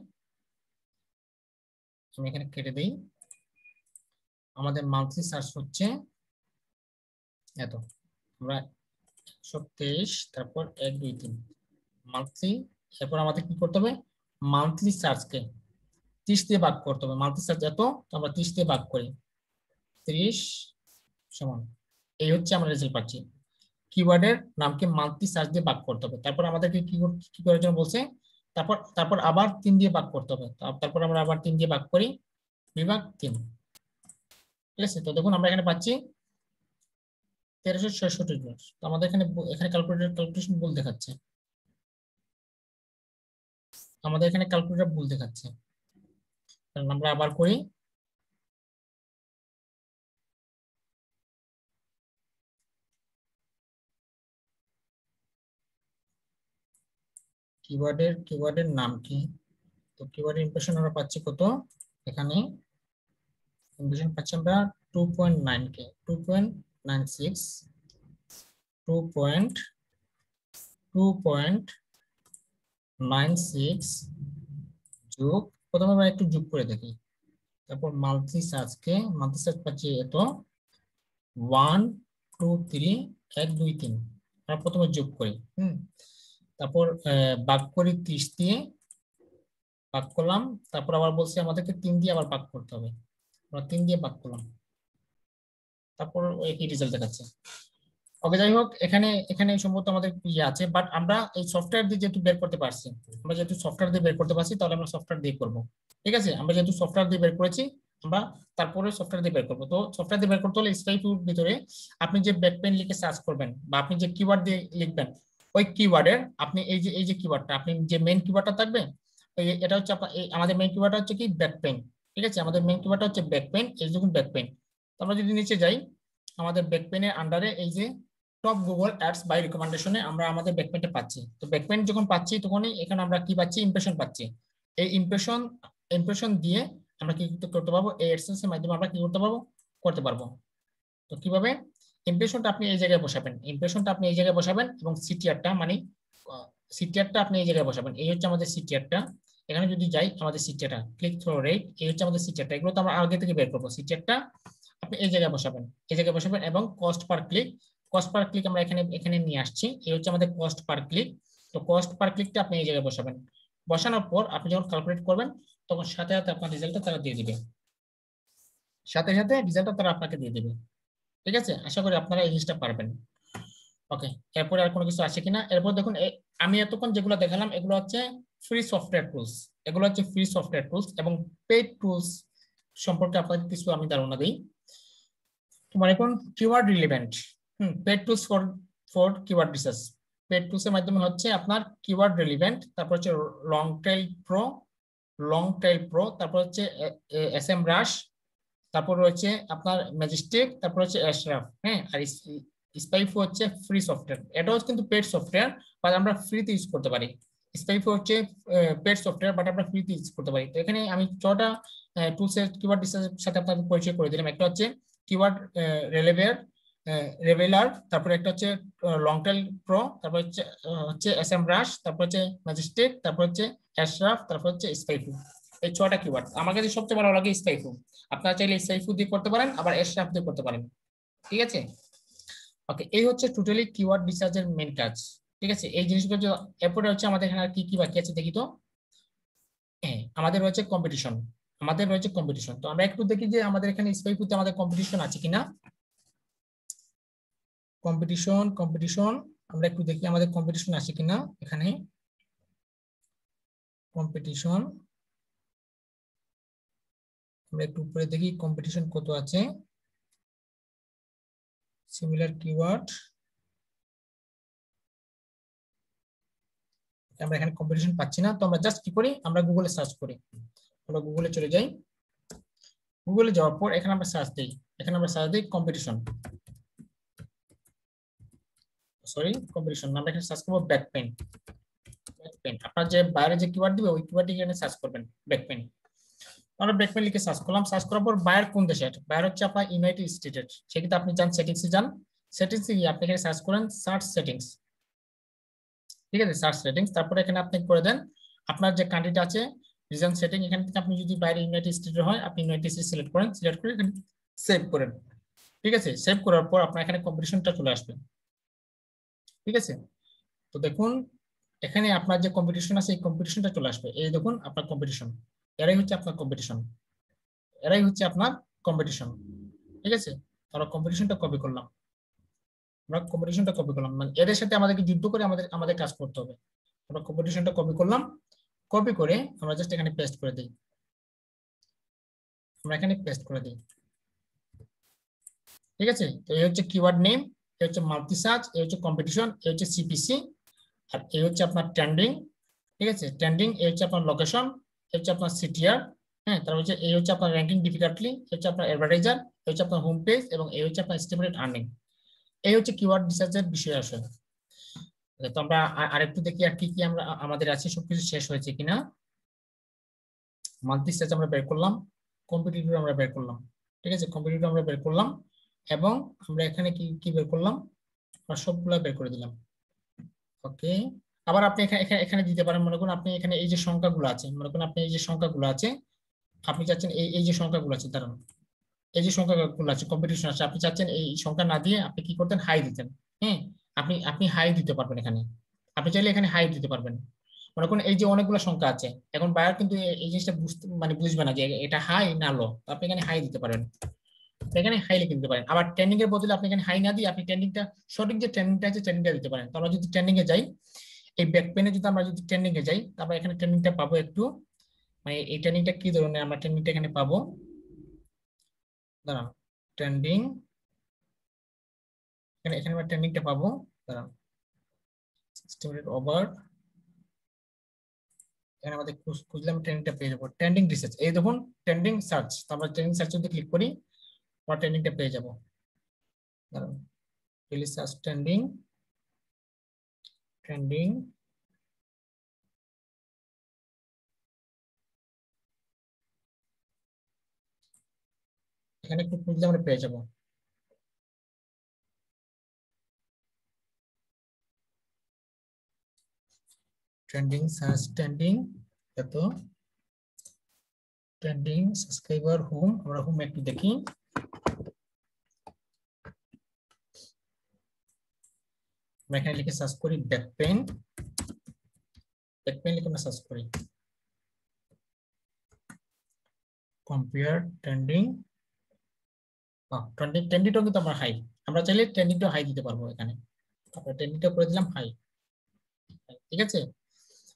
আমি এখানে কেটে দিই। আমাদের মান্থলি সার্চ হচ্ছে এত। আমরা একশো তেইশ, তারপর এক, দুই, তিন। মান্থলি এরপর আমাদের কি করতে হবে? মান্থলি সার্চকে ত্রিশ দিয়ে ভাগ করতে হবে। সার্চ এত আমরা ত্রিশ দিয়ে ভাগ করি। ত্রিশ সমান। এই হচ্ছে আমরা রেজাল্ট পাচ্ছি। কিওয়ার্ডের নামকে মান্থলি সার্চ দিয়ে ভাগ করতে হবে। তারপর আমাদেরকে কি কি করার জন্য বলছে? তারপর তারপর আবার তিন দিয়ে ভাগ করতে হবে। তারপর আমরা আবার তিন দিয়ে ভাগ করি। বিভাগ তিন। ঠিক আছে? তো দেখুন, আমরা এখানে পাচ্ছি তেরোশো ছয়ষট্টি তো আমাদের এখানে এখানে ক্যালকুলেটর ক্যালকুলেশন ভুল দেখাচ্ছে। আমাদের এখানে ক্যালকুলেটর ভুল দেখাচ্ছে। আমরা আবার করি। কিওয়ার্ডের কিওয়ার্ডের নাম কি? তো কিওয়ার্ড ইমপ্রেশন আমরা পাচ্ছি কত? এখানে ইমপ্রেশন পাচ্ছি আমরা two point nine K two point nine six two point two point nine six যোগ প্রথমে আমরা একটু যোগ করে দেখি। তারপর মাল্টি সার্চকে মাল্টি সার্চ পাচ্ছি এত। ওয়ান টু থ্রি এক, দুই, তিন। আমরা প্রথমে যোগ করি, হুম। তারপর বাক করি ত্রিশ দিয়ে বাক করলাম। তারপর আবার বলছি আমাদেরকে তিন দিয়ে আবার বাক করতে হবে। আমরা তিন দিয়ে বাক করলাম। তারপর একই রেজাল্ট দেখাচ্ছে। ওকে যাই হোক, এখানে এখানে সম্ভবত আমাদের ইয়ে আছে বাট আমরা এই সফটওয়্যার দিয়ে যেহেতু বের করতে পারছি, আমরা যেহেতু সফটওয়্যার দিয়ে বের করতে পারছি, তাহলে আমরা সফটওয়্যার দিয়ে করব। ঠিক আছে? আমরা যেহেতু সফটওয়্যার দিয়ে বের করেছি, আমরা তারপরে সফটওয়্যার দিয়ে বের করব। তো সফটওয়্যার দিয়ে বের করতে হলে স্টাইপুর ভিতরে আপনি যে ব্যাকপেন লিখে সার্চ করবেন, বা আপনি যে কিওয়ার্ড দিয়ে লিখবেন, ওই কিওয়ার্ডের আপনি এই যে এই যে কিওয়ার্ডটা আপনি যে মেইন কিওয়ার্ডটা থাকবে এটা হচ্ছে আমাদের মেইন কিওয়ার্ডটা হচ্ছে কি? ব্যাক পেন ঠিক আছে? আমাদের মেইন কিওয়ার্ডটা হচ্ছে ব্যাক পেন এই যখন ব্যাক পেন আমরা যদি নিচে যাই, আমাদের ব্যাক পেনের আন্ডারে এই যে টপ গুগল অ্যাডস বাই রিকমেন্ডেশনে আমরা আমাদের ব্যাকপেনটা পাচ্ছি। তো ব্যাকপেন যখন পাচ্ছি তখনই এখানে আমরা কি পাচ্ছি? ইমপ্রেশন পাচ্ছি। এই ইমপ্রেশন ইমপ্রেশন দিয়ে আমরা কি করতে পারব? এই অ্যাডসেন্স এর মাধ্যমে আমরা কি করতে পারব? করতে পারব। তো কীভাবে? ইমপ্রেশনটা আপনি এই জায়গায় বসাবেন। ইমপ্রেশনটা আপনি এই জায়গায় বসাবেন এবং সিটিআরটা মানে সিটিআরটা আপনি এই জায়গায় বসাবেন। এই হচ্ছে আমাদের সিটিআরটা এখানে যদি যাই, আমাদের সিটিআরটা ক্লিক থ্রো রেট এই হচ্ছে আমাদের সিটিআরটা এগুলো তো আমরা আগে থেকে বের করব। সিটিআরটা আপনি এই জায়গায় বসাবেন। এই জায়গায় বসাবেন এবং cost per click cost per click আমরা এখানে এখানে নিয়ে আসছি। এই হচ্ছে আমাদের কস্ট পার ক্লিক তো কস্ট পার ক্লিকটা আপনি এই জায়গায় বসাবেন। বসানোর পর আপনি যখন ক্যালকুলেট করবেন, তখন সাথে সাথে আপনার রেজাল্টটা তারা দিয়ে দিবে। সাথে সাথে রেজাল্টটা তারা আপনাকে দিয়ে দিবে। ঠিক আছে? আশা করি আপনারা এই জিনিসটা পারবেন। ওকে এরপরে আর কোনো কিছু আছে কিনা? এরপর দেখুন আমি এতক্ষণ যেগুলো দেখালাম, এগুলো হচ্ছে ফ্রি সফটওয়্যার টুলস এগুলো হচ্ছে ফ্রি সফটওয়্যার টুলস এবং পেড টুলস সম্পর্কে আপনাদের কিছু আমি ধারণা দিই। তোমার এখন keyword relevant hmm paid tools for for keyword research paid tools মাধ্যমে হচ্ছে আপনার কিওয়ার্ড রিলেভেন্ট তারপর হচ্ছে long tail pro long tail pro তারপর হচ্ছে এস এম রাশ তারপর রয়েছে আপনার ম্যাজিস্টিক তারপর হচ্ছে অ্যাশরাফ হ্যাঁ আর স্পাইফো হচ্ছে ফ্রি সফটওয়্যার এটাও কিন্তু পেড সফটওয়্যার বাট আমরা ফ্রিতে ইউজ করতে পারি। স্পাইফো হচ্ছে পেড সফটওয়্যার বাট আমরা ফ্রিতে ইউজ করতে পারি। তো এখানে আমি ছটা টুলসের কিওয়ার্ড রিসার্চের সাথে আপনাদের পরিচয় করে দিলাম। একটা হচ্ছে কিওয়ার্ড রেলেভেয়ার রেভেলার তারপরে একটা হচ্ছে লং টেল প্রো তারপর হচ্ছে হচ্ছে এস এম রাশ তারপর হচ্ছে ম্যাজিস্টিক তারপর হচ্ছে অ্যাশরাফ তারপর হচ্ছে স্পাইফু এই ছটা কিওয়ার্ড আমার কাছে সবচেয়ে ভালো লাগে স্পাইফু আপনারা চাইলে স্পাইফু দিয়ে করতে পারেন, আবার এশরাফ দিয়ে করতে পারেন। ঠিক আছে? ওকে এই হচ্ছে টোটালি কিওয়ার্ড রিসার্চের মেন কাজ। ঠিক আছে? এই জিনিসগুলো এরপরে হচ্ছে আমাদের এখানে কি কি বাকি আছে দেখি তো? হ্যাঁ আমাদের রয়েছে কম্পিটিশন আমাদের রয়েছে কম্পিটিশন তো আমরা একটু দেখি যে আমাদের এখানে স্পাইফুতে আমাদের কম্পিটিশন আছে কিনা। কম্পিটিশন কম্পিটিশন আমরা একটু দেখি আমাদের কম্পিটিশন আছে কিনা এখানে। কম্পিটিশন আমরা একটু উপরে দেখি কম্পিটিশন কত আছে। সিমিলার কিওয়ার্ড আমরা এখানে কম্পিটিশন পাচ্ছি না, তো আমরা জাস্ট কি করি? আমরা গুগলে সার্চ করি। আমরা গুগলে চলে যাই। গুগলে যাওয়ার পর এখানে আমরা সার্চ দিই। এখানে আমরা সার্চ দিই কম্পিটিশন সরি কম্পিটিশন আমরা এখানে সার্চ করব ব্যাক পেন ব্যাক পেন আপনার যে বাইরে যে কিওয়ার্ড দিবে, ওই কিওয়ার্ড এখানে সার্চ করবেন ব্যাক পেন আমরা ব্যাকপেন লিখে সার্চ করলাম সার্চ করার পর বায়ার কোন দেশের বায়ার হচ্ছে আপনার ইউনাইটেড স্টেটের সেক্ষেত্রে আপনি যান সেটিংসে যান। সেটিংসে গিয়ে আপনি এখানে সার্চ করেন সার্চ সেটিংস ঠিক আছে সার্চ সেটিংস তারপরে এখানে আপনি করে দেন, আপনার যে কান্ট্রিটা আছে রিজন সেটিং এখান থেকে আপনি যদি বাইরে ইউনাইটেড স্টেটের হয়, আপনি ইউনাইটেড স্টেট সিলেক্ট করেন সিলেক্ট করে এখানে সেভ করেন। ঠিক আছে সেভ করার পর আপনার এখানে কম্পিটিশনটা চলে আসবে। ঠিক আছে? তো দেখুন, এখানে আপনার যে কম্পিটিশন আছে, এই কম্পিটিশনটা চলে আসবে। এই দেখুন, আপনার কম্পিটিশন এরাই হচ্ছে আপনার কম্পিটিশন এরাই হচ্ছে আপনার কম্পিটিশন ঠিক আছে? আমরা কম্পিটিশনটা কপি করলাম। আমরা কম্পিটিশনটা কপি করলাম। মানে এদের সাথে আমাদেরকে যুদ্ধ করে আমাদের আমাদের কাজ করতে হবে। আমরা কম্পিটিশনটা কপি করলাম। কপি করে আমরা জাস্ট এখানে পেস্ট করে দিই। আমরা এখানে পেস্ট করে দিই। ঠিক আছে? তো এই হচ্ছে কিওয়ার্ড নেম এ হচ্ছে মাল্টি সার্চ এ হচ্ছে কম্পিটিশন এ হচ্ছে সিপিসি আর এ হচ্ছে আপনার ট্রেন্ডিং ঠিক আছে ট্রেন্ডিং এ হচ্ছে আপনার লোকেশন এ হচ্ছে আপনার সিটিআর হ্যাঁ তারপর হচ্ছে এই হচ্ছে আপনার র্যাঙ্কিং ডিফিকাল্টলি হচ্ছে আপনার অ্যাডভার্টাইজার এই হচ্ছে আপনার হোম পেজ এবং এই হচ্ছে আপনার এস্টিমেটেড আর্নিং এই হচ্ছে কিওয়ার্ড রিসার্চের বিষয় আসলে তো আমরা আরেকটু দেখি আর কি কি আমরা আমাদের আছে সবকিছু শেষ হয়েছে কিনা মাল্টি সার্চ আমরা বের করলাম কম্পিটিটিভ আমরা বের করলাম ঠিক আছে কম্পিটিটিভ আমরা বের করলাম এবং আমরা এখানে কি কি বের করলাম? আমরা সবগুলা বের করে দিলাম। ওকে? আবার আপনি এখানে এখানে দিতে পারেন, মনে করুন আপনি এখানে এই যে সংখ্যাগুলো আছে, মনে করুন আপনি এই যে সংখ্যাগুলো আছে, আপনি চাচ্ছেন এই এই যে সংখ্যাগুলো আছে, দাঁড়ান। এই যে সংখ্যাগুলো আছে কম্পিটিশন আছে, আপনি চাচ্ছেন এই সংখ্যা না দিয়ে আপনি কি করতেন? হাই দিতেন। হ্যাঁ? আপনি আপনি হাই দিতে পারবেন এখানে। আপনি চাইলে এখানে হাই দিতে পারবেন। মনে করুন এই যে অনেকগুলো সংখ্যা আছে, এখন বায়ার কিন্তু এই জিনিসটা বুঝতে মানে বুঝবে না যে এটা হাই না লো আপনি এখানে হাই দিতে পারেন। এখানে হাই লিখে দিতে পারেন। আবার ট্রেন্ডিং এর বদলে আপনি এখানে হাই না দিয়ে আপনি ট্রেন্ডিংটা সঠিক যে ট্রেন্ডিংটা আছে ট্রেন্ডিংটা দিতে পারেন। তো আমরা যদি ট্রেন্ডিং এ যাই, এই ব্যাক পেনে যদি আমরা যদি ট্রেন্ডিং এ যাই তারপর এখানে ট্রেন্ডিংটা পাবো একটু। মানে এই ট্রেন্ডিংটা কি ধরনের? আমরা ট্রেন্ডিংটা এখানে পাবো। দাঁড়ান ট্রেন্ডিং এখানে এখানে আমরা ট্রেন্ডিংটা পাবো। দাঁড়ান স্টিমেটেড ওভার এখানে আমাদের খুঁজলাম ট্রেন্ডিংটা পেয়ে যাব। ট্রেন্ডিং রিসার্চ এই দেখুন ট্রেন্ডিং সার্চ তো আমরা ট্রেন্ডিং সার্চ যদি ক্লিক করি আমরা ট্রেন্ডিংটা পেয়ে যাব দাঁড়ান রিলিজ সার্চ ট্রেন্ডিং ট্রেন্ডিং এখানে একটু খুঁজলে আমরা পেয়ে যাব ট্রেন্ডিং সার্চ ট্রেন্ডিং এত ট্রেন্ডিং সাবস্ক্রাইবার হোম আমরা হোম একটু দেখি আমরা এখানে লিখে সার্চ করি ব্যাক পেন ব্যাক পেন লিখে আমরা সার্চ করি কম্পেয়ার ট্রেন্ডিং ট্রেন্ডিং ট্রেন্ডিংটাও কিন্তু আমরা হাই আমরা চাইলে ট্রেন্ডিংটাও হাই দিতে পারব এখানে আমরা ট্রেন্ডিংটা করে দিলাম হাই ঠিক আছে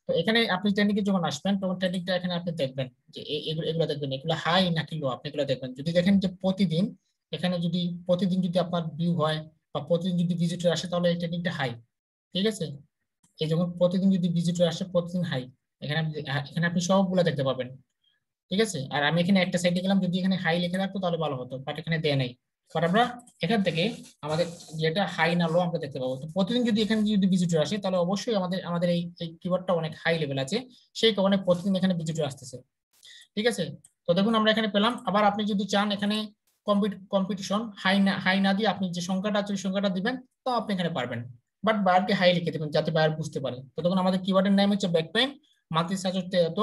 তো এখানে আপনি ট্রেন্ডিংয়ে যখন আসবেন, তখন ট্রেন্ডিংটা এখানে আপনি দেখবেন যে এগুলো এগুলো দেখবেন। এগুলো হাই নাকি লো আপনি এগুলো দেখবেন। যদি দেখেন যে প্রতিদিন, এখানে যদি প্রতিদিন যদি আপনার ভিউ হয় বা প্রতিদিন যদি ভিজিটর আসে, তাহলে এই ট্রেন্ডিংটা হাই ঠিক আছে? এই যখন প্রতিদিন যদি ভিজিটর আসে, প্রতিদিন হাই এখানে এখানে আপনি সবগুলো দেখতে পাবেন, ঠিক আছে? আর আমি এখানে একটা সাইডে গেলাম, যদি এখানে হাই লিখে থাকতো তাহলে ভালো হতো বাট এখানে দেয় নাই। বাট আমরা এখান থেকে আমাদের যেটা হাই না লো আমরা দেখতে পাবো। তো প্রতিদিন যদি এখানে যদি ভিজিটর আসে, তাহলে অবশ্যই আমাদের আমাদের এই কিওয়ার্ডটা অনেক হাই লেভেল আছে। সেই কারণে প্রতিদিন এখানে ভিজিটর আসতেছে। ঠিক আছে? তো দেখুন আমরা এখানে পেলাম। আবার আপনি যদি চান এখানে কম্পিটিশন হাই না হাই না দিয়ে আপনি যে সংখ্যাটা আছে, ওই সংখ্যাটা দিবেন তো আপনি এখানে পারবেন। বাট বায়ারকে হাই লিখে দেবেন যাতে বায়ার বুঝতে পারে। তো তখন আমাদের কিওয়ার্ডের নাম হচ্ছে ব্যাকপেন মাল্টি সার্চ হচ্ছে এত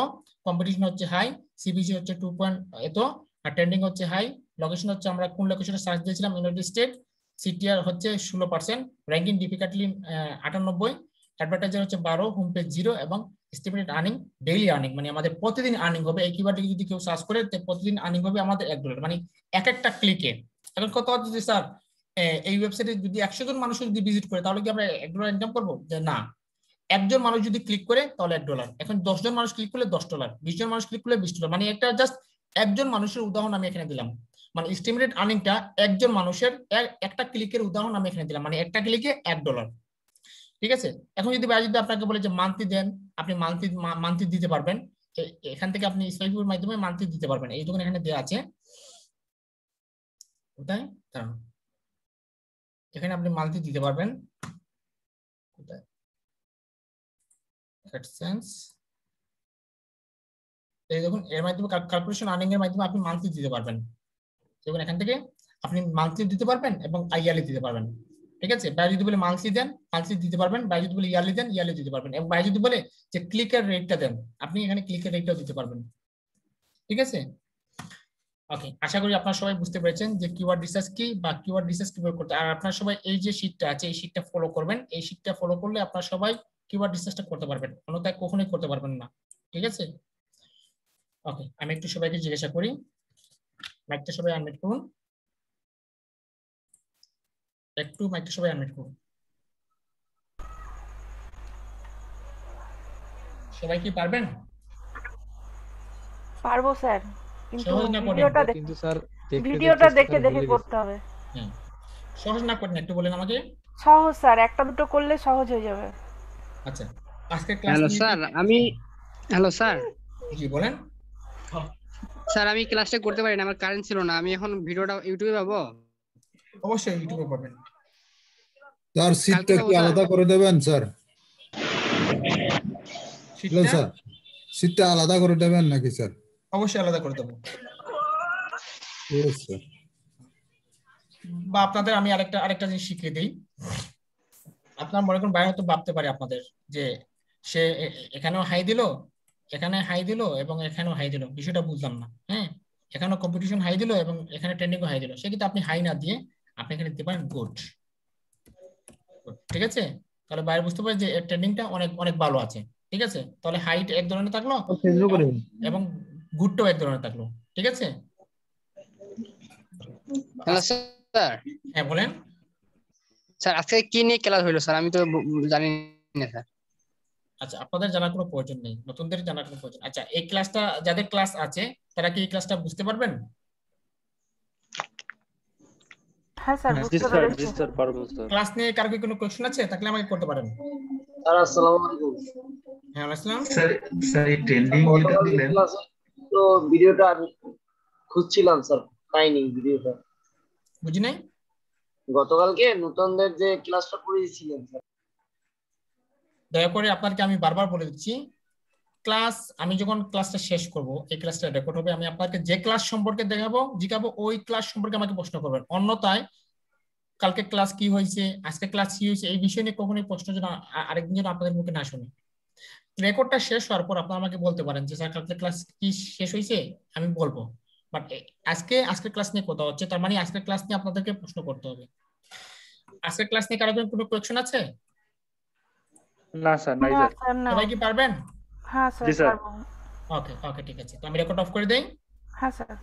কম্পিটিশন হচ্ছে হাই সিবিসি হচ্ছে টু পয়েন্ট এত, আর ট্রেন্ডিং হচ্ছে হাই লোকেশন হচ্ছে আমরা কোন লোকেশনে সার্চ দিয়েছিলাম? ইউনাইটেড স্টেট সিটিআর হচ্ছে ষোলো পার্সেন্ট র্যাঙ্কিং ডিফিকাল্টলি আটানব্বই অ্যাডভার্টাইজার হচ্ছে বারো হোম পেজ জিরো এবং এস্টিমেটেড আর্নিং ডেইলি আর্নিং মানে আমাদের প্রতিদিন আর্নিং হবে। এই কিওয়ার্ডে যদি কেউ সার্চ করে প্রতিদিন আর্নিং হবে আমাদের এক ডলার মানে এক একটা ক্লিকে এখন কত হচ্ছে যে স্যার এই ওয়েবসাইটে যদি একশো জন মানুষ যদি ভিজিট করে, তাহলে কি আমরা এক ডলার ইনকাম করব? যে না। একজন মানুষ যদি ক্লিক করে, তাহলে এক ডলার এখন দশ জন মানুষ ক্লিক করলে দশ ডলার বিশ জন মানুষ ক্লিক করলে বিশ ডলার মানে একটা জাস্ট একজন মানুষের উদাহরণ আমি এখানে দিলাম। মানে এস্টিমেটেড আর্নিংটা একজন মানুষের একটা ক্লিকের উদাহরণ আমি এখানে দিলাম। মানে একটা ক্লিকে এক ডলার ঠিক আছে? এখন যদি ভাই যদি আপনাকে বলে যে মান্থলি দেন, আপনি মান্থলি মান্থলি দিতে পারবেন। এখান থেকে আপনি স্পাইপুর মাধ্যমে মান্থলি দিতে পারবেন। এই দোকান এখানে দেওয়া আছে। কোথায়? দাঁড়ান। এখানে আপনি মান্থলি দিতে পারবেন। এই দেখুন, এর মাধ্যমে ক্যালকুলেশন আর্নিং এর মাধ্যমে আপনি মান্থলি দিতে পারবেন। দেখুন এখান থেকে আপনি মান্থলি দিতে পারবেন এবং ইয়ারলি দিতে পারবেন। ঠিক আছে? ভাই যদি বলে মান্থলি দেন মান্থলি দিতে পারবেন। ভাই যদি বলে ইয়ারলি দেন ইয়ারলি দিতে পারবেন। এবং ভাই যদি বলে যে ক্লিকের রেটটা দেন, আপনি এখানে ক্লিকের রেটটাও দিতে পারবেন। ঠিক আছে? ওকে আশা করি আপনারা সবাই বুঝতে পেরেছেন যে কিওয়ার্ড রিসার্চ কি বা কিওয়ার্ড রিসার্চ কীভাবে করতে আর আপনারা সবাই এই যে শীটটা আছে, এই শীটটা ফলো করবেন। এই শীটটা ফলো করলে আপনারা সবাই কিওয়ার্ড রিসার্চটা করতে পারবেন। অন্যথায় কখনোই করতে পারবেন না। ঠিক আছে? ওকে আমি একটু সবাইকে জিজ্ঞাসা করি। মাইকটা সবাই আনমিট করুন। একটু মাইকটা সবাই আনমিট করুন। সবাই কি পারবেন? পারব স্যার কিন্তু সহজ না কঠিন? ভিডিওটা কিন্তু স্যার ভিডিওটা দেখে দেখে করতে হবে। সহজ না কঠিন একটু বলেন আমাকে। সহজ স্যার একটা দুটো করলে সহজ হয়ে যাবে। আচ্ছা আজকে ক্লাস হ্যালো স্যার আমি হ্যালো স্যার। জি বলেন। স্যার আমি ক্লাসটা করতে পারি না আমার কারেন্ট ছিল না। আমি এখন ভিডিওটা ইউটিউবে পাবো? অবশ্যই ইউটিউবে পাবেন। স্যার সিটটা কি আলাদা করে দেবেন স্যার? হ্যালো স্যার সিটটা আলাদা করে দেবেন নাকি স্যার? অবশ্যই আলাদা করে দেবো। ঠিক আছে স্যার। বা আপনাদের আমি আরেকটা আরেকটা জিনিস শিখিয়ে দিই। আপনার মনে করুন বাইরে হয়তো ভাবতে পারে আপনাদের যে সে এখানেও হাই দিল এখানে হাই দিল এবং এখানেও হাই দিল। বিষয়টা বুঝলাম না হ্যাঁ? এখানেও কম্পিটিশন হাই দিল এবং এখানে ট্রেন্ডিংও হাই দিল। সেক্ষেত্রে আপনি হাই না দিয়ে আপনি এখানে দিতে পারেন গুড ঠিক আছে? তাহলে বাইরে বুঝতে পারে যে ট্রেন্ডিংটা অনেক অনেক ভালো আছে ঠিক আছে? তাহলে হাইট এক ধরনের থাকল এবং গুডটাও এক ধরনের থাকল ঠিক আছে? স্যার হ্যাঁ বলেন। স্যার আজকে কি নিয়ে ক্লাস হইল স্যার আমি তো জানি না স্যার আচ্ছা আপনাদের জানার কোনো প্রয়োজন নেই নতুনদের জানার কোনো প্রয়োজন আচ্ছা এই ক্লাসটা যাদের ক্লাস আছে তারা কি এই ক্লাসটা বুঝতে পারবেন? হ্যাঁ স্যার বুঝতে পেরেছি। স্যার পারব স্যার। ক্লাস নিয়ে কারও কি কোনো কোয়েশ্চেন আছে? থাকলে আমাকে করতে পারেন। স্যার আসসালামু আলাইকুম। হ্যাঁ আসসালাম। স্যার স্যার এই ট্রেন্ডিং যেটা গতকালকে দিলেন। তো ভিডিওটা আমি খুঁজছিলাম স্যার। পাইনি ভিডিওটা বুঝি নাই? গতকালকে নতুনদের যে ক্লাসটা করিয়েছিলেন স্যার। দয়া করে আপনাকে আমি বারবার বলে দিচ্ছি ক্লাস আমি যখন ক্লাসটা শেষ করব, এই ক্লাসটা রেকর্ড হবে, আমি আপনাকে যে ক্লাস সম্পর্কে দেখাবো জিজ্ঞাবো ওই ক্লাস সম্পর্কে আমাকে প্রশ্ন করবেন। অন্যথায়, কালকে ক্লাস কি হয়েছে, আজকে ক্লাস কি হয়েছে, এই বিষয় নিয়ে কখনোই প্রশ্ন যেন আরেকদিন যেন আপনাদের মুখে না শুনি। রেকর্ডটা শেষ হওয়ার পর আপনারা আমাকে বলতে পারেন যে, স্যার, কালকে ক্লাস কি শেষ হয়েছে? আমি বলব। বাট আজকে, আজকের ক্লাস নিয়ে কথা হচ্ছে, তার মানে আজকের ক্লাস নিয়ে আপনাদেরকে প্রশ্ন করতে হবে। আজকের ক্লাস নিয়ে কারও কোনো কোয়েকশন আছে? না স্যার নাই স্যার। সবাই কি পারবেন? হ্যাঁ স্যার। পারব। ওকে ওকে ঠিক আছে। তো আমি রেকর্ড অফ করে দেই। হ্যাঁ স্যার।